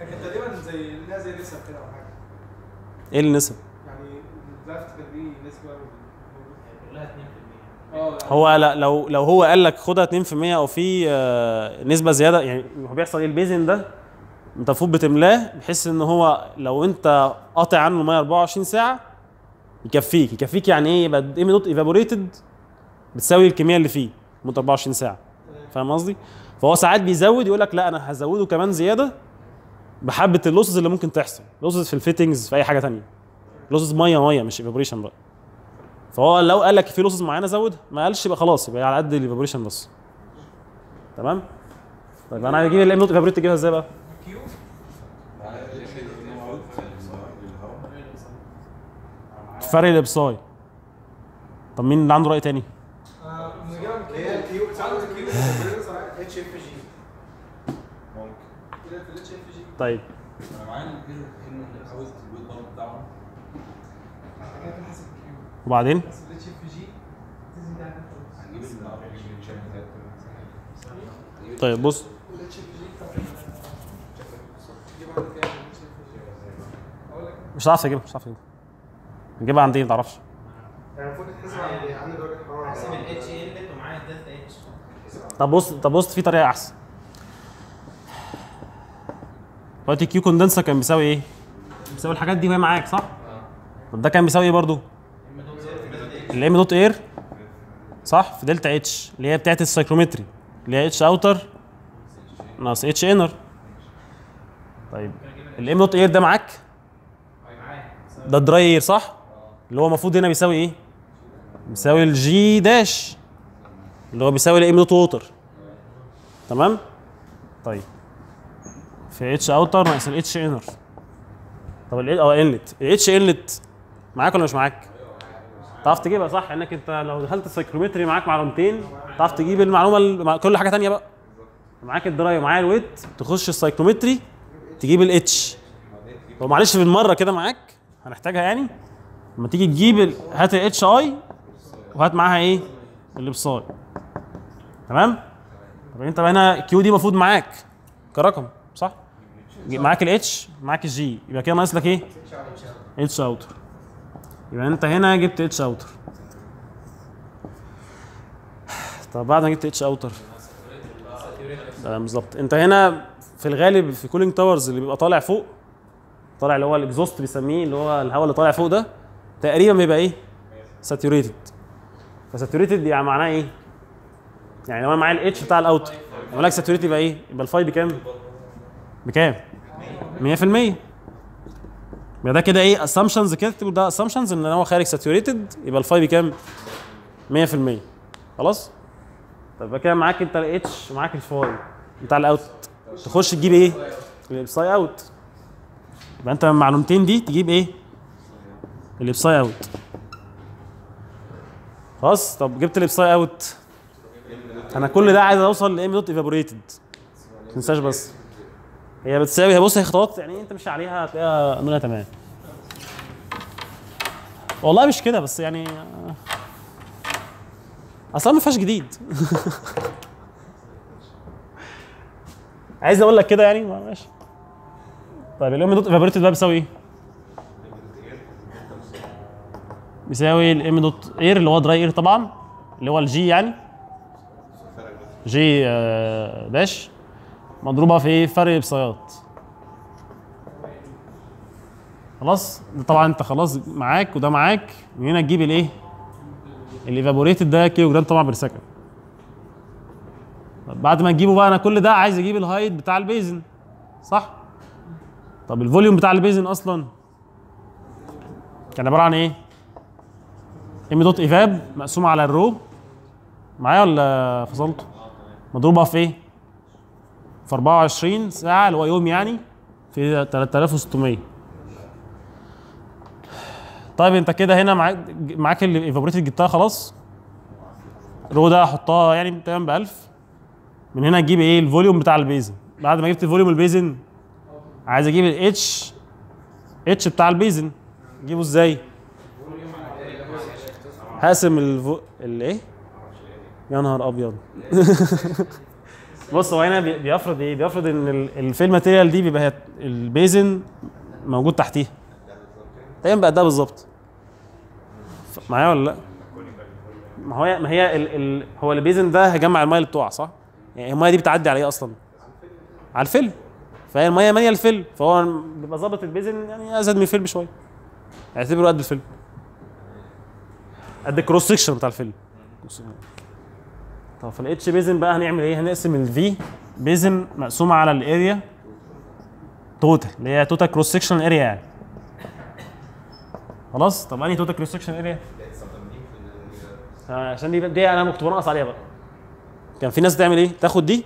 لكن تقريبا زي لها زي نسب كده أو حاجة. إيه النسب؟ يعني ال drift كان ليه نسبة كلها 2% آه هو لا لو لو هو قال لك خدها 2% أو في آه، نسبة زيادة يعني هو بيحصل إيه؟ ال basin ده أنت المفروض بتملاه بحيث إن هو لو أنت قاطع عنه المية 24 ساعة يكفيك. يكفيك يعني إيه؟ يبقى m dot evaporated بتساوي الكميه اللي فيه لمده 24 ساعة. فاهم قصدي؟ فهو ساعات بيزود يقول لك لا أنا هزوده كمان زيادة بحبة ال losses اللي ممكن تحصل. losses في ال fittings في أي حاجة تانية. losses مية مية مش evaporation بقى. فهو لو قال لك في losses معينة زودها ما قالش يبقى خلاص يبقى على قد ال evaporation بس. تمام؟ طيب أنا هجيب الام نوت ايفابوريت تجيبها إزاي بقى؟ فرق الإبصاي. طب مين اللي عنده رأي تاني آه، نجيبها من هي كيو الكيو ساعات الكيو اتش اف جي كده في الاتش اف جي طيب. أنا معايا ان عاوز الويت وبعدين؟ طيب بص. مش هتعرف تجيبها مش هتعرف تجيبها. نجيبها عندي ما تعرفش. يعني عند عند طب بص طب بص في طريقة أحسن. دلوقتي Q condenser كان بيساوي إيه؟ بيساوي الحاجات دي وهي معاك صح؟ طب ده كان بيساوي إيه برضو؟ ال m dot air صح في delta h اللي هي بتاعت ال psychrometry اللي هي h outer ناقص h inner طيب ال m dot air ده معاك ده ال dry air صح؟ اللي هو المفروض هنا بيساوي إيه؟ بيساوي ال G dash اللي هو بيساوي ال m dot water تمام طيب في h outer ناقص ال h inner طب ال آه inlet ال h inlet معاك ولا مش معاك؟ تعرف تجيبها صح إنك أنت لو دخلت ال psychrometry معاك معلومتين تعرف تجيب المعلومة ال- مع كل حاجة تانية بقى معاك ال dry ومعايا ال wet تخش ال psychrometry تجيب الاتش لو معلش بالمرة كده معاك هنحتاجها يعني لما تيجي تجيب هات الاتش اي وهات معاها إيه؟ ال epsi تمام؟ طب أنت هنا Q دي المفروض معاك كرقم صح؟ معاك الاتش معاك ال G يبقى كده ناقص لك إيه؟ h outer يبقى أنت هنا جبت h outer طب بعد ما جبت h outer بالظبط أنت هنا في الغالب في cooling towers اللي بيبقى طالع فوق طالع اللي هو ال exhaust بيسميه اللي هو الهواء اللي طالع فوق ده تقريبا بيبقى إيه؟ saturated ف saturated يعني معناه إيه؟ يعني لو أنا معايا الاتش بتاع ال out أقول لك saturated يبقى إيه؟ يبقى ال phi بكام؟ بكام؟ 100% يبقى ده كده إيه assumptions كده تقول ده assumptions ان هو خارج saturated يبقى ال phi بكام؟ 100% خلاص؟ طب كده معاك انت الاتش ومعاك ال phi بتاع ال out تخش تجيب إيه؟ ال epsi out يبقى انت من المعلومتين دي تجيب إيه؟ ال epsi out خلاص؟ طب جبت ال epsi out أنا كل ده عايز اوصل ل m dot evaporated ما تنساش بس. هي بتساوي هي بص هي خطوات يعني انت مش عليها هتلاقيها امورها تمام. والله مش كده بس يعني آه، أصلا ما فيهاش جديد. عايز أقول لك كده يعني؟ ما- ماشي. طيب ال m dot evaporated بقى بيساوي إيه؟ بيساوي ال m dot air اللي هو dry air طبعا اللي هو ال G يعني. G آه، dash مضروبة في فرق epsi ات خلاص؟ طبعا أنت خلاص معاك وده معاك. من هنا تجيب الإيه؟ ال evaporated ده كيلو جرام طبعا per second بعد ما تجيبه بقى أنا كل ده عايز أجيب ال height بتاع ال basin صح؟ طب ال volume بتاع ال basin أصلا؟ كان عبارة عن إيه؟ m dot evap مقسومة على ال rho. معايا ولا فصلته؟ مضروبة في إيه في 24 ساعة اللي هو يوم يعني في 3600 طيب انت كده هنا معاك معاك ال evaporated جبتها خلاص. ال rho ده احطها يعني تمام ب 1000 من هنا تجيب إيه؟ ال volume بتاع ال basin. بعد ما جبت ال volume ال basin عايز أجيب ال H H بتاع ال basin. اجيبه إزاي؟ هقسم الفو... الايه يا نهار أبيض. بص هو هنا بي- بيفرض إيه؟ بيفرض إن ال- fill material دي بيبقى هي- ال basin موجود تحتيها. تقريبا بقى ده بالظبط. معايا ولا لأ؟ ما هو ما هي ال... ال... هو ال basin ده هيجمع المية اللي بتقع صح؟ يعني المية دي بتعدي على إيه أصلا؟ على ال fill فهي المية مالية ال fill فهو بيبقى ظابط ال basin يعني أزيد من ال fill بشوية. اعتبره قد ال fill قد ال cross section بتاع ال fill طب في ال H basin بقى هنعمل إيه؟ هنقسم ال V basin مقسومة على ال area total اللي هي total cross section area يعني. خلاص؟ طب أنهي total cross section area عشان دي دي أنا كنت بنقص عليها بقى. كان في ناس تعمل إيه؟ تاخد دي؟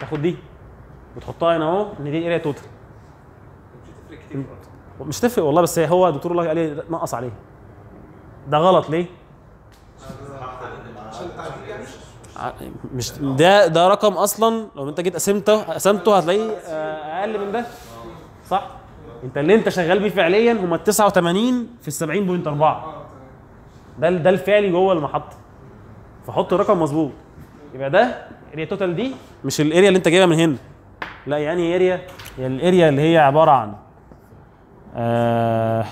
تاخد دي. وتحطها هنا أهو إن دي area total مش تفرق والله بس هو دكتور الله قال لي نقص عليه ده غلط ليه؟ مش ده ده رقم أصلا لو أنت جيت قسمته قسمته هتلاقيه آه، أقل من ده. صح؟ أنت اللي أنت شغال بيه فعليا هم ال 89 في ال 70.4 ده ده الفعلي جوه المحطة. فحط الرقم مظبوط. يبقى ده area total دي مش ال area اللي أنت جايبها من هنا. لا يعني area هي ال area اللي هي عبارة عن آه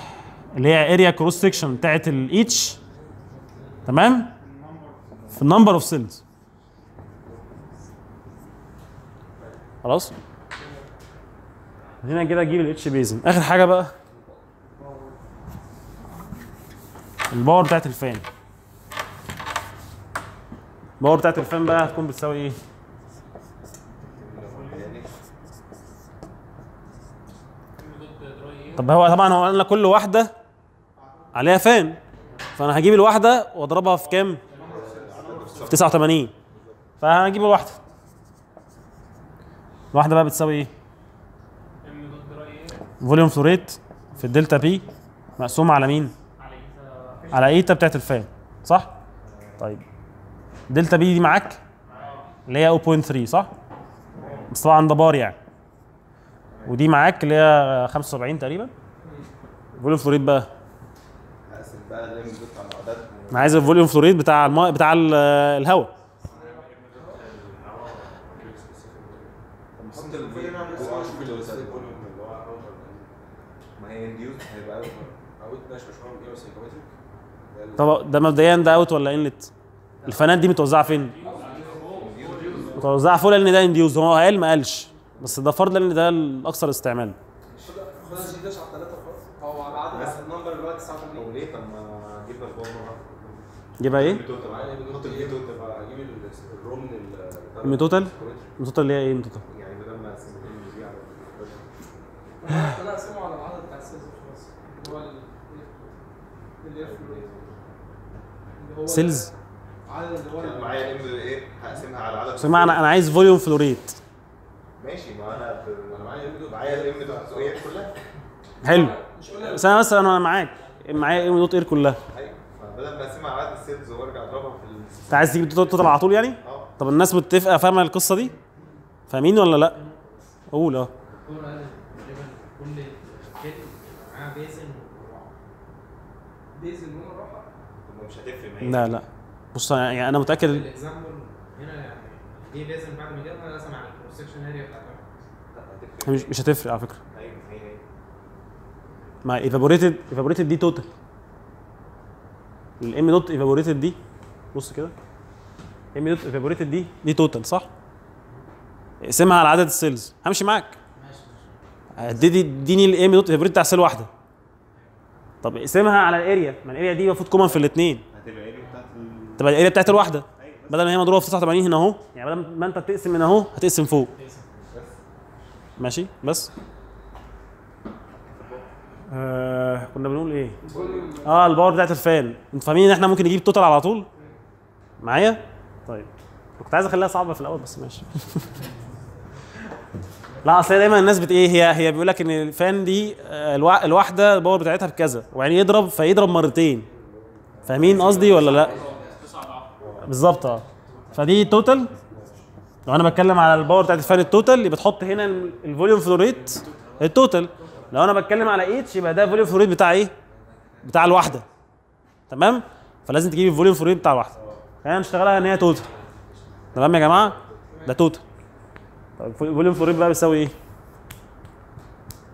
اللي هي area cross section بتاعت ال H تمام؟ في ال number of cells خلاص؟ هنا كده أجيب ال H basin آخر حاجة بقى. ال power بتاعت ال fan. ال power بتاعت ال fan بقى هتكون بتساوي إيه؟ طب هو طبعا هو قال كل واحدة عليها fan. فأنا هجيب الواحدة وأضربها في كام؟ في 89 فهنجيب الواحدة. الواحده بقى بتساوي إيه؟ volume flow rate في ال delta P مقسوم على مين؟ على eta بتاعت ال fan صح؟ طيب. delta P دي معاك؟ اللي هي 0.3 صح؟ بس طبعا ده بار يعني. ودي معاك اللي هي 75 تقريبا. volume flow rate بقى. أنا عايز الفوليوم فلو ريت بتاع الماء بتاع ال- الهواء نحط الفوليوم جوه أشوف اللي وصل الفوليوم اللي هو اوتر ما هي انديوز هيبقى اوتر اوت ماشي مش مهم إيه سايكومتريك طب ده مبدئيا ده اوت ولا انلت الفانات دي متوزعة فين؟ متوزعة فوق لأن ده انديوز هو قال ما قالش بس ده فرض لأن ده الأكثر استعمالا خد الجي داش على الثلاثه خلاص هو بعد بس النمبر اللي هو 89 طب ليه طب ما جبنا البار مره يبقى إيه m total m total اللي هي إيه m total يعني بدل ما أنا اقسمه على العدد بتاع هو ال cells. عدد كان معايا m إيه هقسمها على عدد بس أنا عايز volume flow rate ماشي ما أنا أنا معايا m dot معايا ال m dot air كلها؟ حلو. بس أنا مثلا أنا معاك معايا إم دوت اير كلها. أيوه فبدل ما اقسمها على عدد السيلز وأرجع أضربها في أنت عايز تجيب توتال على طول يعني؟ آه. طب الناس متفقة فاهمة القصة دي؟ فاهمين ولا لأ؟ قول آه الدكتور قال تقريبا كل كتف معاه بيزن وراحه بيز ان هو راح طب لا لا. بص يعني أنا متأكد الاكزامبل هنا يعني دي بيزن بعد ما جابها رسم على الكروس سكشن اريا مش مش هتفرق على فكرة. أيوه ما evaporated evaporated دي total ال m dot evaporated دي بص كده. m dot evaporated دي دي total صح؟ اقسمها على عدد ال cells همشي معاك. ماشي ماشي. اديني اديني ال m dot evaporated بتاع cell واحدة. طب اقسمها على ال area ما ال area دي المفروض common في الاثنين هتبقى إيه بتاعت ال تبقى ال area بتاعت الواحده بدل ما هي مضروبة في 89 هنا اهو يعني بدل ما انت بتقسم من اهو هتقسم فوق. ماشي؟ بس. آه كنا بنقول إيه؟ آه ال power بتاعت ال fan. أنتوا فاهمين إن إحنا ممكن نجيب total على طول؟ معايا؟ طيب. كنت عايز أخليها صعبة في الأول بس ماشي. لا أصل دايما الناس بت إيه هي هي بيقول لك إن ال fan دي آه، الوا- الواحدة ال power بتاعتها بكذا وبعدين يضرب فيضرب مرتين. فاهمين قصدي ولا لا؟ بالظبط آه. فدي total لو أنا بتكلم على ال power بتاعت ال fan ال total يبقى بتحط هنا ال- ال volume flow rate ال total لو أنا بتكلم على H يبقى ده volume flow rate بتاع إيه؟ بتاع الواحدة. تمام؟ فلازم تجيب ال volume flow rate بتاع الواحدة. خلينا نشتغلها إن هي total تمام يا جماعة؟ ده total طيب ال volume flow rate بقى بيساوي إيه؟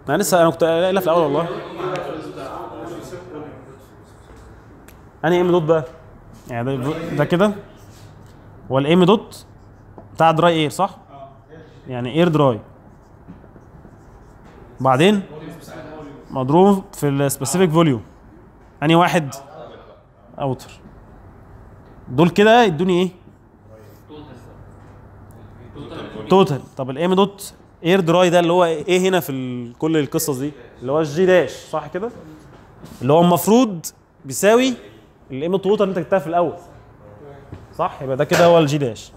أنا لسه أنا كنت قايلها في الأول والله. انهي m dot بقى يعني ده, ده كده؟ وال m dot بتاع dry air صح؟ يعني air dry بعدين؟ مضروب في ال specific volume انهي واحد outer دول كده يدوني إيه؟ total طب ال m dot air dry ده اللي هو إيه هنا في كل القصص دي؟ اللي هو ال G dash صح كده؟ اللي هو المفروض بيساوي ال m total اللي انت جبتها في الأول. صح؟ يبقى ده كده هو ال G dash.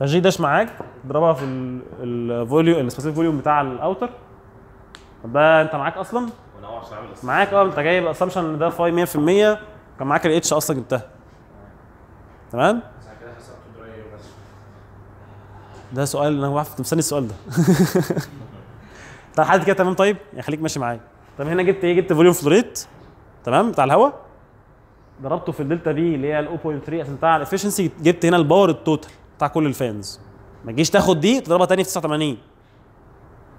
فال G dash معاك. اضربها في ال volume ال specific volume بتاع ال outer. ده انت معاك أصلا؟ معاك آه انت جايب assumption إن ده phi 100% كان معاك الاتش أصلا جبتها. تمام؟ ده سؤال أنا واقف مستني السؤال ده. طب لحد كده تمام طيب؟ يعني خليك ماشي معايا. طب هنا جبت إيه؟ جبت volume flow rate. تمام؟ بتاع الهواء. ضربته في ال delta P اللي هي ال 0.3 عشان بتاع ال efficiency جبت هنا ال power ال total بتاع كل ال fans ما تجيش تاخد دي تضربها تاني في 89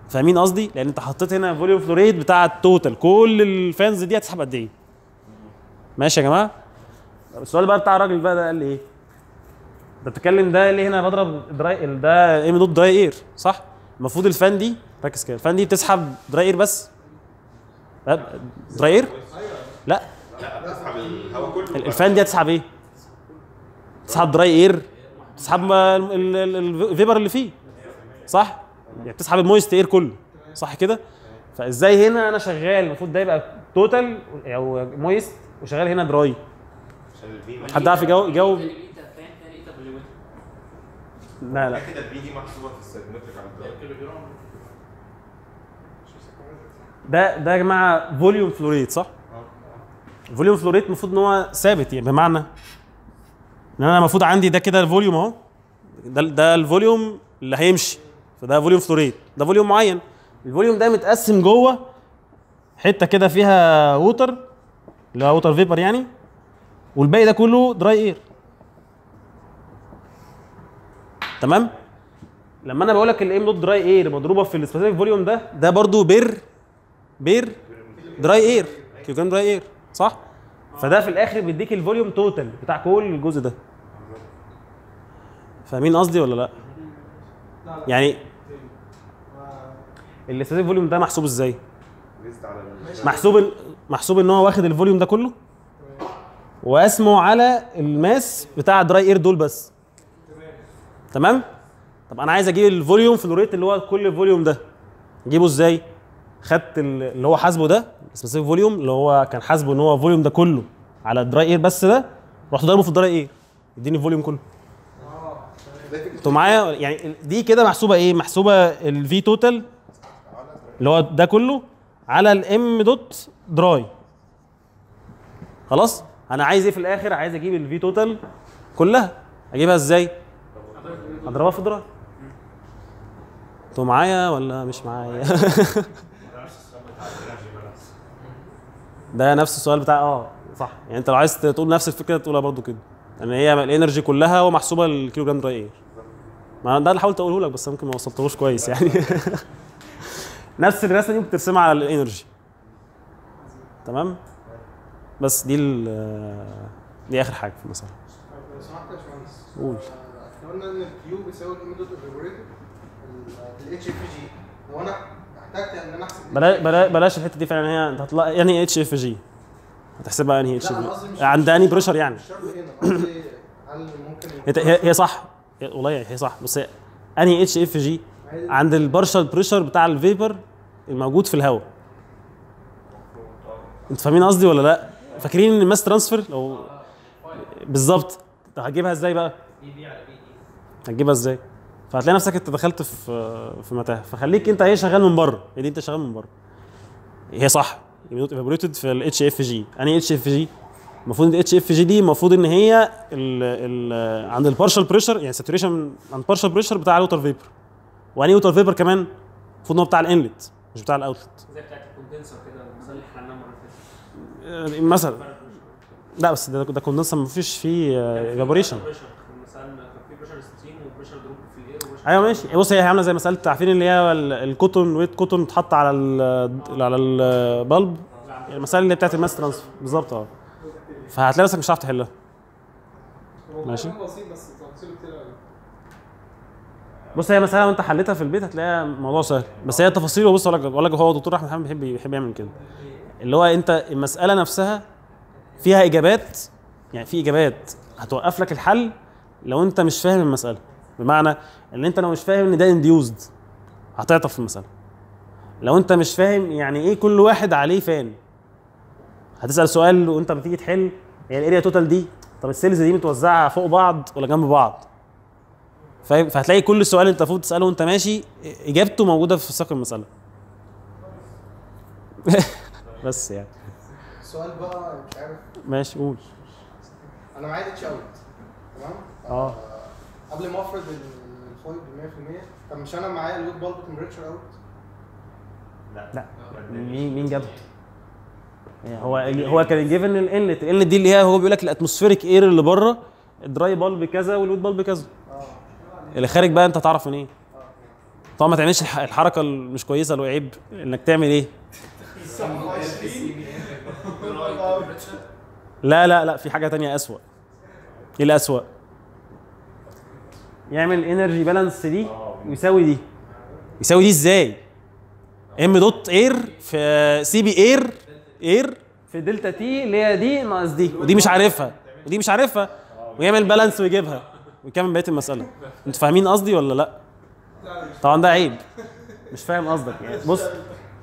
فاهمين قصدي؟ لأن أنت حطيت هنا volume flow rate بتاع ال total كل ال fans دي هتسحب قد إيه؟ ماشي يا جماعة؟ السؤال بقى بتاع الراجل بقى ده قال لي إيه؟ ده بتتكلم ده ليه هنا بضرب dry ده m dot dry air صح؟ المفروض ال fan دي ركز كده ال fan دي بتسحب dry air بس dry air؟ لا لا بتسحب الهواء كله ال- ال fan دي هتسحب إيه؟ تسحب dry air تسحب ال- ال- ال- ال vapor اللي فيه صح؟ يعني بتسحب ال moist air كله صح كده؟ فازاي هنا أنا شغال المفروض ده يبقى total أو moist وشغال هنا dry حد عارف يجاوب يجاوب لا لا كده ال V دي محسوبة في ال psychrometric على. ده ده يا جماعة volume flow rate صح؟ ال volume flow rate المفروض إن هو ثابت يعني بمعنى إن أنا المفروض عندي ده كده ال volume أهو ده ده ال volume اللي هيمشي فده volume flow rate ده volume معين. ال volume ده متقسم جوه حتة كده فيها water اللي هو water vapor يعني والباقي ده كله dry air تمام؟ لما أنا بقول لك ال m dot dry air مضروبة في ال specific volume ده ده برضو per per dry air كيلوجرام dry air صح؟ فده في الآخر بيديك ال volume total بتاع كل الجزء ده. فاهمين قصدي ولا لأ؟ يعني ال specific volume ده محسوب إزاي؟ محسوب محسوب إن هو واخد ال volume ده كله؟ وقسمه على ال mass بتاع ال dry air دول بس. تمام؟ طب أنا عايز أجيب ال volume flow rate اللي هو كل ال volume ده. أجيبه إزاي؟ خدت ال- اللي هو حاسبه ده ال specific volume اللي هو كان حاسبه إن هو ال volume ده كله على ال dry air بس ده رحت ضاربه في ال dry air يديني ال volume كله. أنتوا معايا يعني دي كده محسوبة إيه؟ محسوبة ال V total اللي هو ده كله على ال m dot dry خلاص؟ أنا عايز إيه في الآخر؟ عايز أجيب ال V total كلها. أجيبها إزاي؟ أضربها في dry أنتوا معايا ولا مش معايا؟ ده نفس السؤال بتاع آه صح. يعني أنت لو عايز تقول نفس الفكرة تقولها برضو كده. ان هي ال energy كلها ومحسوبة الكيلو جرام dry air ما ده اللي حاولت أقوله لك بس ممكن ما وصلتهوش كويس يعني. نفس الرسمة دي ممكن ترسمها على ال energy تمام؟ بس دي دي آخر حاجة في المسألة. لو سمحت يا باشمهندس قول. إحنا قلنا إن ال Q بيساوي ال m dot evaporated ال hfg لو أنا احتجت إن أنا أحسب. بلاش بلاش بلاش الحتة دي فعلا هي أنت هتطلع يعني إتش إف جي؟ هتحسبها انهي إتش إف مش- عند أنهي pressure يعني؟ مش شرط هنا قصدي هل ممكن هي هي صح. والله هي صح. بس هي أنهي hfg؟ عند ال partial pressure بتاع ال vapor الموجود في الهواء. أنتوا فاهمين قصدي ولا لأ؟ فاكرين إن ال mass transfer؟ لو بالظبط. هتجيبها إزاي بقى؟ P دي على P دي. هتجيبها إزاي؟ فهتلاقي نفسك انت دخلت في في متاهة. فخليك انت إيه شغال من بره. دي انت شغال من بره. هي صح. evaporated في ال hfg انهي hfg المفروض الاتش اف جي دي المفروض إن هي ال ال عند ال partial pressure يعني saturation عند ال partial pressure بتاع ال water vapor وانهي water vapor كمان المفروض إن هو بتاع ال inlet مش بتاع ال outlet زي بتاعت ال condenser كده فاتت. مثلا. لا بس ده ده condenser ما فيش فيه evaporation pressure مثلا كان في pressure steam و pressure drop في ال air و pressure أيوه ماشي. بص هي عاملة زي مسألة عارفين اللي هي ال- ال cotton wet cotton اتحط على ال على ال bulb. المسألة اللي بتاعت ال mass transfer بالظبط آه. فهتلاقي نفسك مش هتعرف تحلها. ماشي. بص هي مسألة وانت حليتها في البيت هتلاقيها موضوع سهل. بس هي تفاصيله بص أقول لك أقول لك هو دكتور أحمد محمد بيحب بيحب يعمل كده. اللي هو أنت المسألة نفسها فيها إجابات. يعني في إجابات هتوقف لك الحل لو أنت مش فاهم المسألة. بمعنى إن أنت لو مش فاهم إن ده induced هتعطل في المسألة. لو أنت مش فاهم يعني إيه كل واحد عليه fan. هتسأل سؤال وأنت بتيجي تحل هي ال area total دي؟ طب ال cells دي متوزعة فوق بعض ولا جنب بعض؟ فاهم؟ فهتلاقي كل سؤال أنت المفروض تسأله وأنت ماشي إجابته موجودة في سياق المسألة. بس يعني. السؤال بقى مش عارف. ماشي قول. أنا معايا اتش اوت تمام؟ آه. قبل ما أفرض ال phi ب 100% طب مش أنا معايا ال wet bulb temperature out؟ لا. مين مين جابها؟ يعني هو هو كان given ال inlet ال inlet دي اللي هي هو بيقول لك ال atmospheric air اللي بره ال dry bulb كذا وال wet bulb كذا. آه. اللي خارج بقى أنت هتعرف منين طبعا ما تعملش الح- الحركة المش كويسة اللي هو عيب إنك تعمل إيه. لا لا لا في حاجة تانية أسوأ. إيه الأسوأ؟ يعمل energy balance دي ويساوي دي. يساوي دي إزاي؟ m dot air في Cp air air في delta T اللي هي دي ناقص دي ودي مش عارفها. ودي مش عارفها. ويعمل balance ويجيبها. ويكمل بقية المسألة. أنتوا فاهمين قصدي ولا لأ؟ طبعا ده عيب. مش فاهم قصدك. يعني بص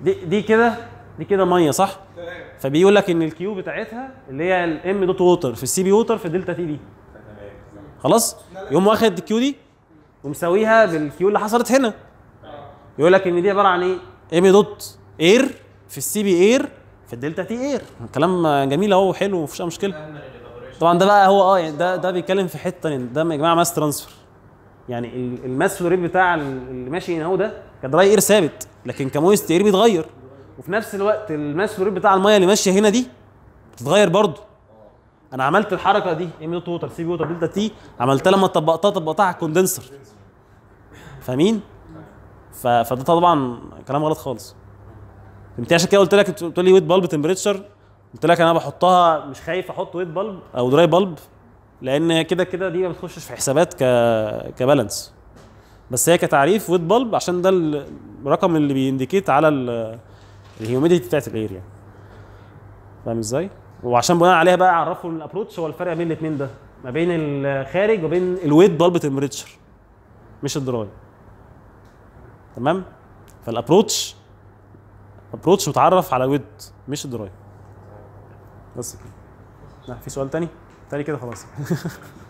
دي دي كده دي كده مية صح؟ فبيقول لك إن ال Q بتاعتها اللي هي ال m dot water في ال Cp water في delta T دي. خلاص؟ يقوم واخد ال Q دي ومساويها بال Q اللي حصلت هنا. يقول لك إن دي عبارة عن إيه؟ m dot air في ال Cp air في ال delta T air كلام جميل أهو حلو مفيش أي مشكلة. طبعا ده بقى هو آه يعني ده ده بيتكلم في حتة ده يا جماعة mass transfer يعني ال- ال mass flow rate بتاع ال- اللي ماشي هنا أهو ده ك dry air ثابت لكن ك moist air بيتغير. وفي نفس الوقت ال mass flow rate بتاع المية اللي ماشية هنا دي بتتغير برضه. أنا عملت الحركه دي m dot water Cp water delta T عملتها لما طبقتها طبقتها على ال condenser. فاهمين؟ فده طبعا كلام غلط خالص. انت عشان كده قلت لك قلت لي wet bulb temperature قلت لك أنا بحطها مش خايف أحط wet bulb أو dry bulb لأن كده كده دي ما بتخشش في حسابات ك ك balance. بس هي كتعريف wet bulb عشان ده الرقم اللي بي indicate على ال humidity بتاعت ال air يعني فاهم إزاي؟ وعشان بناء عليها بقى اعرفوا ال approach هو الفرق بين الاثنين ده ما بين الخارج وبين ال wet bulb temperature مش ال dry. تمام؟ فال approach approach متعرف على wet مش ال dry. بس كده. في سؤال تاني؟ تاني كده خلاص.